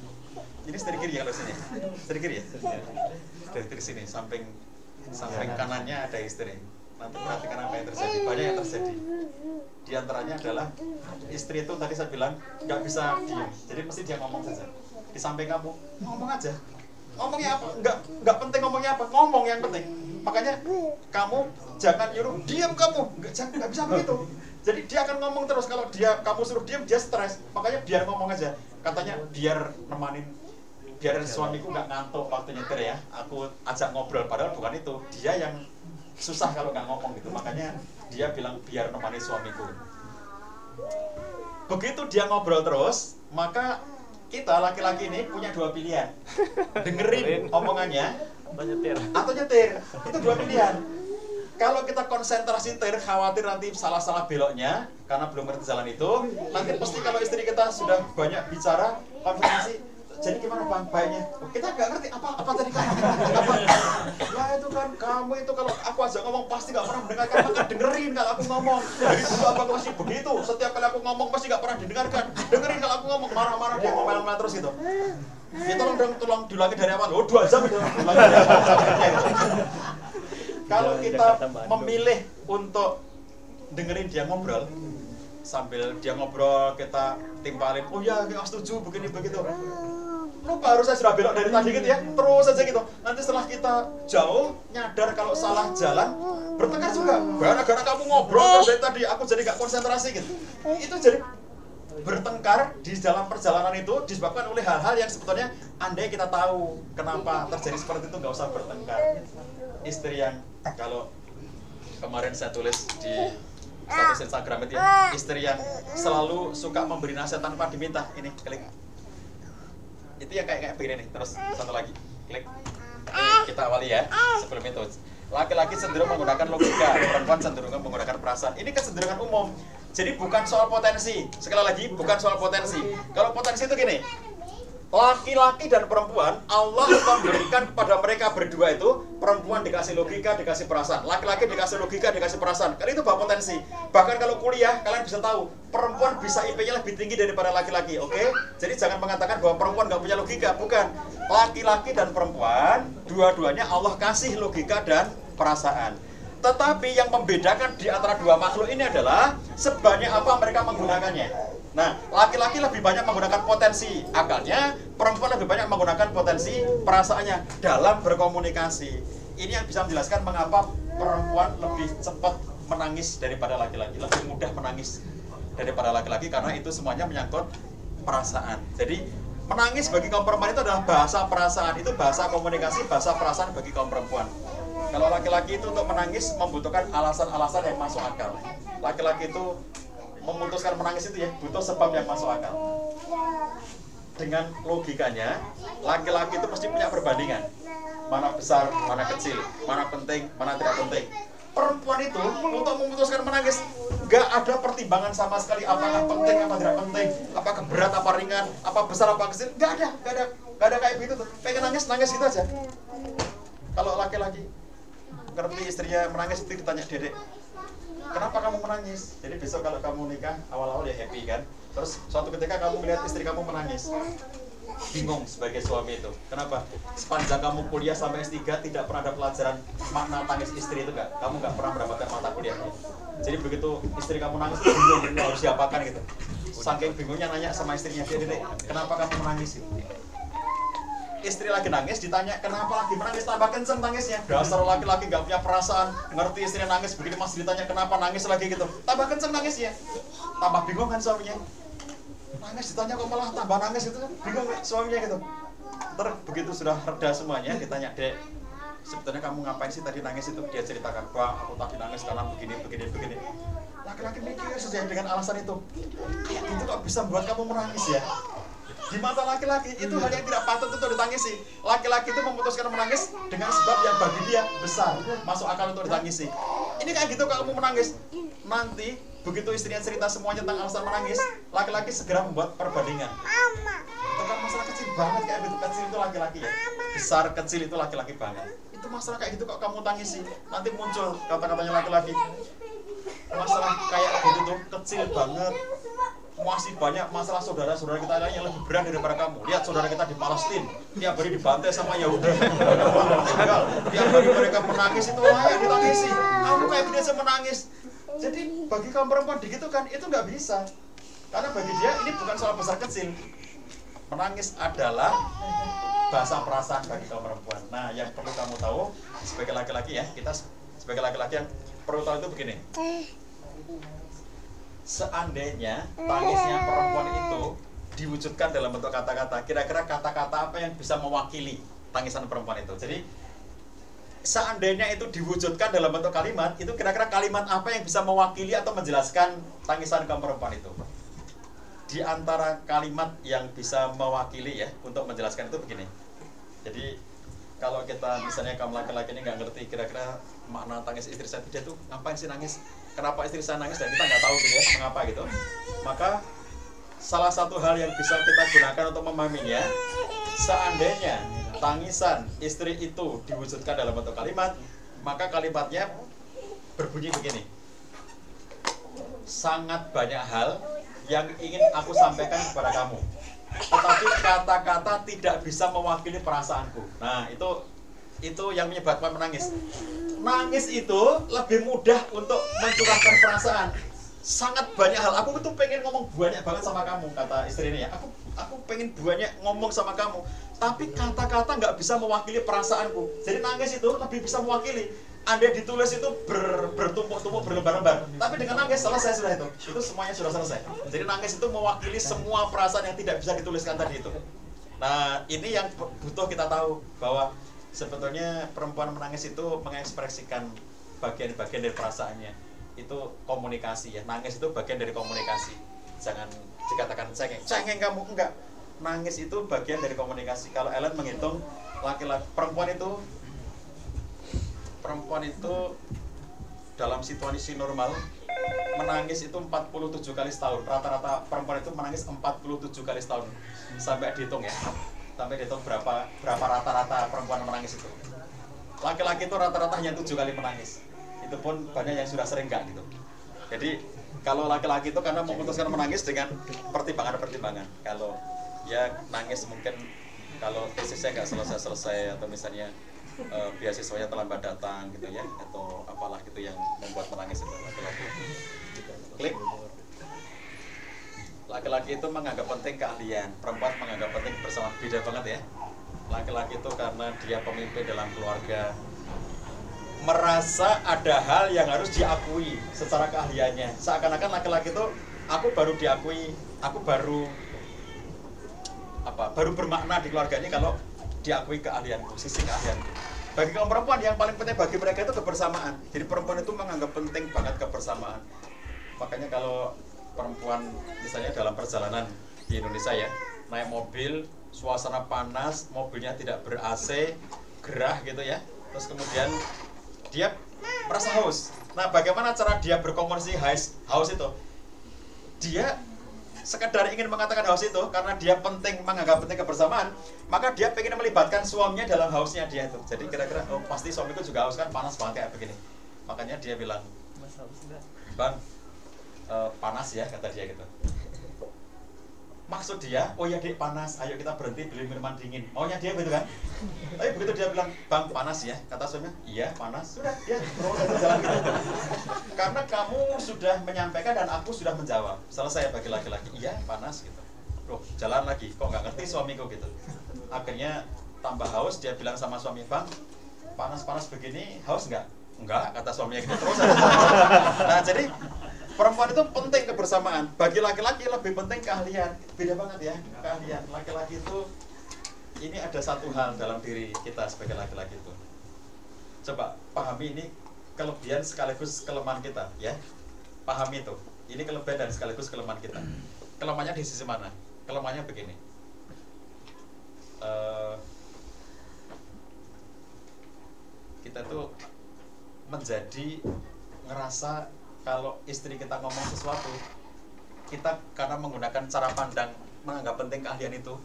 Speaker 5: ini istri kiri ya sini istri kiri ya? Istri kiri sini samping samping kanannya ada istri. Nanti perhatikan apa yang terjadi. Banyak yang terjadi. Di antaranya adalah istri itu tadi saya bilang nggak bisa diem. Jadi mesti dia ngomong saja. Di samping kamu ngomong aja. Ngomongnya apa? Nggak nggak penting ngomongnya apa. Ngomong yang penting. Makanya kamu jangan nyuruh diam kamu. Nggak nggak bisa begitu. Jadi dia akan ngomong terus. Kalau dia kamu suruh diam dia stres. Makanya biar ngomong aja. Katanya biar nemanin biar suamiku nggak ngantuk waktu nyetir ya. Aku ajak ngobrol padahal bukan itu. Dia yang susah kalau nggak ngomong gitu. Makanya dia bilang biar nemani suamiku. Begitu dia ngobrol terus maka kita laki-laki ini punya dua pilihan. Dengerin omongannya.
Speaker 1: Atau nyetir.
Speaker 5: Atau nyetir. Itu dua pilihan. Kalau kita konsentrasi nyetir khawatir nanti salah-salah beloknya karena belum ngerti jalan itu nanti pasti kalau istri kita sudah banyak bicara konfirmasi jadi gimana bang? Baiknya? Kita nggak ngerti apa apa tadi kamu apa ya itu kan kamu itu kalau aku aja ngomong pasti nggak pernah mendengarkan. Maka dengerin kalau aku ngomong. Dari dulu abang masih begitu. Setiap kali aku ngomong pasti nggak pernah didengarkan. Dengerin kalau aku ngomong. Marah-marah dia ngomel-ngomel terus gitu. Ya tolong dong tolong diulangi dari awal. Oh dua jam itu. Kalau kita memilih untuk dengerin dia ngobrol sambil dia ngobrol kita timpalin oh ya aku setuju begini begitu lupa harus saya sudah belok dari tadi gitu ya. Terus aja gitu. Nanti setelah kita jauh nyadar kalau salah jalan bertengkar juga. Gara-gara kamu ngobrol dari tadi aku jadi gak konsentrasi gitu. Itu jadi bertengkar di dalam perjalanan itu disebabkan oleh hal-hal yang sebetulnya andai kita tahu kenapa terjadi seperti itu nggak usah bertengkar. Istri yang kalau kemarin saya tulis di status Instagram itu ya istri yang selalu suka memberi nasihat tanpa diminta. Ini klik itu yang kayak kayak begini nih terus satu lagi. Klik. Ini kita awali ya sebelum itu. Laki-laki cenderung menggunakan logika perempuan cenderung menggunakan perasaan. Ini kecenderungan umum. Jadi bukan soal potensi. Sekali lagi bukan soal potensi. Kalau potensi itu gini laki-laki dan perempuan Allah memberikan kepada mereka berdua itu perempuan dikasih logika dikasih perasaan. Laki-laki dikasih logika dikasih perasaan. Kan itu bawa potensi. Bahkan kalau kuliah kalian bisa tahu perempuan bisa IP-nya lebih tinggi daripada laki-laki oke? Jadi jangan mengatakan bahwa perempuan nggak punya logika bukan. Laki-laki dan perempuan dua-duanya Allah kasih logika dan perasaan tetapi yang membedakan di antara dua makhluk ini adalah sebanyak apa mereka menggunakannya Nah, laki-laki lebih banyak menggunakan potensi akalnya, perempuan lebih banyak menggunakan potensi perasaannya dalam berkomunikasi. Ini yang bisa menjelaskan mengapa perempuan lebih cepat menangis daripada laki-laki, lebih mudah menangis daripada laki-laki karena itu semuanya menyangkut perasaan. Jadi menangis bagi kaum perempuan itu adalah bahasa perasaan, itu bahasa komunikasi, bahasa perasaan bagi kaum perempuan. Kalau laki-laki itu untuk menangis membutuhkan alasan-alasan yang masuk akal. Laki-laki itu memutuskan menangis itu ya butuh sebab yang masuk akal. Dengan logikanya laki-laki itu mesti punya perbandingan. Mana besar mana kecil mana penting mana tidak penting. Perempuan itu untuk memutuskan menangis nggak ada pertimbangan sama sekali apakah penting apa tidak penting apakah berat apa ringan apa besar apa kecil nggak ada nggak ada nggak ada kayak begitu tuh. Pengen nangis nangis gitu aja. Kalau laki-laki ngerti istrinya menangis itu ditanya dedek kenapa kamu menangis? Jadi besok kalau kamu nikah awal-awal ya happy kan. Terus suatu ketika kamu melihat istri kamu menangis, bingung sebagai suami itu. Kenapa? Sepanjang kamu kuliah sampai S3 tidak pernah ada pelajaran makna tangis istri itu enggak. Kamu enggak pernah mendapatkan mata kuliahnya. Jadi begitu istri kamu nangis bingung harus diapakan gitu. Saking bingungnya nanya sama istrinya dia, "Dek, kenapa kamu menangis?" Istri lagi nangis ditanya kenapa lagi menangis? Tambah kenceng tangisnya dasar laki-laki gak punya perasaan ngerti istri nangis begini masih ditanya kenapa nangis lagi? Gitu. Tambah kenceng nangisnya. Tambah bingung kan suaminya. Nangis ditanya kok malah tambah nangis? Itu bingung suaminya gitu. Ntar begitu sudah reda semuanya ditanya dek sebetulnya kamu ngapain sih tadi nangis itu? Dia ceritakan bang aku tadi nangis karena begini begini begini. Laki-laki mikir sesuai dengan alasan itu. Kayak gitu kok bisa membuat kamu menangis ya di mata laki-laki itu hal yang tidak patut untuk ditangisi. Laki-laki itu memutuskan menangis dengan sebab yang bagi dia besar, masuk akal untuk ditangisi. Ini kayak gitu kalau kamu menangis, nanti begitu istrinya cerita semuanya tentang alasan menangis, laki-laki segera membuat perbandingan. Itu kan masalah kecil banget kayak gitu kecil itu laki-laki ya. Besar kecil itu laki-laki banget. Itu masalah kayak gitu kok kamu tangisi, nanti muncul kata-katanya laki-laki. Masalah kayak gitu tuh kecil banget, masih banyak masalah saudara-saudara kita yang lebih berat daripada kamu. Lihat saudara kita di Palestina, tiap hari dibantai sama Yahudi. Tiap hari mereka menangis itu layak ditangisi. Kamu kayak gini aja menangis. Jadi bagi kaum perempuan begitu kan itu nggak bisa. Karena bagi dia ini bukan soal besar kecil. Menangis adalah bahasa perasaan bagi kaum perempuan. Nah, yang perlu kamu tahu sebagai laki-laki ya, kita sebagai laki-laki yang perlu tahu itu begini seandainya tangisnya perempuan itu diwujudkan dalam bentuk kata-kata, kira-kira kata-kata apa yang bisa mewakili tangisan perempuan itu? Jadi seandainya itu diwujudkan dalam bentuk kalimat, itu kira-kira kalimat apa yang bisa mewakili atau menjelaskan tangisan kaum perempuan itu? Di antara kalimat yang bisa mewakili ya untuk menjelaskan itu begini. Jadi kalau kita misalnya kamu laki-laki ini nggak ngerti kira-kira makna tangis istri saya dia tuh ngapain sih nangis kenapa istri saya nangis dan kita nggak tahu gitu ya mengapa gitu maka salah satu hal yang bisa kita gunakan untuk memahaminya seandainya tangisan istri itu diwujudkan dalam bentuk kalimat maka kalimatnya berbunyi begini sangat banyak hal yang ingin aku sampaikan kepada kamu tetapi kata-kata tidak bisa mewakili perasaanku. Nah, itu itu yang menyebabkan menangis. Nangis itu lebih mudah untuk mencurahkan perasaan. Sangat banyak hal. Aku tuh pengen ngomong banyak banget sama kamu, kata istri ini ya. Aku aku pengen banyak ngomong sama kamu. Tapi kata-kata nggak bisa mewakili perasaanku. Jadi nangis itu lebih bisa mewakili anda ditulis itu ber, bertumpuk-tumpuk berlembar-lembar tapi dengan nangis selesai sudah itu itu semuanya sudah selesai jadi nangis itu mewakili semua perasaan yang tidak bisa dituliskan tadi itu nah ini yang butuh kita tahu bahwa sebetulnya perempuan menangis itu mengekspresikan bagian-bagian dari perasaannya itu komunikasi ya nangis itu bagian dari komunikasi jangan dikatakan cengeng cengeng kamu enggak nangis itu bagian dari komunikasi. Kalau Ellen menghitung laki-laki perempuan itu perempuan itu dalam situasi normal menangis itu 47 kali setahun. Rata-rata perempuan itu menangis 47 kali setahun. Sampai dihitung ya. Sampai dihitung berapa berapa rata-rata perempuan menangis itu. Laki-laki itu rata-rata hanya 7 kali menangis. Itu pun banyak yang sudah sering enggak gitu. Jadi kalau laki-laki itu karena memutuskan menangis dengan pertimbangan-pertimbangan. Kalau ya nangis mungkin kalau tesisnya nggak selesai-selesai atau misalnya eh, beasiswanya terlambat datang gitu ya atau apalah gitu yang membuat menangis itu laki-laki. Klik. Laki-laki itu menganggap penting keahlian, perempuan menganggap penting bersama beda banget ya. Laki-laki itu karena dia pemimpin dalam keluarga, merasa ada hal yang harus diakui secara keahliannya. Seakan-akan laki-laki itu aku baru diakui, aku baru apa? Baru bermakna di keluarga ini kalau diakui keahlianku, sisi keahlianku. Bagi kaum perempuan yang paling penting bagi mereka itu kebersamaan. Jadi perempuan itu menganggap penting banget kebersamaan. Makanya kalau perempuan misalnya dalam perjalanan di Indonesia ya, naik mobil, suasana panas, mobilnya tidak ber AC, gerah gitu ya. Terus kemudian dia merasa haus. Nah, bagaimana cara dia berkomunikasi haus, haus itu? Dia sekedar ingin mengatakan haus itu karena dia penting menganggap penting kebersamaan, maka dia pengen melibatkan suaminya dalam hausnya dia itu. Jadi kira-kira oh pasti suamiku juga haus kan panas banget kayak begini. Makanya dia bilang, "Bang, eh, panas ya," kata dia gitu. Maksud dia, oh ya dek panas, ayo kita berhenti beli minuman dingin. Maunya dia begitu kan? Tapi begitu dia bilang, bang panas ya, kata suaminya, iya panas. Sudah, dia jalan gitu. Karena kamu sudah menyampaikan dan aku sudah menjawab. Selesai bagi laki-laki, iya panas gitu. Loh, jalan lagi, kok nggak ngerti suamiku gitu. Akhirnya tambah haus, dia bilang sama suami, bang, panas-panas begini, haus nggak? Enggak, kata suaminya gitu terus. Nah, jadi perempuan itu penting kebersamaan. Bagi laki-laki lebih penting keahlian. Beda banget ya, keahlian. Laki-laki itu ini ada satu hal dalam diri kita sebagai laki-laki itu. Coba pahami ini kelebihan sekaligus kelemahan kita, ya. Pahami itu. Ini kelebihan dan sekaligus kelemahan kita. Kelemahannya di sisi mana? Kelemahannya begini. Eh, kita tuh menjadi ngerasa kalau istri kita ngomong sesuatu kita karena menggunakan cara pandang menganggap penting keahlian itu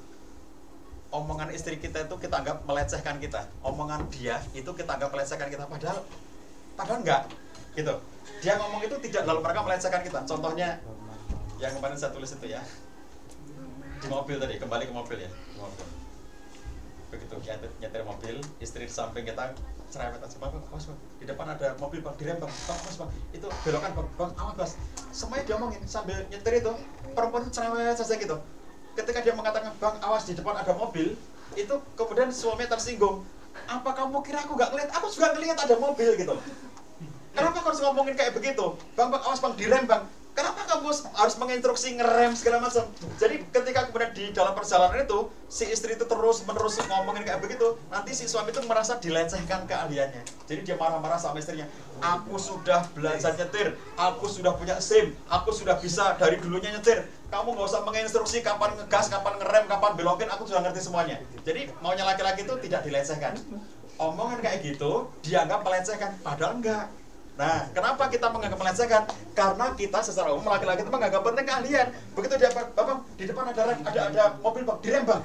Speaker 5: omongan istri kita itu kita anggap melecehkan kita. Omongan dia itu kita anggap melecehkan kita. Padahal padahal enggak gitu. Dia ngomong itu tidak dalam mereka melecehkan kita. Contohnya yang kemarin saya tulis itu ya. Di mobil tadi kembali ke mobil ya begitu nyetir mobil istri di samping kita cerewet aja bang bang, di depan ada mobil bang direm bang bang awas bang itu belokan bang bang awas bang semuanya diomongin sambil nyetir itu perempuan cerewet saja gitu. Ketika dia mengatakan bang awas di depan ada mobil itu kemudian suaminya tersinggung. Apa kamu kira aku gak ngeliat? Aku juga ngeliat ada mobil gitu. Kenapa harus ngomongin kayak begitu? Bang bang awas bang direm bang kenapa kamu harus menginstruksi ngerem segala macam? Jadi ketika kemudian di dalam perjalanan itu si istri itu terus menerus ngomongin kayak begitu nanti si suami itu merasa dilecehkan keahliannya. Jadi dia marah-marah sama istrinya. Aku sudah belajar nyetir aku sudah punya SIM aku sudah bisa dari dulunya nyetir. Kamu nggak usah menginstruksi kapan ngegas kapan ngerem kapan belokin aku sudah ngerti semuanya. Jadi maunya laki-laki itu tidak dilecehkan. Omongan kayak gitu dianggap melecehkan padahal enggak Nah, kenapa kita menganggap melecehkan? Karena kita secara umum laki-laki itu menganggap penting keahlian. Begitu dia, bapak di depan ada ada ada mobil bang, direm bang.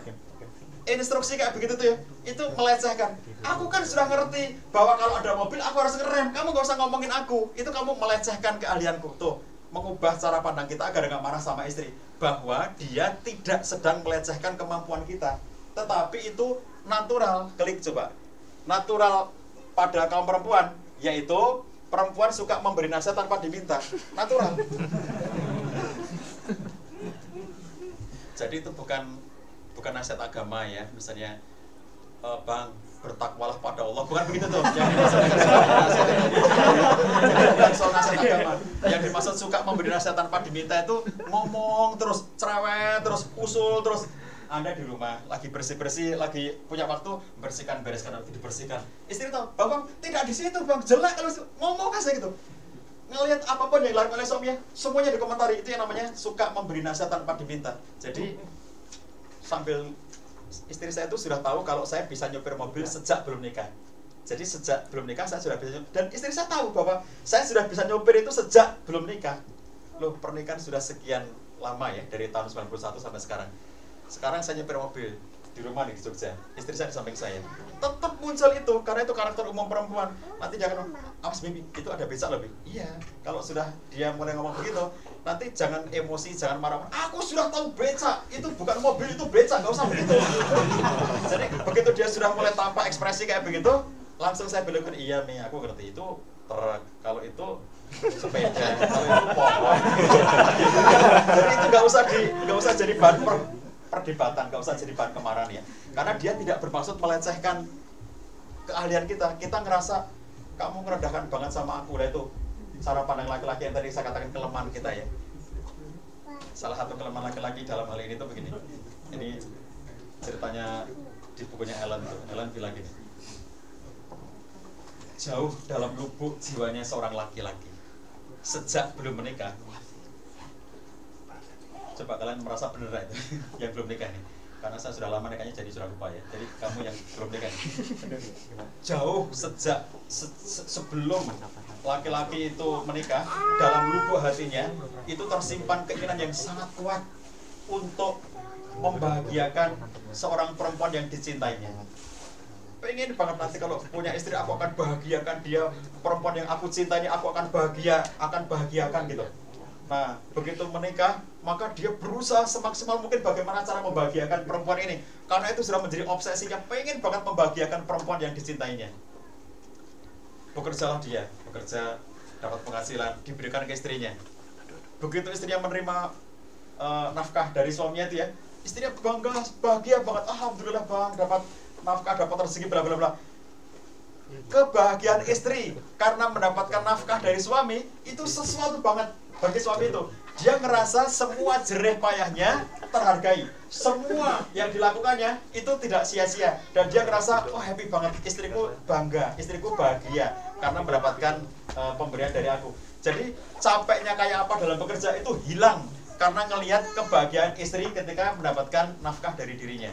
Speaker 5: Instruksi kayak begitu tuh ya, itu melecehkan. Aku kan sudah ngerti bahwa kalau ada mobil aku harus ngerem. Kamu gak usah ngomongin aku. Itu kamu melecehkan keahlianku. Tuh, mengubah cara pandang kita agar nggak marah sama istri. Bahwa dia tidak sedang melecehkan kemampuan kita, tetapi itu natural. Klik coba. Natural pada kaum perempuan, yaitu perempuan suka memberi nasihat tanpa diminta. Natural. Jadi itu bukan bukan nasihat agama ya. Misalnya e, bang bertakwalah pada Allah. Bukan begitu tuh. Bukan soal nasihat agama. Yang dimaksud suka memberi nasihat tanpa diminta itu ngomong terus cerewet terus usul terus anda di rumah lagi bersih bersih lagi punya waktu bersihkan bereskan dibersihkan istri tahu bang, bang tidak di situ bang jelek kalau ngomong kasih gitu ngelihat apa pun yang dilakukan oleh suaminya semuanya dikomentari itu yang namanya suka memberi nasihat tanpa diminta jadi sambil istri saya itu sudah tahu kalau saya bisa nyopir mobil sejak belum nikah. Jadi sejak belum nikah saya sudah bisa nyopir. Dan istri saya tahu bahwa saya sudah bisa nyopir itu sejak belum nikah. Loh pernikahan sudah sekian lama ya dari tahun 91 sampai sekarang. Sekarang saya nyopir mobil di rumah nih di Jogja. Istri saya di samping saya. Tetap muncul itu karena itu karakter umum perempuan. Nanti jangan awas mimpi itu ada becak lebih. Iya. Kalau sudah dia mulai ngomong begitu, nanti jangan emosi, jangan marah. Aku sudah tahu becak itu bukan mobil itu becak, nggak usah begitu. Jadi begitu dia sudah mulai tampak ekspresi kayak begitu, langsung saya belokkan iya mi aku ngerti itu truk kalau itu sepeda kalau itu pohon jadi itu nggak usah di nggak usah jadi bahan perdebatan nggak usah jadi bahan kemarahan ya. Karena dia tidak bermaksud melecehkan keahlian kita. Kita ngerasa kamu ngerendahkan banget sama aku. Lah itu cara pandang laki-laki yang tadi saya katakan kelemahan kita ya. Salah satu kelemahan laki-laki dalam hal ini tuh begini. Ini ceritanya di bukunya Ellen tuh. Ellen bilang gini jauh dalam lubuk jiwanya seorang laki-laki. Sejak belum menikah coba kalian merasa bener itu yang belum nikah nih. Karena saya sudah lama nikahnya jadi sudah lupa ya. Jadi kamu yang belum nikah nih. jauh sejak se- se- sebelum laki-laki itu menikah dalam lubuk hatinya itu tersimpan keinginan yang sangat kuat untuk membahagiakan seorang perempuan yang dicintainya. Pengen banget nanti kalau punya istri aku akan bahagiakan dia. Perempuan yang aku cintai ini aku akan bahagia akan bahagiakan gitu nah begitu menikah maka dia berusaha semaksimal mungkin bagaimana cara membahagiakan perempuan ini. Karena itu sudah menjadi obsesinya pengen banget membahagiakan perempuan yang dicintainya. Bekerjalah dia bekerja dapat penghasilan diberikan ke istrinya. Begitu istrinya menerima eh, nafkah dari suaminya itu ya istrinya bangga bahagia banget. Alhamdulillah bang dapat nafkah dapat rezeki bla bla bla. Kebahagiaan istri karena mendapatkan nafkah dari suami itu sesuatu banget bagi suami itu dia ngerasa semua jerih payahnya terhargai. Semua yang dilakukannya itu tidak sia-sia. Dan dia ngerasa oh happy banget. Istriku bangga. Istriku bahagia. Karena mendapatkan eh, pemberian dari aku. Jadi capeknya kayak apa dalam bekerja itu hilang. Karena ngelihat kebahagiaan istri ketika mendapatkan nafkah dari dirinya.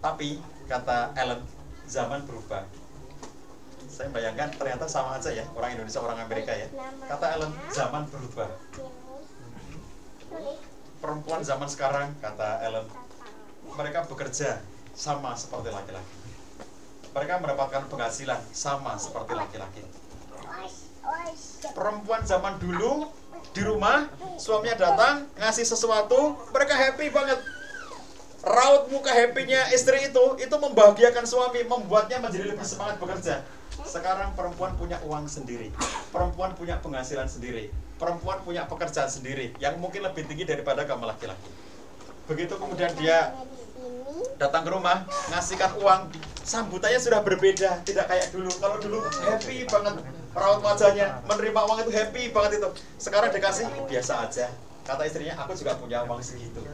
Speaker 5: Tapi kata Ellen zaman berubah saya bayangkan ternyata sama aja ya orang Indonesia orang Amerika ya. Kata Ellen zaman berubah. Perempuan zaman sekarang kata Ellen mereka bekerja sama seperti laki-laki. Mereka mendapatkan penghasilan sama seperti laki-laki. Perempuan zaman dulu di rumah suaminya datang ngasih sesuatu mereka happy banget. Raut muka happynya istri itu itu membahagiakan suami membuatnya menjadi lebih semangat bekerja sekarang perempuan punya uang sendiri perempuan punya penghasilan sendiri perempuan punya pekerjaan sendiri yang mungkin lebih tinggi daripada kamu laki-laki. Begitu kemudian dia datang ke rumah ngasihkan uang sambutannya sudah berbeda tidak kayak dulu. Kalau dulu happy banget raut wajahnya menerima uang itu happy banget itu. Sekarang dikasih biasa aja. Kata istrinya aku juga punya uang segitu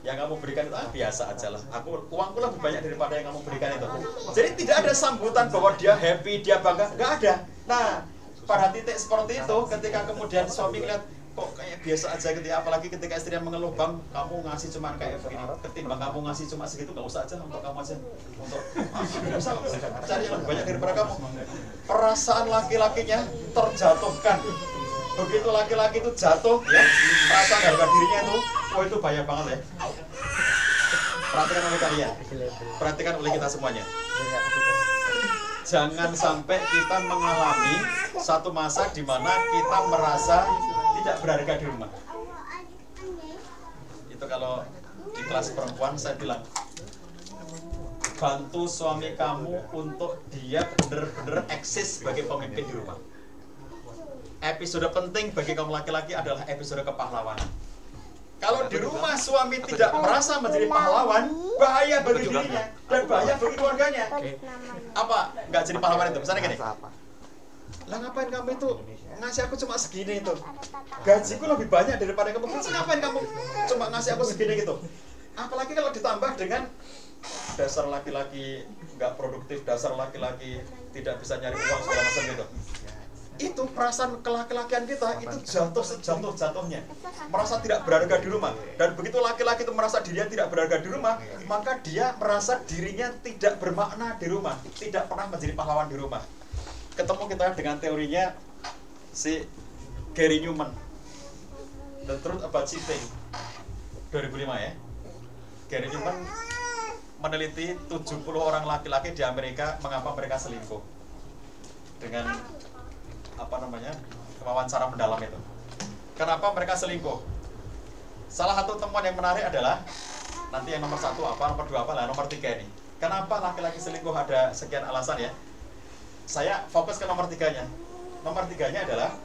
Speaker 5: yang kamu berikan itu ah, biasa aja lah. Aku uangku lebih banyak daripada yang kamu berikan itu. Jadi tidak ada sambutan bahwa dia happy dia bangga. Nggak ada. Nah pada titik seperti itu ketika kemudian suami lihat kok kayak biasa aja gitu ya? Apalagi ketika istrinya mengeluh bang kamu ngasih cuma kayak begini. Ketimbang kamu ngasih cuma segitu nggak usah aja untuk kamu aja. Untuk usah cari yang lebih banyak daripada kamu. Perasaan laki-lakinya terjatuhkan begitu laki-laki itu jatuh ya perasaan harga dirinya itu oh itu bahaya banget ya. Perhatikan oleh kalian. Perhatikan oleh kita semuanya. Jangan sampai kita mengalami satu masa di mana kita merasa tidak berharga di rumah. Itu kalau di kelas perempuan saya bilang bantu suami kamu untuk dia benar-benar eksis sebagai pemimpin di rumah episode penting bagi kaum laki-laki adalah episode kepahlawanan. Kalau di rumah suami tidak merasa menjadi pahlawan bahaya bagi dirinya dan bahaya bagi keluarganya. Apa? Nggak jadi pahlawan itu? Misalnya gini. Lah ngapain kamu itu? Ngasih aku cuma segini itu. Gajiku lebih banyak daripada kamu. Terus ngapain kamu cuma ngasih aku segini gitu? Apalagi kalau ditambah dengan dasar laki-laki nggak produktif dasar laki-laki tidak bisa nyari uang segala macam gitu itu perasaan kelaki-lakian kita itu jatuh sejatuh jatuhnya merasa tidak berharga di rumah. Dan begitu laki-laki itu merasa dirinya tidak berharga di rumah maka dia merasa dirinya tidak bermakna di rumah. Tidak pernah menjadi pahlawan di rumah. Ketemu kita dengan teorinya si Gary Newman. The Truth About Cheating. 2005 ya. Gary Newman meneliti 70 orang laki-laki di Amerika mengapa mereka selingkuh. Dengan apa namanya wawancara mendalam itu. Kenapa mereka selingkuh? Salah satu temuan yang menarik adalah nanti yang nomor satu apa, nomor dua apa, lah nomor tiga ini. Kenapa laki-laki selingkuh ada sekian alasan ya? Saya fokus ke nomor tiganya. Nomor tiganya adalah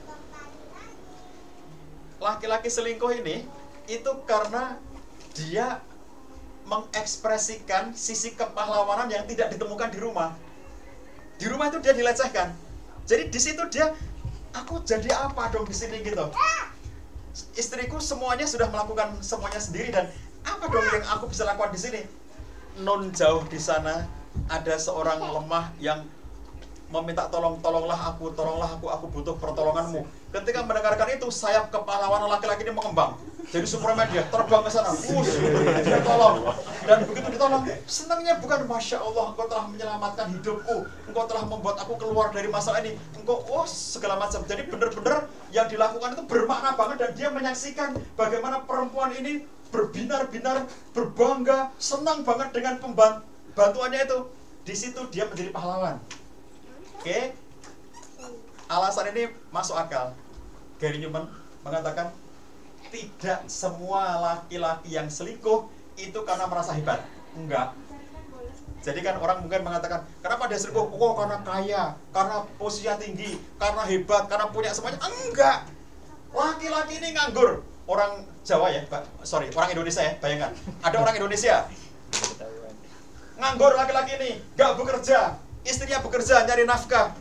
Speaker 5: laki-laki selingkuh ini itu karena dia mengekspresikan sisi kepahlawanan yang tidak ditemukan di rumah. Di rumah itu dia dilecehkan. Jadi di situ dia aku jadi apa dong di sini gitu. Istriku semuanya sudah melakukan semuanya sendiri dan apa dong yang aku bisa lakukan di sini? Non jauh di sana ada seorang lemah yang meminta tolong tolonglah aku tolonglah aku aku butuh pertolonganmu ketika mendengarkan itu sayap kepahlawanan laki-laki ini mengembang jadi Superman dia terbang ke sana. Wush, dia tolong. Dan begitu ditolong senangnya bukan masya Allah engkau telah menyelamatkan hidupku. Engkau telah membuat aku keluar dari masalah ini. Engkau oh segala macam. Jadi benar-benar yang dilakukan itu bermakna banget dan dia menyaksikan bagaimana perempuan ini berbinar-binar berbangga senang banget dengan pembantuannya itu. Di situ dia menjadi pahlawan. Oke. Alasan ini masuk akal. Gary Newman mengatakan tidak semua laki-laki yang selingkuh itu karena merasa hebat. Enggak. Jadi kan orang mungkin mengatakan, kenapa dia selingkuh? Oh, karena kaya, karena posisinya tinggi, karena hebat, karena punya semuanya. Enggak. Laki-laki ini nganggur. Orang Jawa ya, sorry, orang Indonesia ya, bayangkan. Ada orang Indonesia. Nganggur laki-laki ini, gak bekerja, istrinya bekerja nyari nafkah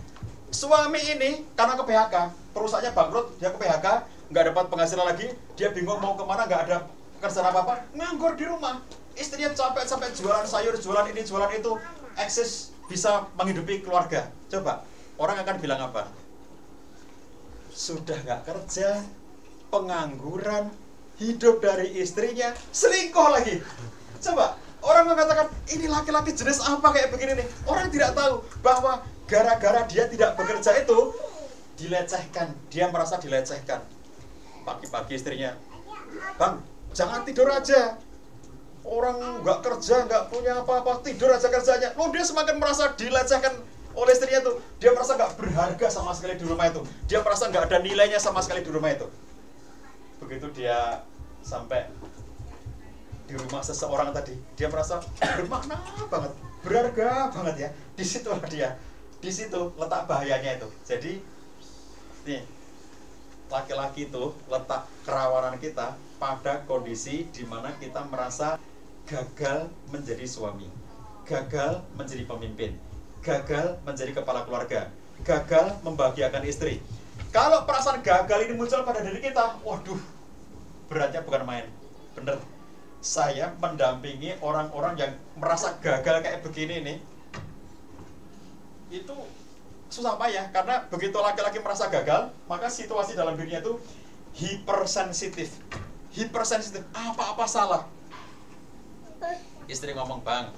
Speaker 5: suami ini karena ke PHK perusahaannya bangkrut dia ke PHK nggak dapat penghasilan lagi dia bingung mau ke mana nggak ada kerjaan apa apa nganggur di rumah istrinya capek sampai jualan sayur jualan ini jualan itu eksis bisa menghidupi keluarga coba orang akan bilang apa sudah nggak kerja pengangguran hidup dari istrinya selingkuh lagi coba Orang mengatakan, ini laki-laki jenis apa kayak begini nih. Orang tidak tahu bahwa gara-gara dia tidak bekerja itu, dilecehkan. Dia merasa dilecehkan. Pagi-pagi istrinya, Bang, jangan tidur aja. Orang nggak kerja, nggak punya apa-apa, tidur aja kerjanya. Loh, dia semakin merasa dilecehkan oleh istrinya tuh. Dia merasa nggak berharga sama sekali di rumah itu. Dia merasa nggak ada nilainya sama sekali di rumah itu. Begitu dia sampai di rumah seseorang tadi dia merasa bermakna banget berharga banget ya di situ dia di situ letak bahayanya itu jadi nih laki-laki itu letak kerawanan kita pada kondisi di mana kita merasa gagal menjadi suami gagal menjadi pemimpin gagal menjadi kepala keluarga gagal membahagiakan istri. Kalau perasaan gagal ini muncul pada diri kita waduh beratnya bukan main. Bener. Saya mendampingi orang-orang yang merasa gagal kayak begini nih itu susah payah karena begitu laki-laki merasa gagal maka situasi dalam dirinya itu hipersensitif. Hipersensitif. Apa-apa salah. Istri ngomong bang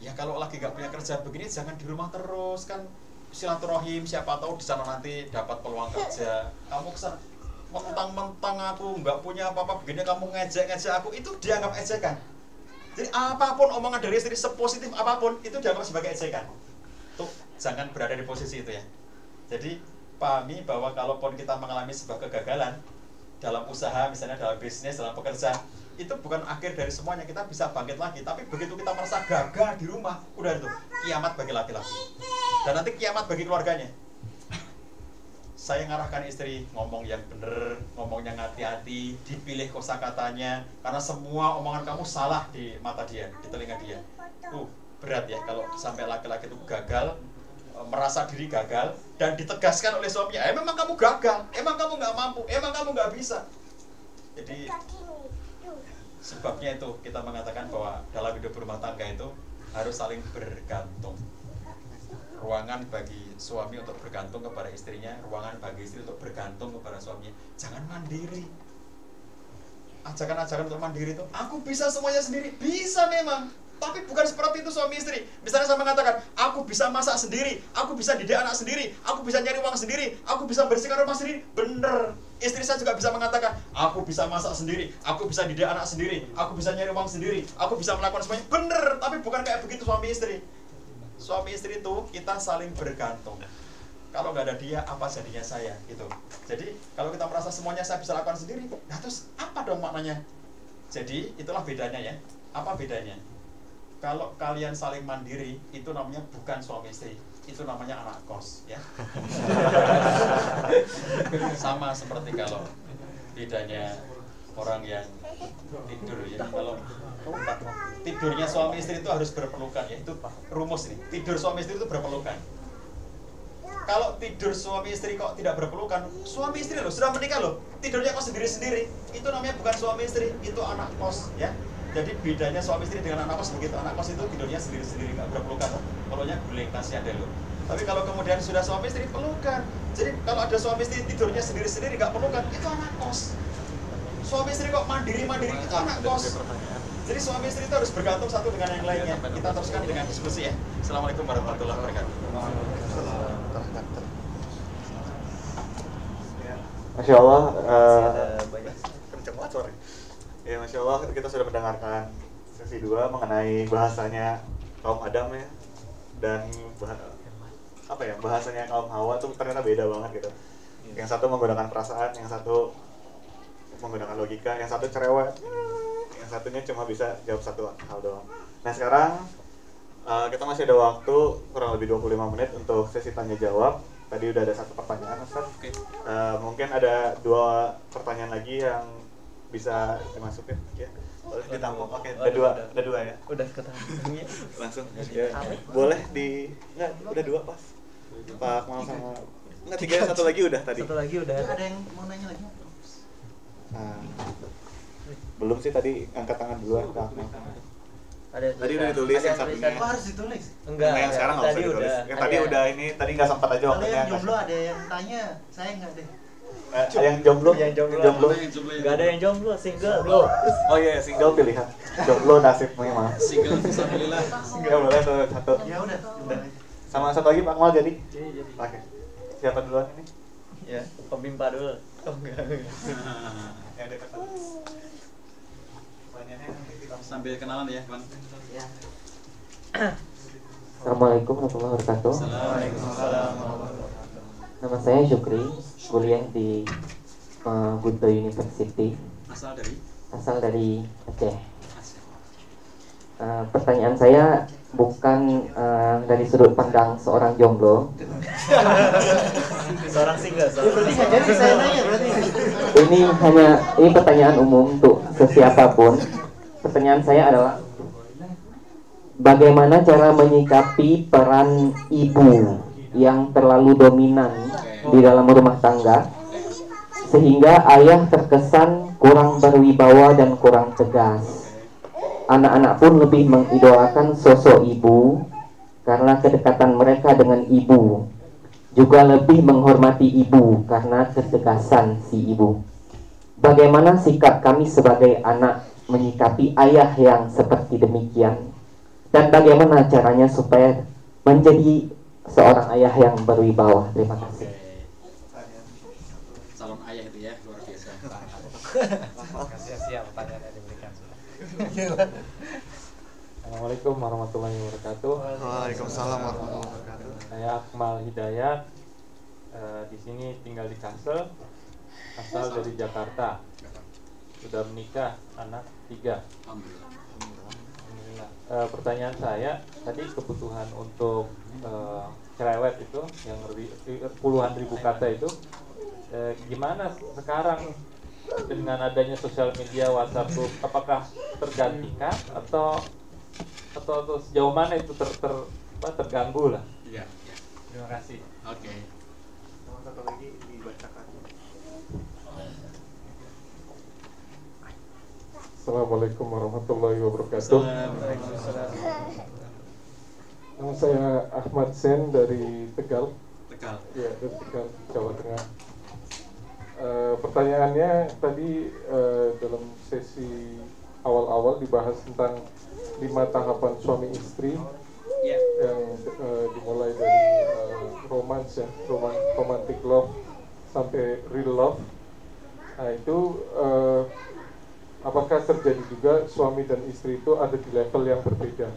Speaker 5: ya kalau lagi gak punya kerja begini jangan di rumah terus kan silaturahim siapa tahu di sana nanti dapat peluang kerja. Kamu ke sana mentang-mentang aku nggak punya apa-apa begini kamu ngejek-ngejek aku itu dianggap ejekan. Jadi apa pun omongan dari istri sepositif apa pun itu dianggap sebagai ejekan jangan berada di posisi itu ya. Jadi pahami bahwa kalaupun kita mengalami sebuah kegagalan dalam usaha misalnya dalam bisnis dalam pekerjaan itu bukan akhir dari semuanya. Kita bisa bangkit lagi. Tapi begitu kita merasa gagal di rumah udah itu kiamat bagi laki-laki. Dan nanti kiamat bagi keluarganya. Saya ngarahkan istri ngomong yang bener, ngomong yang hati-hati, dipilih kosakatanya, karena semua omongan kamu salah di mata dia, di telinga dia. Uh, berat ya kalau sampai laki-laki itu gagal, merasa diri gagal, dan ditegaskan oleh suaminya, eh memang kamu gagal, emang kamu nggak mampu, emang kamu nggak bisa. Jadi sebabnya itu kita mengatakan bahwa dalam hidup rumah tangga itu harus saling bergantung. ruangan bagi suami untuk bergantung kepada istrinya, ruangan bagi istri untuk bergantung kepada suaminya. Jangan mandiri. Ajakan-ajakan untuk mandiri itu, aku bisa semuanya sendiri. Bisa memang, tapi bukan seperti itu suami istri. Misalnya saya mengatakan, aku bisa masak sendiri, aku bisa didik anak sendiri, aku bisa nyari uang sendiri, aku bisa bersihkan rumah sendiri. Bener. Istri saya juga bisa mengatakan, aku bisa masak sendiri, aku bisa didik anak sendiri, aku bisa nyari uang sendiri, aku bisa melakukan semuanya. Bener, tapi bukan kayak begitu suami istri. Suami istri itu kita saling bergantung. Kalau nggak ada dia, apa jadinya saya? Gitu. Jadi kalau kita merasa semuanya saya bisa lakukan sendiri, nah terus apa dong maknanya? Jadi itulah bedanya ya. Apa bedanya? Kalau kalian saling mandiri itu namanya bukan suami istri. Itu namanya anak kos ya. Sama seperti kalau bedanya orang yang tidur ya. Kalau tidurnya suami istri itu harus berpelukan ya. Itu rumus nih. Tidur suami istri itu berpelukan. Kalau tidur suami istri kok tidak berpelukan suami istri loh sudah menikah loh. Tidurnya kok sendiri sendiri itu namanya bukan suami istri itu anak kos ya jadi bedanya suami istri dengan anak kos begitu. Anak kos itu tidurnya sendiri sendiri nggak berpelukan pokoknya guling kasihan deh lo tapi kalau kemudian sudah suami istri pelukan. Jadi kalau ada suami istri tidurnya sendiri sendiri nggak pelukan itu anak kos. Suami istri kok mandiri mandiri itu anak kos. jadi suami istri itu harus bergantung satu dengan yang lainnya. Kita teruskan dengan diskusi ya. Assalamualaikum warahmatullahi wabarakatuh.
Speaker 1: Masya Allah, eh,
Speaker 2: banyak
Speaker 1: kenceng banget suaranya. Ya Masya Allah kita sudah mendengarkan sesi 2 mengenai bahasanya kaum Adam ya dan bah- apa ya bahasanya kaum Hawa tuh ternyata beda banget gitu. Yang satu menggunakan perasaan, yang satu menggunakan logika, yang satu cerewet, yang satunya cuma bisa jawab satu hal doang. Nah sekarang eh, kita masih ada waktu kurang lebih 25 menit untuk sesi tanya jawab. Tadi udah ada satu pertanyaan, Ustaz.
Speaker 5: Oke.
Speaker 1: Eh, mungkin ada dua pertanyaan lagi yang bisa dimasukin? Ya boleh. Ditampung oke ada dua ada dua. ya?
Speaker 2: Udah ketemu.
Speaker 1: Langsung. Ya. boleh di nggak udah dua pas. Pak mau sama nggak tiga satu lagi udah tadi.
Speaker 2: Satu lagi udah.
Speaker 6: Ada yang mau nanya lagi?
Speaker 1: Nah, belum sih tadi angkat tangan Akmal.
Speaker 2: ada
Speaker 1: Tadi udah ditulis
Speaker 2: ada
Speaker 1: yang satunya.
Speaker 2: tulisan.
Speaker 6: Oh harus ditulis.
Speaker 2: enggak
Speaker 1: Nah, yang sekarang nggak usah ditulis.
Speaker 2: udah.
Speaker 1: Yang tadi
Speaker 2: Ada-
Speaker 1: udah ini tadi nggak sempat aja waktunya
Speaker 6: yang jomblo ada yang tanya, saya nggak deh.
Speaker 1: Eh, ada yang jomblo?
Speaker 2: Yang jomblo.
Speaker 1: jomblo.
Speaker 2: Nggak ada yang jomblo single. Bro
Speaker 1: oh iya single pilihan. Jomblo nasib memang
Speaker 4: Single fisabilillah.
Speaker 1: ya boleh tuh satu.
Speaker 6: Ya udah, udah.
Speaker 1: sama satu lagi Pak Akmal jadi? Oke siapa duluan ini?
Speaker 2: Ya om bimpa dulu. Oh enggak.
Speaker 1: Yang dekat
Speaker 4: Sambil kenalan ya, Bang.
Speaker 7: Assalamualaikum warahmatullahi wabarakatuh.
Speaker 2: Waalaikumsalam
Speaker 7: Nama saya Syukri, kuliah di uh, Guntur University,
Speaker 4: Asal dari
Speaker 7: asal dari Aceh. Uh, pertanyaan saya bukan uh, dari sudut pandang seorang jomblo.
Speaker 2: seorang single
Speaker 6: Ya
Speaker 2: seorang
Speaker 6: berarti nggak jadi saya nanya berarti.
Speaker 7: Ini hanya ini pertanyaan umum untuk sesiapapun. Pertanyaan saya adalah bagaimana cara menyikapi peran ibu yang terlalu dominan di dalam rumah tangga sehingga ayah terkesan kurang berwibawa dan kurang tegas. Anak-anak pun lebih mengidolakan sosok ibu karena kedekatan mereka dengan ibu. Juga lebih menghormati ibu karena ketegasan si ibu. Bagaimana sikap kami sebagai anak menyikapi ayah yang seperti demikian? Dan bagaimana caranya supaya menjadi seorang ayah yang berwibawa? Terima kasih.
Speaker 4: Calon ayah itu ya, luar biasa.
Speaker 2: Kasih siap pertanyaan yang diberikan
Speaker 8: Assalamualaikum warahmatullahi wabarakatuh.
Speaker 1: Waalaikumsalam warahmatullahi wabarakatuh.
Speaker 8: Saya Akmal Hidayat. Eh, di sini tinggal di Kasel, asal dari Jakarta. Sudah menikah, anak tiga.
Speaker 4: Alhamdulillah.
Speaker 8: Eh, pertanyaan saya tadi kebutuhan untuk eh, cerewet itu yang ri- puluhan ribu kata itu eh, gimana sekarang dengan adanya sosial media WhatsApp group apakah tergantikan atau atau, atau sejauh mana itu ter, ter, apa, terganggu lah
Speaker 4: Iya, iya.
Speaker 8: terima kasih
Speaker 4: Oke.
Speaker 1: Sama satu lagi dibacakan.
Speaker 8: Assalamualaikum warahmatullahi wabarakatuh
Speaker 9: Nama saya Ahmad Sen dari Tegal.
Speaker 4: Tegal.
Speaker 9: Ya, dari Tegal, Jawa Tengah. Eh, pertanyaannya tadi eh, dalam sesi awal-awal dibahas tentang lima tahapan suami istri
Speaker 4: Iya.
Speaker 9: yang eh, dimulai dari eh, romance ya, roman romantic love sampai real love. Nah itu eh, apakah terjadi juga suami dan istri itu ada di level yang berbeda?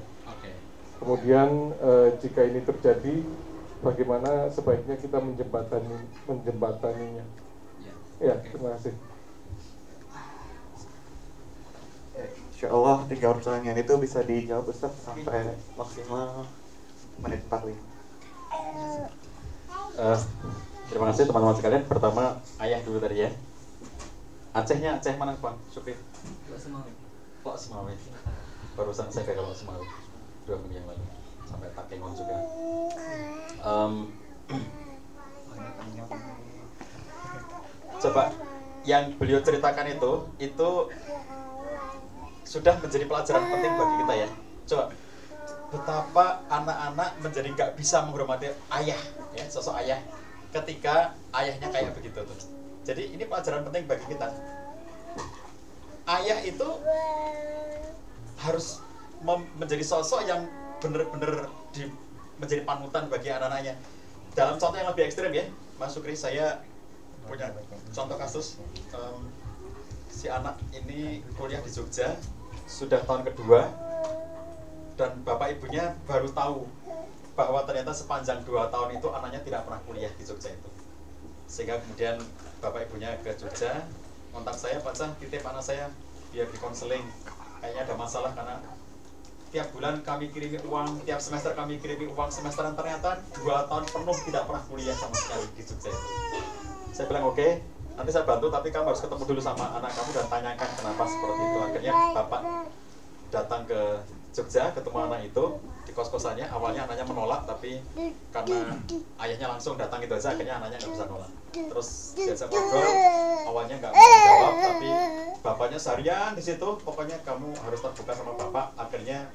Speaker 9: Kemudian eh, jika ini terjadi, bagaimana sebaiknya kita menjembatani menjembataninya? Ya, terima kasih.
Speaker 1: Ya, Insya Allah tiga pertanyaan itu bisa dijawab Ustaz sampai maksimal menit 45.
Speaker 5: Eh, terima kasih teman-teman sekalian. Pertama ayah dulu tadi ya. Acehnya Aceh mana Bang? Supir. Lok Semawe. Barusan saya ke Lok Semawe dua minggu yang lalu sampai Takengon juga. Em, coba yang beliau ceritakan itu itu sudah menjadi pelajaran penting bagi kita ya. Coba betapa anak-anak menjadi nggak bisa menghormati ayah ya sosok ayah ketika ayahnya kayak begitu tuh. Jadi ini pelajaran penting bagi kita. Ayah itu harus menjadi sosok yang benar-benar di- menjadi panutan bagi anak-anaknya. Dalam contoh yang lebih ekstrim ya, Mas Sukri, saya punya contoh kasus em, si anak ini kuliah di Jogja sudah tahun kedua dan bapak ibunya baru tahu bahwa ternyata sepanjang dua tahun itu anaknya tidak pernah kuliah di Jogja itu. Sehingga kemudian bapak ibunya ke Jogja kontak saya Pak Cah titip anak saya biar di konseling kayaknya ada masalah karena tiap bulan kami kirimi uang tiap semester kami kirimi uang semesteran. Ternyata dua tahun penuh tidak pernah kuliah sama sekali di Jogja itu saya bilang oke nanti saya bantu tapi kamu harus ketemu dulu sama anak kamu dan tanyakan kenapa seperti itu. Akhirnya bapak datang ke Jogja ketemu anak itu di kos kosannya awalnya anaknya menolak tapi karena ayahnya langsung datang itu aja akhirnya anaknya nggak bisa nolak. Terus diajak ngobrol. Awalnya nggak mau jawab tapi bapaknya seharian di situ. Pokoknya kamu harus terbuka sama bapak. Akhirnya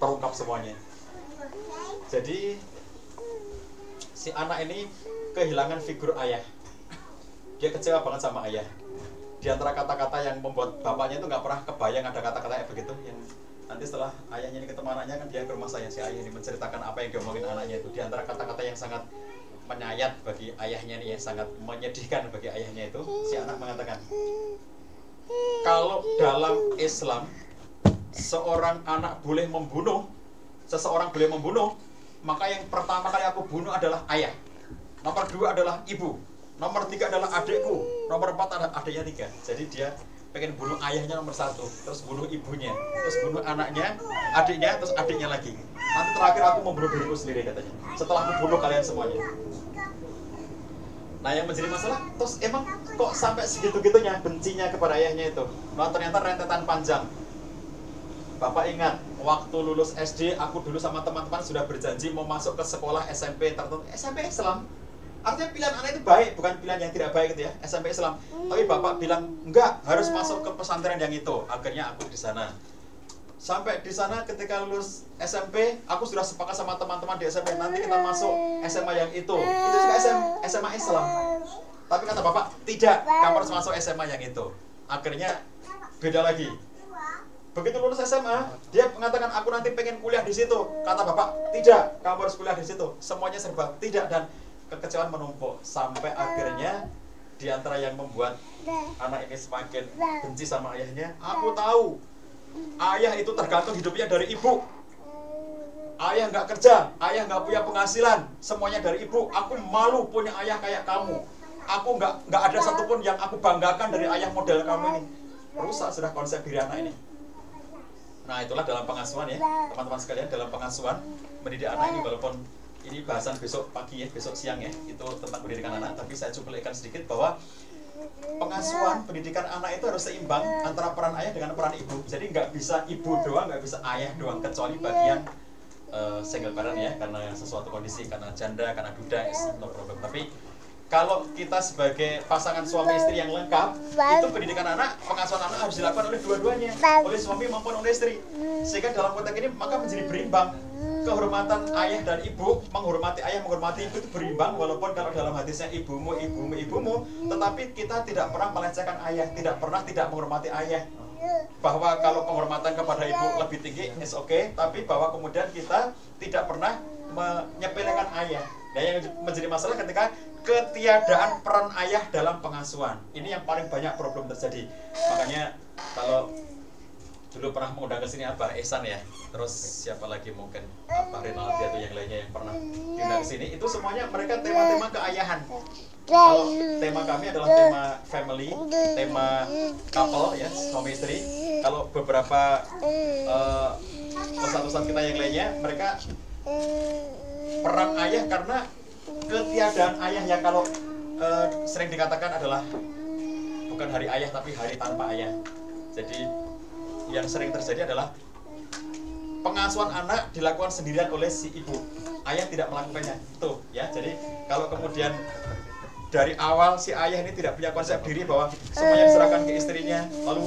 Speaker 5: terungkap semuanya. Jadi si anak ini kehilangan figur ayah. Dia kecewa banget sama ayah. Di antara kata-kata yang membuat bapaknya itu nggak pernah kebayang ada kata-kata kayak begitu. Yang nanti setelah ayahnya ini ketemu anaknya kan dia ke rumah saya. Si ayah ini menceritakan apa yang diomongin anaknya itu. Di antara kata-kata yang sangat menyayat bagi ayahnya ini ya sangat menyedihkan bagi ayahnya itu si anak mengatakan kalau dalam Islam seorang anak boleh membunuh seseorang boleh membunuh maka yang pertama kali aku bunuh adalah ayah. Nomor dua adalah ibu. Nomor tiga adalah adikku. Nomor empat adalah adiknya tiga. Jadi dia pengen bunuh ayahnya nomor satu terus bunuh ibunya terus bunuh anaknya adiknya terus adiknya lagi. Nanti terakhir aku membunuh diriku sendiri katanya. Setelah aku bunuh kalian semuanya. Nah yang menjadi masalah terus emang kok sampai segitu-gitunya bencinya kepada ayahnya itu? Nah ternyata rentetan panjang. Bapak ingat, waktu lulus SD, aku dulu sama teman-teman sudah berjanji mau masuk ke sekolah SMP tertentu. SMP Islam. Artinya pilihan anak itu baik, bukan pilihan yang tidak baik gitu ya. SMP Islam. Tapi Bapak bilang, enggak, harus masuk ke pesantren yang itu. Akhirnya aku di sana. Sampai di sana ketika lulus SMP, aku sudah sepakat sama teman-teman di SMP, nanti kita masuk SMA yang itu. Itu juga SM, SMA Islam. Tapi kata Bapak, tidak, kamu harus masuk SMA yang itu. Akhirnya beda lagi begitu lulus SMA dia mengatakan aku nanti pengen kuliah di situ. Kata bapak tidak kamu harus kuliah di situ. Semuanya serba tidak dan kekecewaan menumpuk. Sampai akhirnya di antara yang membuat anak ini semakin benci sama ayahnya aku tahu ayah itu tergantung hidupnya dari ibu. Ayah nggak kerja ayah nggak punya penghasilan semuanya dari ibu. Aku malu punya ayah kayak kamu. Aku nggak nggak ada satupun yang aku banggakan dari ayah model kamu ini. Rusak sudah konsep diri anak ini Nah itulah dalam pengasuhan ya. Teman-teman sekalian dalam pengasuhan mendidik anak ini walaupun ini bahasan besok pagi ya besok siang ya itu tentang pendidikan anak tapi saya cuplikan sedikit bahwa pengasuhan pendidikan anak itu harus seimbang antara peran ayah dengan peran ibu. Jadi nggak bisa ibu doang nggak bisa ayah doang kecuali bagian uh, single parent ya karena sesuatu kondisi karena janda karena duda no problem. Tapi kalau kita sebagai pasangan suami istri yang lengkap, itu pendidikan anak, pengasuhan anak harus dilakukan oleh dua-duanya, oleh suami maupun oleh istri. Sehingga dalam konteks ini maka menjadi berimbang. kehormatan ayah dan ibu menghormati ayah menghormati ibu itu berimbang. Walaupun kalau dalam hadisnya ibumu ibumu ibumu tetapi kita tidak pernah melecehkan ayah tidak pernah tidak menghormati ayah. Bahwa kalau penghormatan kepada ibu lebih tinggi is oke okay, tapi bahwa kemudian kita tidak pernah menyepelekan ayah. Nah yang menjadi masalah ketika ketiadaan peran ayah dalam pengasuhan. Ini yang paling banyak problem terjadi. Makanya kalau dulu pernah mengundang ke sini Abah Ehsan ya. Terus siapa lagi mungkin? Abah Rinaldi atau yang lainnya yang pernah diundang ke sini. Itu semuanya mereka tema-tema keayahan. Kalau tema kami adalah tema family tema couple ya suami istri. Kalau beberapa uh, pesan-pesan kita yang lainnya mereka peran ayah karena ketiadaan ayah yang kalau uh, sering dikatakan adalah bukan hari ayah tapi hari tanpa ayah. Jadi yang sering terjadi adalah pengasuhan anak dilakukan sendirian oleh si ibu. Ayah tidak melakukannya. Itu ya. Jadi kalau kemudian dari awal si ayah ini tidak punya konsep diri bahwa semuanya diserahkan ke istrinya. Lalu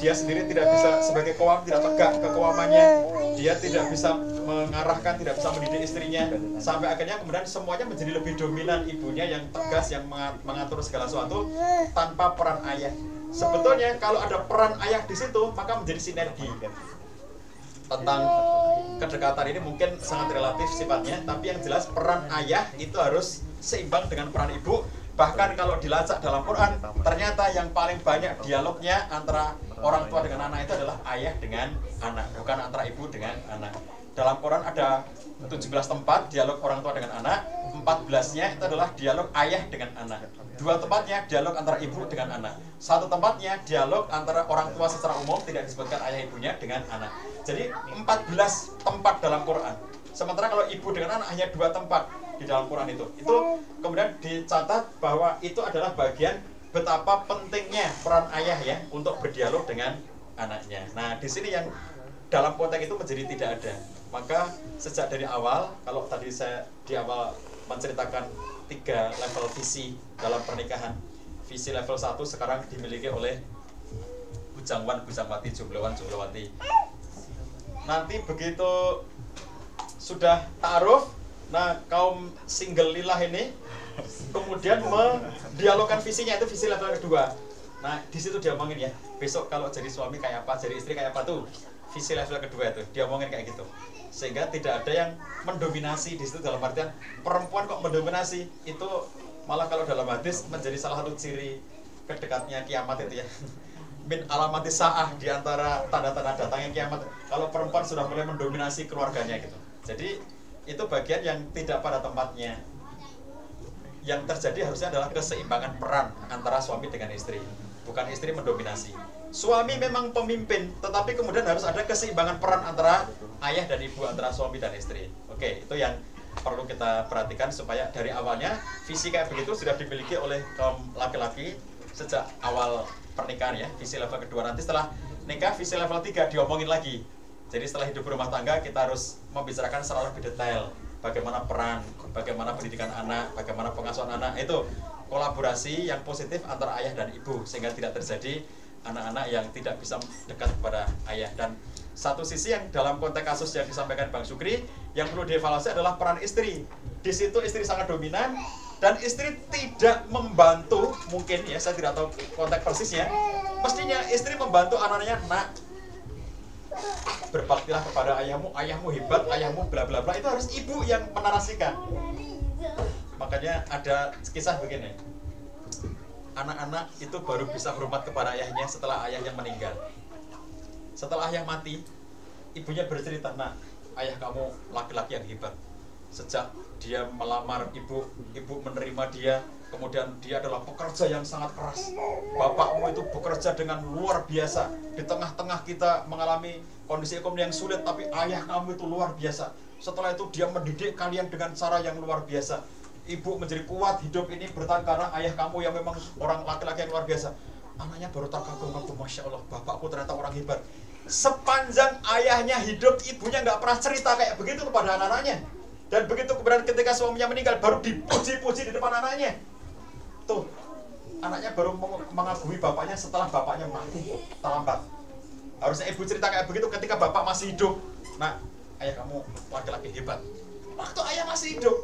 Speaker 5: dia sendiri tidak bisa sebagai kewam tidak tegak kekawamannya dia tidak bisa mengarahkan tidak bisa mendidik istrinya. Sampai akhirnya kemudian semuanya menjadi lebih dominan ibunya yang tegas yang mengatur segala sesuatu tanpa peran ayah. Sebetulnya kalau ada peran ayah di situ maka menjadi sinergi. Tentang kedekatan ini mungkin sangat relatif sifatnya tapi yang jelas peran ayah itu harus seimbang dengan peran ibu bahkan kalau dilacak dalam Quran ternyata yang paling banyak dialognya antara orang tua dengan anak itu adalah ayah dengan anak bukan antara ibu dengan anak. Dalam Quran ada 17 tempat dialog orang tua dengan anak 14 nya itu adalah dialog ayah dengan anak. Dua tempatnya dialog antara ibu dengan anak. Satu tempatnya dialog antara orang tua secara umum tidak disebutkan ayah ibunya dengan anak. Jadi 14 tempat dalam Quran. Sementara kalau ibu dengan anak hanya dua tempat di dalam Quran itu. Itu kemudian dicatat bahwa itu adalah bagian betapa pentingnya peran ayah ya untuk berdialog dengan anaknya. Nah, di sini yang dalam konteks itu menjadi tidak ada. Maka sejak dari awal, kalau tadi saya di awal menceritakan tiga level visi dalam pernikahan, visi level 1 sekarang dimiliki oleh bujangwan, bujangwati, jumlawan, jumlawati. Nanti begitu sudah taruh Nah, kaum single lillah ini kemudian mendialogkan visinya itu visi level kedua. Nah, di situ dia omongin ya, besok kalau jadi suami kayak apa, jadi istri kayak apa tuh. Visi level kedua itu, dia omongin kayak gitu. Sehingga tidak ada yang mendominasi di situ dalam artian perempuan kok mendominasi itu malah kalau dalam hadis menjadi salah satu ciri kedekatnya kiamat itu ya min alamati sa'ah di antara tanda-tanda datangnya kiamat kalau perempuan sudah mulai mendominasi keluarganya gitu jadi itu bagian yang tidak pada tempatnya. Yang terjadi harusnya adalah keseimbangan peran antara suami dengan istri. Bukan istri mendominasi. Suami memang pemimpin tetapi kemudian harus ada keseimbangan peran antara ayah dan ibu antara suami dan istri. Oke itu yang perlu kita perhatikan supaya dari awalnya visi kayak begitu sudah dimiliki oleh kaum laki-laki sejak awal pernikahan ya visi level kedua. Nanti setelah nikah visi level 3 diomongin lagi jadi setelah hidup berumah tangga kita harus membicarakan secara lebih detail bagaimana peran, bagaimana pendidikan anak, bagaimana pengasuhan anak itu kolaborasi yang positif antara ayah dan ibu sehingga tidak terjadi anak-anak yang tidak bisa dekat kepada ayah dan satu sisi yang dalam konteks kasus yang disampaikan Bang Sukri yang perlu dievaluasi adalah peran istri. Di situ istri sangat dominan dan istri tidak membantu mungkin ya saya tidak tahu konteks persisnya. Mestinya istri membantu anaknya nak berbaktilah kepada ayahmu, ayahmu hebat, ayahmu bla bla bla itu harus ibu yang menarasikan. Makanya ada kisah begini. Anak-anak itu baru bisa hormat kepada ayahnya setelah ayahnya meninggal. Setelah ayah mati, ibunya bercerita, "Nak, ayah kamu laki-laki yang hebat. Sejak dia melamar ibu, ibu menerima dia, kemudian dia adalah pekerja yang sangat keras. Bapakmu itu bekerja dengan luar biasa. Di tengah-tengah kita mengalami kondisi ekonomi yang sulit, tapi ayah kamu itu luar biasa. Setelah itu dia mendidik kalian dengan cara yang luar biasa. Ibu menjadi kuat hidup ini bertahan karena ayah kamu yang memang orang laki-laki yang luar biasa. Anaknya baru terkagum-kagum, Masya Allah, bapakku ternyata orang hebat. Sepanjang ayahnya hidup, ibunya nggak pernah cerita kayak begitu kepada anak-anaknya. Dan begitu kemudian ketika suaminya meninggal, baru dipuji-puji di depan anaknya. Tuh anaknya baru mengagumi bapaknya setelah bapaknya mati. Terlambat. Harusnya ibu cerita kayak begitu ketika bapak masih hidup. Nah ayah kamu laki-laki hebat. Waktu ayah masih hidup.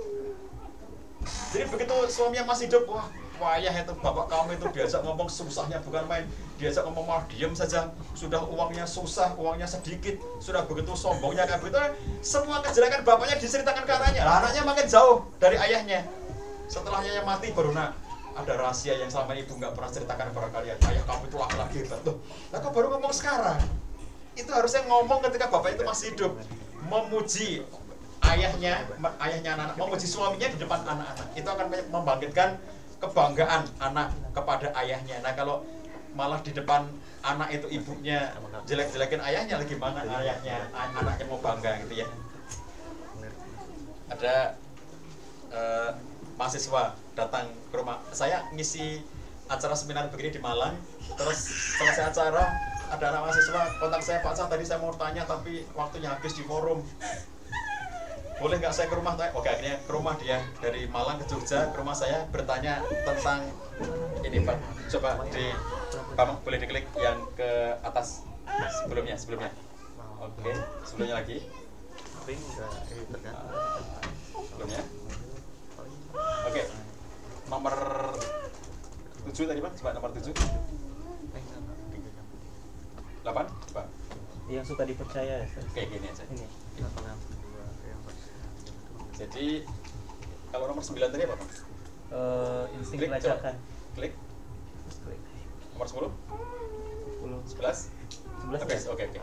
Speaker 5: Jadi begitu suaminya masih hidup wah wah ayah itu bapak kamu itu diajak ngomong susahnya bukan main. Diajak ngomong malah diem saja. Sudah uangnya susah uangnya sedikit. Sudah begitu sombongnya kayak begitu semua kejelekan bapaknya diceritakan ke anaknya. Lah, anaknya makin jauh dari ayahnya. Setelah ayahnya mati baru nak ada rahasia yang selama ibu nggak pernah ceritakan kepada kalian. Ayah kamu itu laki-laki hebat. Loh lah baru ngomong sekarang? Itu harusnya ngomong ketika bapak itu masih hidup. Memuji ayahnya ayahnya anak-anak memuji suaminya di depan anak-anak. Itu akan membangkitkan kebanggaan anak kepada ayahnya. Nah kalau malah di depan anak itu ibunya jelek-jelekin ayahnya lagi mana ayahnya? A- anaknya mau bangga gitu ya. Ada eh, mahasiswa datang ke rumah. Saya ngisi acara seminar begini di Malang terus selesai acara ada anak mahasiswa kontak saya Pak Cah tadi saya mau tanya tapi waktunya habis di forum boleh nggak saya ke rumah saya oke akhirnya ke rumah dia dari Malang ke Jogja ke rumah saya bertanya tentang ini Pak. Coba di Pak boleh diklik yang ke atas sebelumnya sebelumnya. Oke sebelumnya lagi. Sebelumnya. Oke nomor 7 tadi Pak. Coba nomor 7 8 coba.
Speaker 6: Yang suka dipercaya ya,
Speaker 5: oke gini aja.
Speaker 6: Ini.
Speaker 5: Jadi kalau nomor 9 tadi apa Pak?
Speaker 6: Eh, insting
Speaker 5: Klik,
Speaker 6: pelacakan.
Speaker 5: klik
Speaker 6: Klik.
Speaker 5: nomor 10
Speaker 6: 10.
Speaker 5: 11
Speaker 6: 11
Speaker 5: Oke,
Speaker 6: ya?
Speaker 5: oke, oke.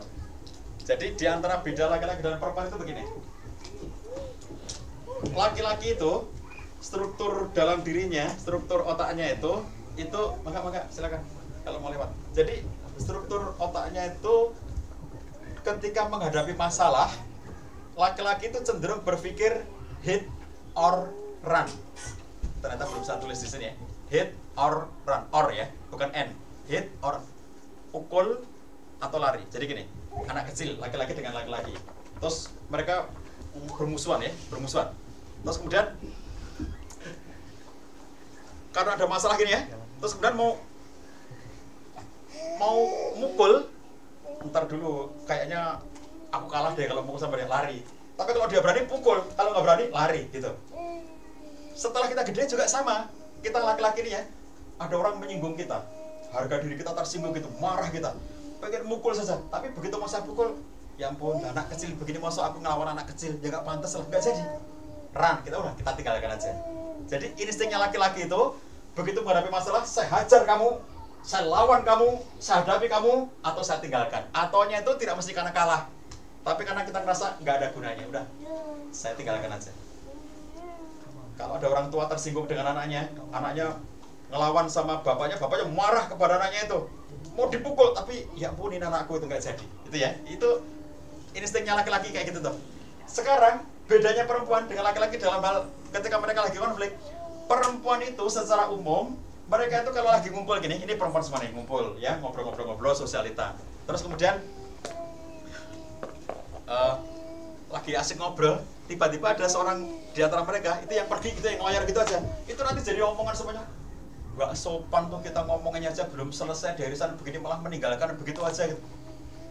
Speaker 5: Jadi di antara beda laki-laki dan perempuan itu begini. Laki-laki itu struktur dalam dirinya, struktur otaknya itu itu maka maka silakan kalau mau lewat. Jadi struktur otaknya itu ketika menghadapi masalah, laki-laki itu cenderung berpikir hit or run. Ternyata belum saya tulis di sini ya. Hit or run, or ya, bukan n. Hit or pukul atau lari. Jadi gini, anak kecil laki-laki dengan laki-laki. Terus mereka bermusuhan ya, bermusuhan. Terus kemudian karena ada masalah gini ya, terus kemudian mau mau mukul, ntar dulu kayaknya aku kalah deh kalau mukul sama dia lari. Tapi kalau dia berani pukul, kalau nggak berani lari gitu. Setelah kita gede juga sama, kita laki-laki ini ya, ada orang menyinggung kita, harga diri kita tersinggung gitu, marah kita, pengen mukul saja. Tapi begitu masa pukul, ya ampun, anak kecil begini masa aku ngelawan anak kecil, ya nggak pantas lah, nggak jadi. Run, kita udah kita tinggalkan aja. Jadi instingnya laki-laki itu begitu menghadapi masalah, saya hajar kamu, saya lawan kamu, saya hadapi kamu, atau saya tinggalkan. Atonya itu tidak mesti karena kalah, tapi karena kita ngerasa nggak ada gunanya, udah saya tinggalkan aja. Kalau ada orang tua tersinggung dengan anaknya, anaknya ngelawan sama bapaknya, bapaknya marah kepada anaknya itu, mau dipukul, tapi ya ampunin anakku itu nggak jadi, itu ya, itu instingnya laki-laki kayak gitu tuh. Sekarang bedanya perempuan dengan laki-laki dalam hal ketika mereka lagi konflik, perempuan itu secara umum mereka itu kalau lagi ngumpul gini, ini perempuan semua nih ngumpul ya ngobrol-ngobrol-ngobrol sosialita. Terus kemudian eh, lagi asik ngobrol, tiba-tiba ada seorang di antara mereka itu yang pergi gitu yang ngelayar gitu aja. Itu nanti jadi omongan semuanya. Gak sopan tuh kita ngomongnya aja belum selesai dari sana begini malah meninggalkan begitu aja gitu.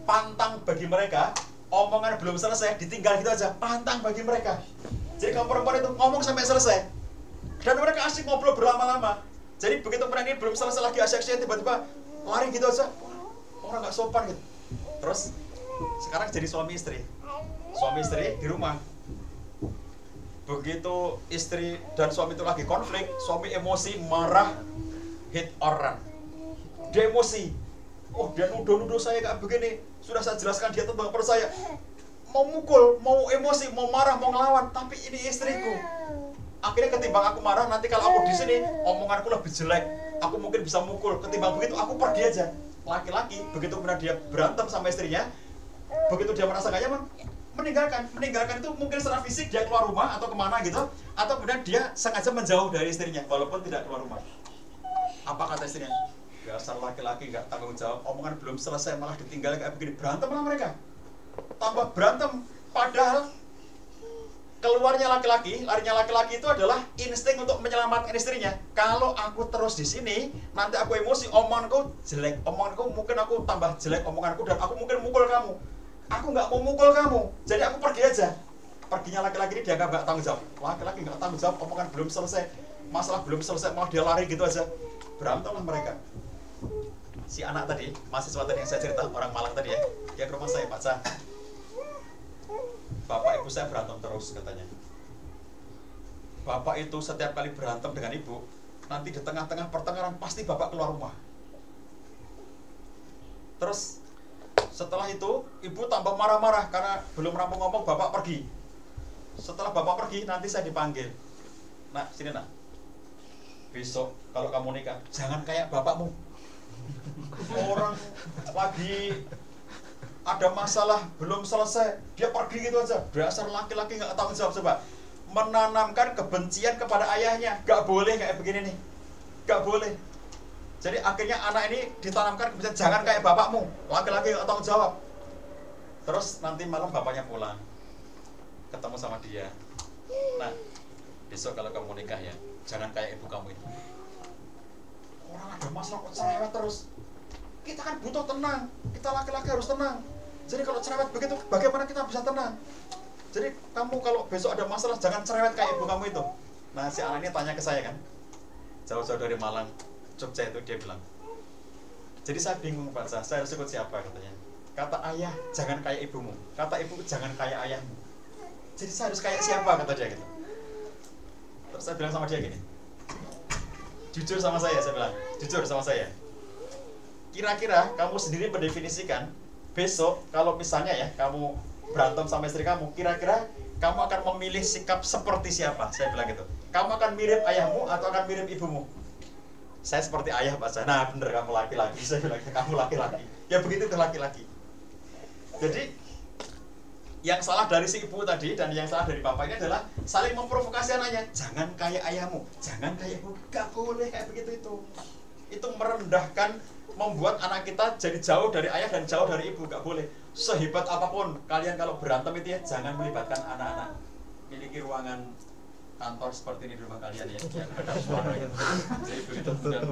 Speaker 5: Pantang bagi mereka, omongan belum selesai ditinggal gitu aja. Pantang bagi mereka. Jadi kaum perempuan itu ngomong sampai selesai. Dan mereka asik ngobrol berlama-lama. Jadi begitu mereka ini belum selesai lagi asik-asiknya tiba-tiba lari gitu aja. Orang nggak sopan gitu. Terus sekarang jadi suami istri. Suami istri di rumah. Begitu istri dan suami itu lagi konflik, suami emosi, marah, hit or run. Dia emosi. Oh, dia nuduh-nuduh saya kayak begini. Sudah saya jelaskan dia tentang percaya. Mau mukul, mau emosi, mau marah, mau ngelawan, tapi ini istriku akhirnya ketimbang aku marah nanti kalau aku di sini omonganku lebih jelek aku mungkin bisa mukul ketimbang begitu aku pergi aja laki-laki begitu kemudian dia berantem sama istrinya begitu dia merasa nyaman meninggalkan. Meninggalkan itu mungkin secara fisik dia keluar rumah atau ke mana gitu atau kemudian dia sengaja menjauh dari istrinya walaupun tidak keluar rumah. Apa kata istrinya? Dasar laki-laki nggak tanggung jawab omongan belum selesai malah ditinggal kayak begini. Berantem lah mereka. Tambah berantem padahal keluarnya laki-laki, larinya laki-laki itu adalah insting untuk menyelamatkan istrinya. Kalau aku terus di sini, nanti aku emosi, omonganku jelek, omonganku mungkin aku tambah jelek omonganku dan aku mungkin mukul kamu. Aku nggak mau mukul kamu. Jadi aku pergi aja. Perginya laki-laki ini dianggap nggak tanggung jawab. Laki-laki nggak tanggung jawab omongan belum selesai. Masalah belum selesai mau dia lari gitu aja. Berantem lah mereka. Si anak tadi mahasiswa tadi yang saya cerita orang Malang tadi ya. Dia ke rumah saya Pak Cah. Bapak ibu saya berantem terus katanya. Bapak itu setiap kali berantem dengan ibu nanti di tengah-tengah pertengahan pasti bapak keluar rumah. Terus setelah itu ibu tambah marah-marah karena belum rampung ngomong bapak pergi. Setelah bapak pergi nanti saya dipanggil. Nak sini nak. Besok kalau kamu nikah jangan kayak bapakmu. Orang lagi ada masalah belum selesai dia pergi gitu aja. Dasar laki-laki nggak tanggung jawab coba. Menanamkan kebencian kepada ayahnya. Nggak boleh kayak begini nih. Nggak boleh jadi akhirnya anak ini ditanamkan kebencian jangan kayak bapakmu. Laki-laki tanggung jawab. Terus nanti malam bapaknya pulang. Ketemu sama dia. Nah besok kalau kamu nikah ya jangan kayak ibu kamu itu. Orang ada masalah kok cerewet terus? Kita kan butuh tenang. Kita laki-laki harus tenang. Jadi kalau cerewet begitu bagaimana kita bisa tenang? Jadi kamu kalau besok ada masalah jangan cerewet kayak ibu kamu itu. Nah si anak ini tanya ke saya kan. Jauh-jauh dari Malang Jogja itu dia bilang. Jadi saya bingung Pak. Saya harus ikut siapa katanya. Kata ayah jangan kayak ibumu. Kata ibu jangan kayak ayahmu. Jadi saya harus kayak siapa kata dia gitu. Terus saya bilang sama dia gini. Jujur sama saya saya bilang. Jujur sama saya. Kira-kira kamu sendiri mendefinisikan besok kalau misalnya ya kamu berantem sama istri kamu kira-kira kamu akan memilih sikap seperti siapa? Saya bilang gitu. Kamu akan mirip ayahmu atau akan mirip ibumu saya seperti ayah Zah. nah bener kamu laki-laki. Saya bilang kamu laki-laki. Ya begitu tuh laki-laki. Jadi yang salah dari si ibu tadi dan yang salah dari bapak ini adalah saling memprovokasi anaknya. Jangan kayak ayahmu jangan kayak ibu. Gak boleh kayak begitu itu. Itu merendahkan membuat anak kita jadi jauh dari ayah dan jauh dari ibu. Gak boleh. Sehebat apa pun kalian kalau berantem itu ya jangan melibatkan anak-anak. Miliki ruangan kantor seperti ini di rumah kalian ya. Yang ada suara gitu. jadi begitu kemudian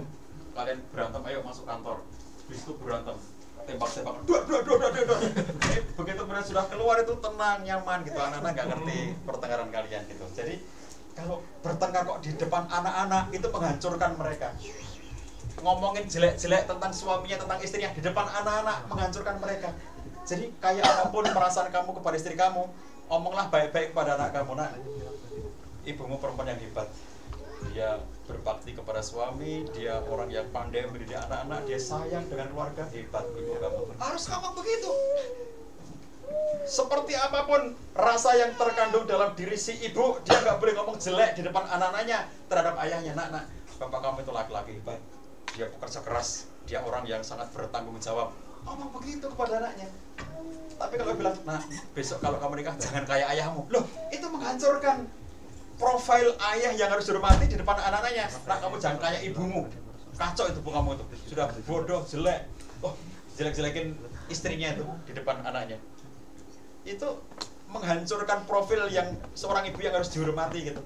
Speaker 5: kalian berantem ayo masuk kantor. Habis itu berantem tembak-tembak dua dua dua dua dua dua. Begitu kemudian sudah keluar itu tenang nyaman gitu. Anak-anak nggak ngerti pertengkaran kalian gitu. Jadi kalau bertengkar kok di depan anak-anak itu menghancurkan mereka. Ngomongin jelek-jelek tentang suaminya tentang istrinya di depan anak-anak menghancurkan mereka. Jadi kayak apa pun perasaan kamu kepada istri kamu omonglah baik-baik kepada anak kamu. Nak ibumu perempuan yang hebat. Dia berbakti kepada suami dia orang yang pandai mendidik anak-anak dia sayang dengan keluarga hebat ibu kamu. Harus kamu begitu. Seperti apa pun rasa yang terkandung dalam diri si ibu dia nggak boleh ngomong jelek di depan anak-anaknya terhadap ayahnya. Nak nak bapak kamu itu laki-laki hebat. Dia pekerja keras. Dia orang yang sangat bertanggung jawab. Ngomong begitu kepada anaknya. Tapi kalau bilang nah besok kalau kamu nikah jangan kayak ayahmu. Loh itu menghancurkan profil ayah yang harus dihormati di depan anak-anaknya. Nah kamu jangan kayak ibumu. Kacau itu bu kamu itu. Sudah bodoh jelek. Oh jelek-jelekin istrinya itu di depan anaknya. Itu menghancurkan profil yang seorang ibu yang harus dihormati gitu.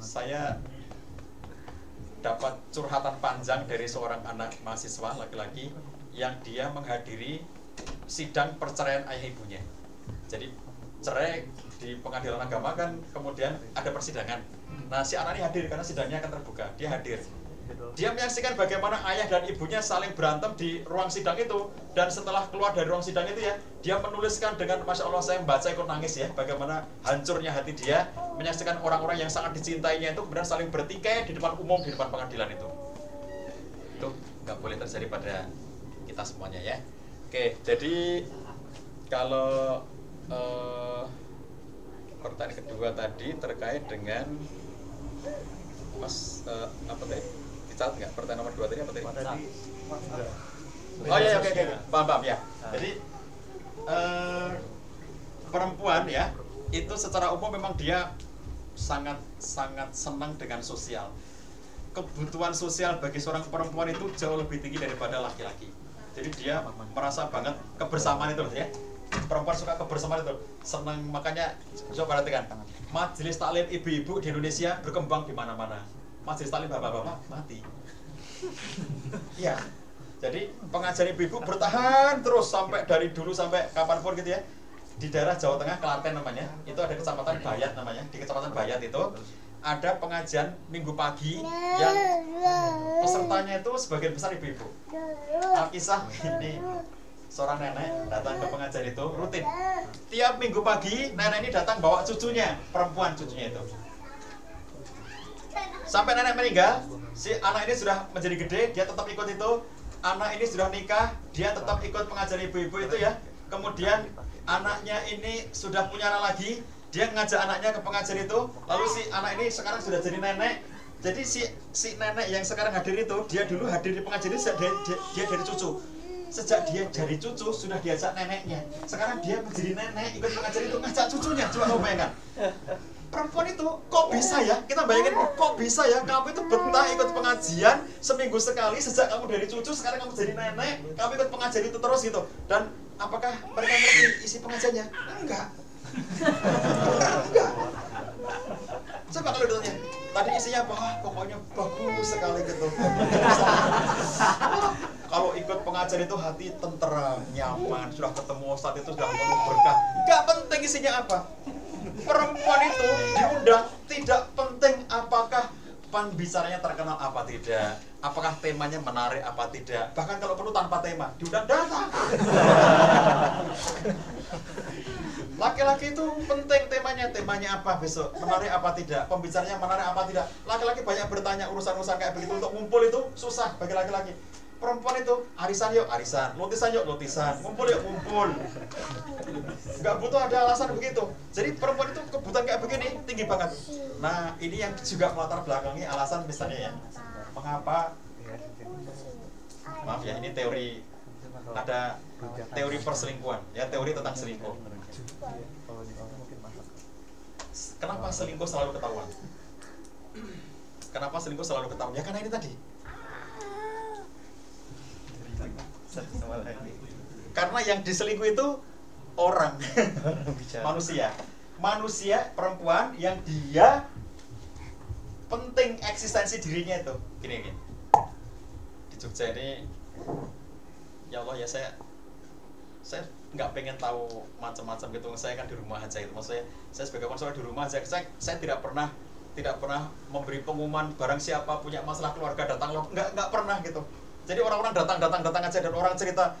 Speaker 5: Saya dapat curhatan panjang dari seorang anak mahasiswa laki-laki yang dia menghadiri sidang perceraian ayah ibunya. Jadi cerai di pengadilan agama kan kemudian ada persidangan. Nah si anak ini hadir karena sidangnya akan terbuka. Dia hadir. Dia menyaksikan bagaimana ayah dan ibunya saling berantem di ruang sidang itu. Dan setelah keluar dari ruang sidang itu ya dia menuliskan dengan masya Allah saya membaca ikut nangis ya bagaimana hancurnya hati dia. Menyaksikan orang-orang yang sangat dicintainya itu kemudian saling bertikai di depan umum di depan pengadilan itu. Itu nggak boleh terjadi pada kita semuanya ya. Oke jadi kalau eh, pertanyaan kedua tadi terkait dengan mas eh, apa tadi? Dicatat nggak? Pertanyaan nomor dua tadi apa tadi? Oh iya iya, oke oke paham paham ya. Jadi eh, perempuan ya itu secara umum memang dia sangat sangat senang dengan sosial. Kebutuhan sosial bagi seorang perempuan itu jauh lebih tinggi daripada laki-laki. Jadi dia merasa banget kebersamaan itu loh ya perempuan suka kebersamaan itu senang makanya coba perhatikan majelis taklim ibu-ibu di Indonesia berkembang di mana-mana majelis taklim bapak-bapak mati Iya. Jadi pengajian ibu-ibu bertahan terus sampai dari dulu sampai kapan pun gitu ya. Di daerah Jawa Tengah, Klaten namanya, itu ada kecamatan Bayat namanya. Di kecamatan Bayat itu ada pengajian minggu pagi yang pesertanya itu sebagian besar ibu-ibu. Alkisah ini seorang nenek datang ke pengajian itu rutin. Tiap minggu pagi nenek ini datang bawa cucunya, perempuan cucunya itu. Sampai nenek meninggal, si anak ini sudah menjadi gede, dia tetap ikut itu. Anak ini sudah nikah, dia tetap ikut pengajian ibu-ibu itu ya. Kemudian anaknya ini sudah punya anak lagi, dia ngajak anaknya ke pengajian itu. Lalu si anak ini sekarang sudah jadi nenek. Jadi si si nenek yang sekarang hadir itu, dia dulu hadir di pengajian dia, dia, dia dari cucu. Sejak dia dari cucu sudah diajak neneknya. Sekarang dia menjadi nenek ikut pengajian itu ngajak cucunya. Coba kamu bayangkan. Perempuan itu kok bisa ya? Kita bayangin kok bisa ya? Kamu itu betah ikut pengajian seminggu sekali sejak kamu dari cucu sekarang kamu jadi nenek. Kamu ikut pengajian itu terus gitu. Dan apakah mereka ngerti isi pengajiannya? Enggak. Enggak. Coba kalau ditanya tadi isinya apa? Pokoknya bagus sekali gitu pengajian itu hati tenteram nyaman sudah ketemu saat itu sudah penuh berkah. Enggak penting isinya apa. Perempuan itu diundang tidak penting apakah pembicaranya terkenal apa tidak apakah temanya menarik apa tidak. Bahkan kalau perlu tanpa tema diundang datang. Laki-laki itu penting temanya temanya apa besok menarik apa tidak pembicaranya menarik apa tidak. Laki-laki banyak bertanya urusan-urusan kayak begitu untuk ngumpul itu susah bagi laki-laki perempuan itu arisan yuk arisan. Lutisan yuk lutisan ngumpul yuk ngumpul. Nggak butuh ada alasan begitu. Jadi perempuan itu kebutuhan kayak begini tinggi banget. Nah ini yang juga melatar belakangi alasan misalnya ya. Mengapa? Maaf ya ini teori. Ada teori perselingkuhan. Ya teori tentang selingkuh. Kenapa selingkuh selalu ketahuan? Kenapa selingkuh selalu ketahuan? Ya karena ini tadi karena yang diselingkuh itu orang. Manusia. Manusia perempuan yang dia penting eksistensi dirinya itu. Gini gini. Di Jogja ini ya Allah ya saya saya nggak pengen tahu macam-macam gitu. Saya kan di rumah aja itu maksudnya saya sebagai konselor di rumah aja saya saya tidak pernah tidak pernah memberi pengumuman barang siapa punya masalah keluarga datang loh nggak nggak pernah gitu jadi orang-orang datang datang datang aja dan orang cerita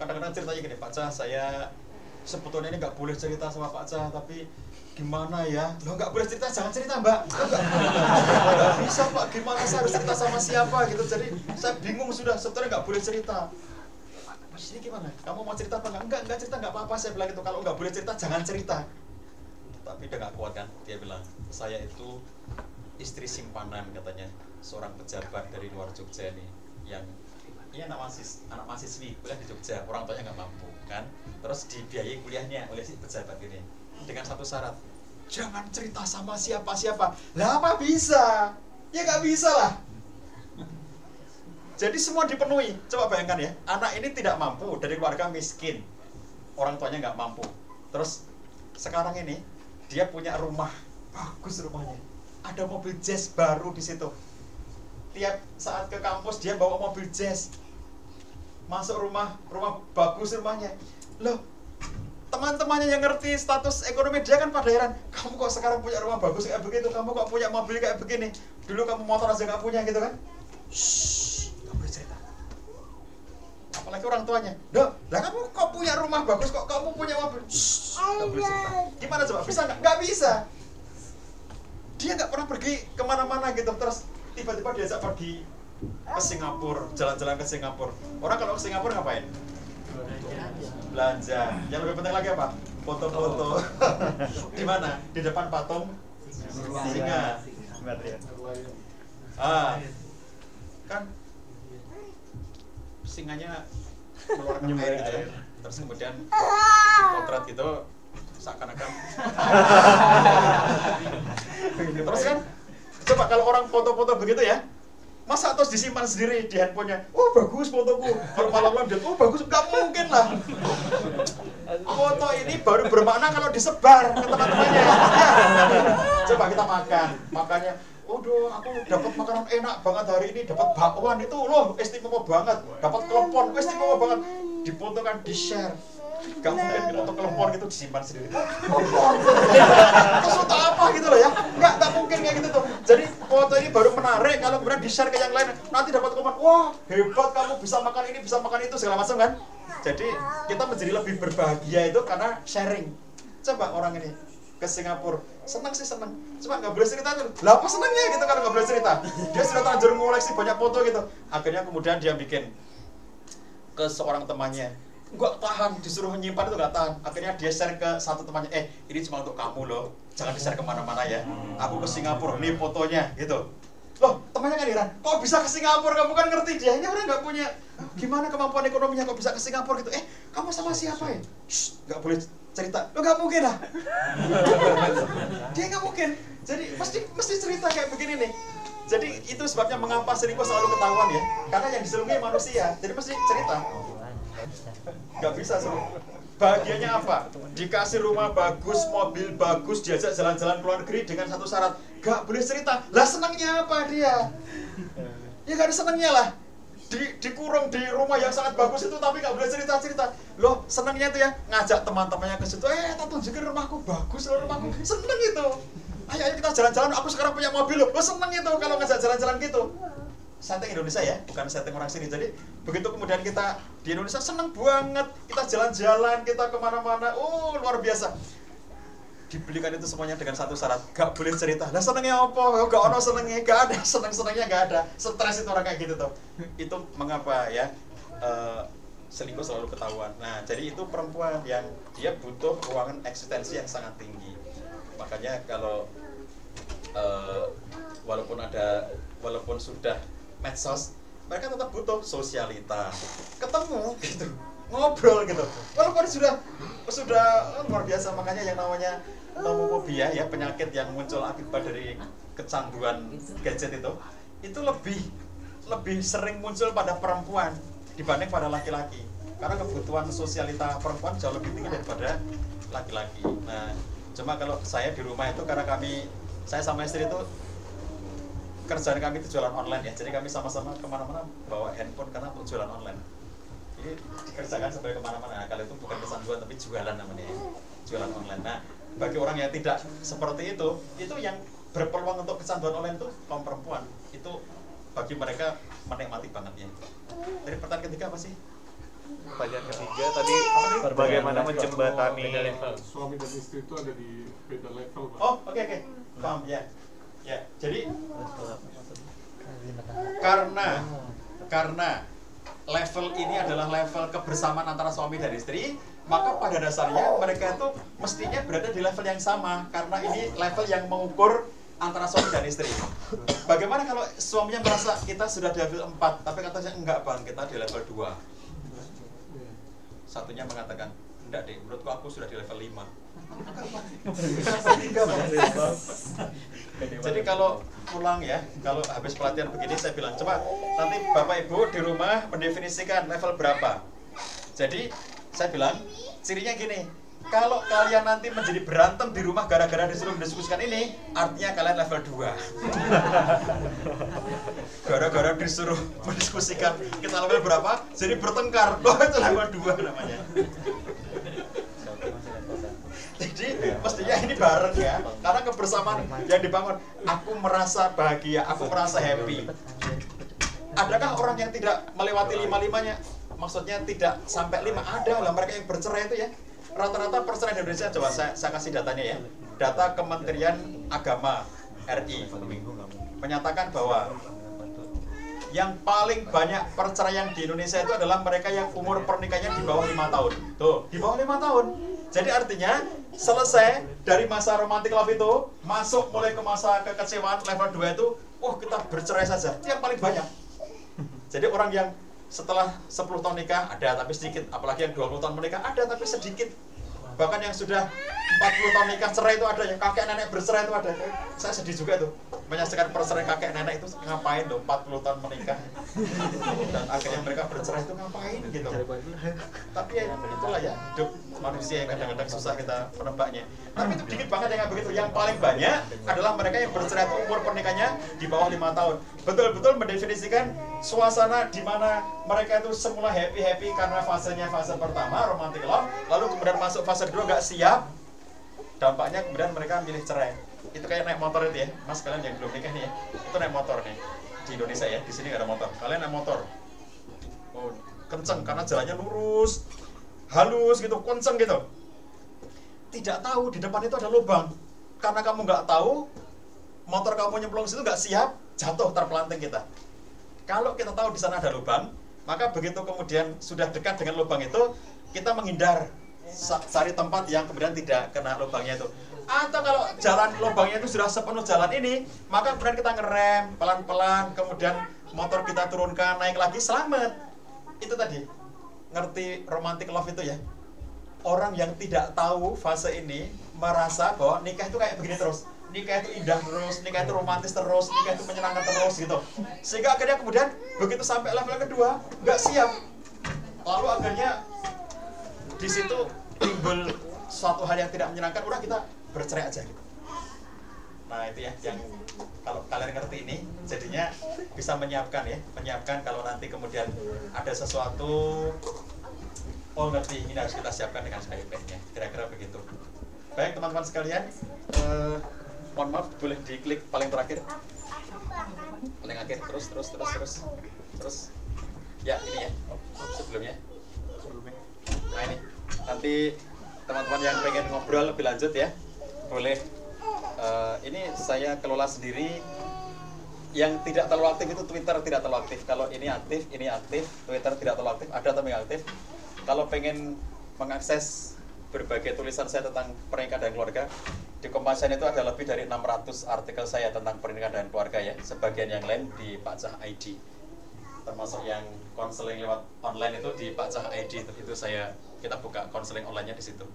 Speaker 5: kadang-kadang ceritanya gini Pak Cah saya sebetulnya ini nggak boleh cerita sama Pak Cah tapi gimana ya? Lo nggak boleh cerita jangan cerita mbak. Nggak nggak bisa pak gimana saya harus cerita sama siapa? Gitu. Jadi saya bingung sudah sebetulnya nggak boleh cerita. Mas ini gimana? Kamu mau cerita apa? Enggak enggak enggak cerita nggak apa-apa saya bilang gitu. Kalau nggak boleh cerita jangan cerita. Tapi dia nggak kuat kan? Dia bilang saya itu istri simpanan katanya seorang pejabat dari luar Jogja ini yang ini anak mahasiswa, anak mahasiswi kuliah di Jogja. Orang tuanya nggak mampu kan? Terus dibiayai kuliahnya oleh si pejabat ini dengan satu syarat. Jangan cerita sama siapa siapa lah apa bisa. Ya nggak bisa lah. Jadi semua dipenuhi. Coba bayangkan ya anak ini tidak mampu dari keluarga miskin. Orang tuanya nggak mampu. Terus sekarang ini dia punya rumah. Bagus rumahnya. Ada mobil jazz baru di situ tiap saat ke kampus dia bawa mobil jazz. Masuk rumah rumah bagus rumahnya. Loh teman-temannya yang ngerti status ekonomi dia kan pada heran kamu kok sekarang punya rumah bagus kayak begitu? Kamu kok punya mobil kayak begini? Dulu kamu motor aja nggak punya gitu kan. Shh, nggak boleh cerita. Apalagi orang tuanya Duh, lah kamu kok punya rumah bagus kok kamu punya mobil? Shh, nggak boleh cerita. Gimana coba bisa nggak? Nggak bisa. Dia nggak pernah pergi ke mana-mana gitu terus tiba-tiba diajak pergi ke Singapura jalan-jalan ke Singapura. Orang kalau ke Singapura ngapain? Belanja. Yang lebih penting lagi apa? Foto-foto. Di mana? Di depan patung singa. Ah. Kan singanya mengeluarkan air gitu ya. terus kemudian potret gitu seakan-akan. Terus kan coba kalau orang foto-foto begitu ya masa terus disimpan sendiri di handphonenya? Oh bagus fotoku. Kalau malam-malam dia oh bagus. Nggak mungkin lah. Foto ini baru bermakna kalau disebar ke teman-temannya. Ya. coba kita makan. Makannya Waduh, aku dapat makanan enak banget hari ini. Dapat bakwan itu. Loh istimewa banget. Dapat kelepon oh, istimewa banget. Difotokan di share gak mungkin foto kelepon gitu disimpan sendiri? Kelepon terus foto apa gitu loh ya? Nggak nggak mungkin kayak gitu tuh. Jadi foto ini baru menarik kalau kemudian di share ke yang lain. Nanti dapat kelepon wah hebat kamu bisa makan ini bisa makan itu segala macam kan? Jadi kita menjadi lebih berbahagia itu karena sharing. Coba orang ini ke Singapura. Senang sih senang cuma nggak boleh cerita tuh. Lah apa senangnya gitu kalau nggak boleh cerita? Dia sudah terlanjur ngoleksi banyak foto gitu. Akhirnya kemudian dia bikin ke seorang temannya nggak tahan? Disuruh menyimpan itu nggak tahan. Akhirnya dia share ke satu temannya eh ini cuma untuk kamu loh. Jangan di share ke mana-mana ya. Aku ke Singapura ini fotonya gitu. Loh temannya kan heran kok bisa ke Singapura? Kamu kan ngerti dia. Ini orang nggak punya gimana kemampuan ekonominya kok bisa ke Singapura gitu? Eh kamu sama siapa ya? Nggak boleh cerita. Lo nggak mungkin lah. Dia nggak mungkin. Jadi mesti mesti cerita kayak begini nih. Jadi itu sebabnya mengapa selingkuh selalu ketahuan ya? Karena yang diselingkuhi manusia jadi mesti cerita nggak bisa semua bahagianya apa? Dikasih rumah bagus mobil bagus diajak jalan-jalan ke luar negeri dengan satu syarat. Nggak boleh cerita. Lah senangnya apa dia? Ya gak ada senangnya lah. Di, dikurung di rumah yang sangat bagus itu tapi nggak boleh cerita cerita loh senangnya itu ya ngajak teman-temannya ke situ. Eh tak tunjukin rumahku bagus loh rumahku. Seneng itu. Ayo ayo kita jalan-jalan. Aku sekarang punya mobil loh. Oh, seneng itu kalau ngajak jalan-jalan gitu setting Indonesia ya bukan setting orang sini. Jadi begitu kemudian kita di Indonesia seneng banget. Kita jalan-jalan kita ke mana-mana. Oh luar biasa. Dibelikan itu semuanya dengan satu syarat. Gak boleh cerita lah senengnya apa? Gak ono senengnya gak ada. Seneng senengnya gak ada. Stres itu orang kayak gitu tuh. Itu mengapa ya? Eh, selingkuh selalu ketahuan. Nah jadi itu perempuan yang dia butuh ruangan eksistensi yang sangat tinggi. Makanya kalau eh, walaupun ada walaupun sudah medsos mereka tetap butuh sosialita ketemu gitu. Ngobrol gitu. Walaupun sudah sudah oh, luar biasa makanya yang namanya nomofobia ya penyakit yang muncul akibat dari kecanduan gadget itu itu lebih lebih sering muncul pada perempuan dibanding pada laki-laki. Karena kebutuhan sosialita perempuan jauh lebih tinggi daripada laki-laki. Nah cuma kalau saya di rumah itu karena kami saya sama istri itu kerjaan kami itu jualan online ya. Jadi kami sama-sama ke mana-mana bawa handphone karena untuk jualan online. Jadi dikerjakan sampai ke mana-mana. Nah, kalau itu bukan kesanduan tapi jualan namanya ya. jualan online. Nah bagi orang yang tidak seperti itu itu yang berpeluang untuk kecanduan online itu kaum perempuan. Itu bagi mereka menikmati banget ya. Dari pertanyaan ketiga apa sih?
Speaker 1: Pertanyaan ketiga tadi bagaimana menjembatani
Speaker 10: suami dan istri itu ada di beda level Pak.
Speaker 5: oh oke oke. Paham ya ya jadi karena karena level ini adalah level kebersamaan antara suami dan istri maka pada dasarnya mereka itu mestinya berada di level yang sama karena ini level yang mengukur antara suami dan istri. Bagaimana kalau suaminya merasa kita sudah di level 4 tapi katanya enggak bang kita di level 2 Satunya mengatakan enggak deh menurutku aku sudah di level 5 Jadi kalau pulang ya, kalau habis pelatihan begini saya bilang, coba nanti Bapak Ibu di rumah mendefinisikan level berapa. Jadi saya bilang, cirinya gini, kalau kalian nanti menjadi berantem di rumah gara-gara disuruh mendiskusikan ini, artinya kalian level 2. Gara-gara disuruh mendiskusikan kita level berapa, jadi bertengkar. Oh, itu level 2 namanya. Jadi mestinya ini bareng ya, karena kebersamaan yang dibangun. Aku merasa bahagia, aku merasa happy. Adakah orang yang tidak melewati lima limanya? Maksudnya tidak sampai lima ada lah mereka yang bercerai itu ya. Rata-rata perceraian di Indonesia coba saya, saya kasih datanya ya. Data Kementerian Agama RI menyatakan bahwa yang paling banyak perceraian di Indonesia itu adalah mereka yang umur pernikahannya di bawah lima tahun. Tuh, di bawah lima tahun. Jadi artinya selesai dari masa romantic love itu, masuk mulai ke masa kekecewaan level 2 itu, oh kita bercerai saja. Itu yang paling banyak. Jadi orang yang setelah 10 tahun nikah ada tapi sedikit, apalagi yang 20 tahun menikah ada tapi sedikit. Bahkan yang sudah 40 tahun nikah cerai itu ada, yang kakek nenek bercerai itu ada. Saya sedih juga tuh menyaksikan perceraian kakek nenek itu ngapain loh 40 tahun menikah dan akhirnya mereka bercerai itu ngapain gitu. Tapi ya itulah ya hidup manusia yang kadang-kadang susah kita menebaknya tapi itu dikit banget yang begitu yang paling banyak adalah mereka yang bercerai itu umur pernikahannya di bawah lima tahun betul-betul mendefinisikan suasana di mana mereka itu semula happy happy karena fasenya fase pertama romantic love lalu kemudian masuk fase kedua nggak siap dampaknya kemudian mereka milih cerai. Itu kayak naik motor itu ya. Mas kalian yang belum nikah nih ya. Itu naik motor nih. Di Indonesia ya di sini nggak ada motor. Kalian naik motor. Oh, kenceng karena jalannya lurus halus gitu kenceng gitu. Tidak tahu di depan itu ada lubang. Karena kamu nggak tahu motor kamu nyemplung situ nggak siap jatuh terpelanting kita. Kalau kita tahu di sana ada lubang maka begitu kemudian sudah dekat dengan lubang itu kita menghindar cari tempat yang kemudian tidak kena lubangnya itu. Atau kalau jalan lubangnya itu sudah sepenuh jalan ini maka kemudian kita ngerem pelan-pelan kemudian motor kita turunkan naik lagi selamat. Itu tadi. Ngerti romantic love itu ya? Orang yang tidak tahu fase ini merasa bahwa nikah itu kayak begini terus. Nikah itu indah terus nikah itu romantis terus nikah itu menyenangkan terus gitu. Sehingga akhirnya kemudian begitu sampai level kedua nggak siap. Lalu akhirnya di situ timbul suatu hal yang tidak menyenangkan udah kita bercerai aja gitu. Nah itu ya yang kalau kalian ngerti ini jadinya bisa menyiapkan ya menyiapkan kalau nanti kemudian ada sesuatu. Oh ngerti ini harus kita siapkan dengan baik-baiknya kira-kira begitu. Baik teman-teman sekalian eh, mohon maaf boleh diklik paling terakhir. Paling akhir terus terus terus terus terus. Ya ini ya oh, sebelumnya. Nah ini nanti teman-teman yang pengen ngobrol lebih lanjut ya. Boleh. Eh, ini saya kelola sendiri. Yang tidak terlalu aktif itu Twitter tidak terlalu aktif. Kalau ini aktif ini aktif. Twitter tidak terlalu aktif ada tapi aktif. Kalau pengen mengakses berbagai tulisan saya tentang pernikahan dan keluarga di Kompasan itu ada lebih dari 600 artikel saya tentang pernikahan dan keluarga ya. Sebagian yang lain di Pak Cah ID termasuk yang konseling lewat online itu di Pak Cah ID itu, itu saya kita buka konseling online-nya di situ.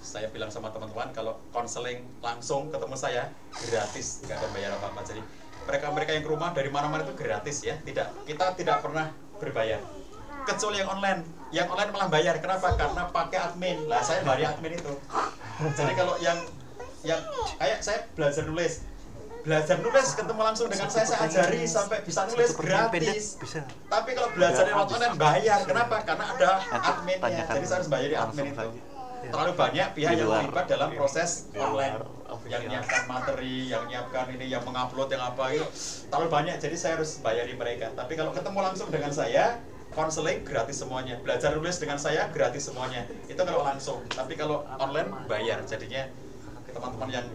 Speaker 5: Saya bilang sama teman-teman kalau konseling langsung ketemu saya gratis. Nggak ada bayar apa-apa. Jadi mereka-mereka yang ke rumah dari mana-mana itu gratis ya. Tidak kita tidak pernah berbayar. Kecuali yang online. Yang online malah bayar. Kenapa? Karena pakai admin. Lah saya bayar admin itu. Jadi kalau yang yang kayak saya belajar nulis belajar nulis ketemu langsung dengan saya saya ajari sampai bisa nulis gratis.
Speaker 2: bisa.
Speaker 5: Tapi kalau belajar lewat online bayar. Kenapa? Karena ada adminnya. Jadi saya harus bayar di admin itu. terlalu banyak pihak yang terlibat dalam proses online. yang menyiapkan materi, yang menyiapkan ini, yang mengupload, yang apa itu. Terlalu banyak. Jadi saya harus bayari mereka. Tapi kalau ketemu langsung dengan saya, konseling gratis semuanya. Belajar nulis dengan saya gratis semuanya. Itu kalau langsung. Tapi kalau online bayar. Jadinya teman-teman yang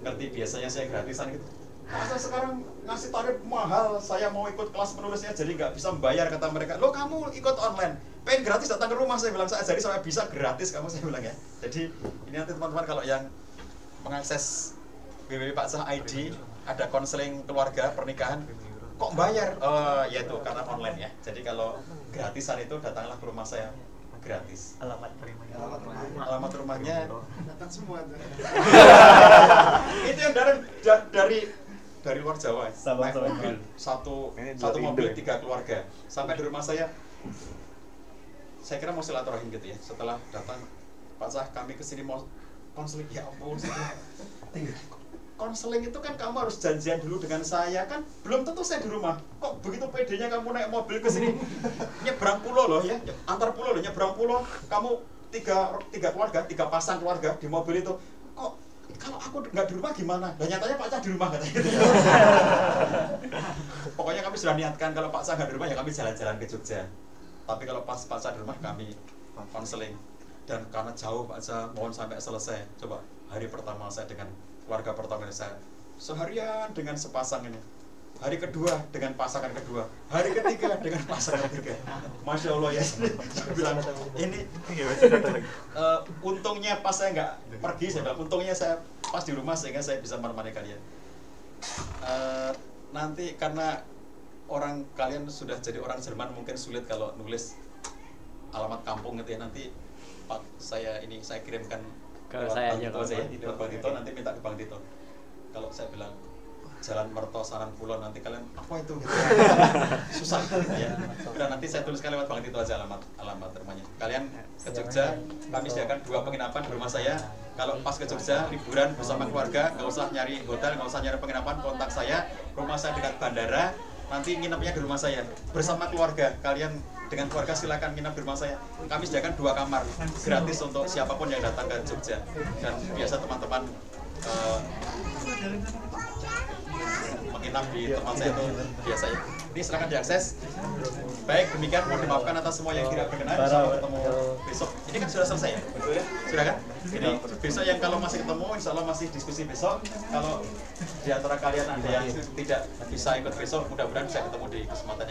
Speaker 5: ngerti biasanya saya gratisan gitu. Masa sekarang ngasih tarif mahal, saya mau ikut kelas menulisnya jadi nggak bisa membayar kata mereka. Lo kamu ikut online, pengen gratis datang ke rumah saya bilang saya ajari sampai bisa gratis kamu saya bilang ya. Jadi ini nanti teman-teman kalau yang mengakses www Pak Sah ID ada konseling keluarga pernikahan kok bayar? Oh ya itu karena online ya. Jadi kalau gratisan itu datanglah ke rumah saya gratis.
Speaker 2: alamat perimanya
Speaker 5: Alamat rumahnya.
Speaker 11: Datang semua tuh.
Speaker 5: itu yang dari da- dari dari luar Jawa.
Speaker 2: Sabang
Speaker 5: naik mobil. Satu
Speaker 2: Ini
Speaker 5: satu mobil tiga keluarga. Sampai di rumah saya saya kira mau silaturahim gitu ya. Setelah datang Pak kami ke sini mau konseling ya ampun konseling itu kan kamu harus janjian dulu dengan saya kan belum tentu saya di rumah kok begitu pedenya kamu naik mobil ke sini nyebrang pulau loh ya antar pulau loh nyebrang pulau kamu tiga tiga keluarga tiga pasang keluarga di mobil itu kok kalau aku nggak di rumah gimana? Dan nyatanya Pak Cah di rumah katanya gitu. Pokoknya kami sudah niatkan kalau Pak Cah nggak di rumah ya kami jalan-jalan ke Jogja. Tapi kalau pas Pak Cah di rumah kami konseling. Dan karena jauh Pak Cah mohon sampai selesai. Coba hari pertama saya dengan keluarga pertama ini saya seharian dengan sepasang ini. Hari kedua dengan pasangan kedua, hari ketiga dengan pasangan ketiga. Masya Allah ya, saya bilang ini eh, untungnya pas saya nggak pergi, saya bilang untungnya saya pas di rumah sehingga saya bisa menemani kalian. Eh, nanti karena orang kalian sudah jadi orang Jerman mungkin sulit kalau nulis alamat kampung gitu ya. Nanti Pak saya ini saya kirimkan Lewat
Speaker 12: saya
Speaker 5: Bang
Speaker 12: aja,
Speaker 5: Tito
Speaker 12: Pak.
Speaker 5: aja ya, lewat Bang Tito nanti minta ke Bang Tito. Kalau saya bilang Jalan Mertosaran Kulon nanti kalian apa itu? Gitu. susah. Ya. Udah nanti saya tuliskan lewat banget itu aja alamat alamat rumahnya. Kalian ke Jogja kami sediakan dua penginapan di rumah saya. Kalau pas ke Jogja liburan bersama keluarga nggak usah nyari hotel nggak usah nyari penginapan kontak saya. Rumah saya dekat bandara nanti nginepnya di rumah saya. Bersama keluarga kalian dengan keluarga silakan nginep di rumah saya. Kami sediakan dua kamar gratis untuk siapa pun yang datang ke Jogja. Dan biasa teman-teman eh, menginap di tempat saya itu biasa ya ini silahkan diakses. Baik demikian mohon dimaafkan atas semua yang tidak berkenan. Insya Allah ketemu besok. Ini kan sudah selesai ya? Sudah kan ini besok yang kalau masih ketemu insya Allah masih diskusi besok. Kalau di antara kalian ada yang tidak bisa ikut besok mudah-mudahan bisa ketemu di kesempatan yang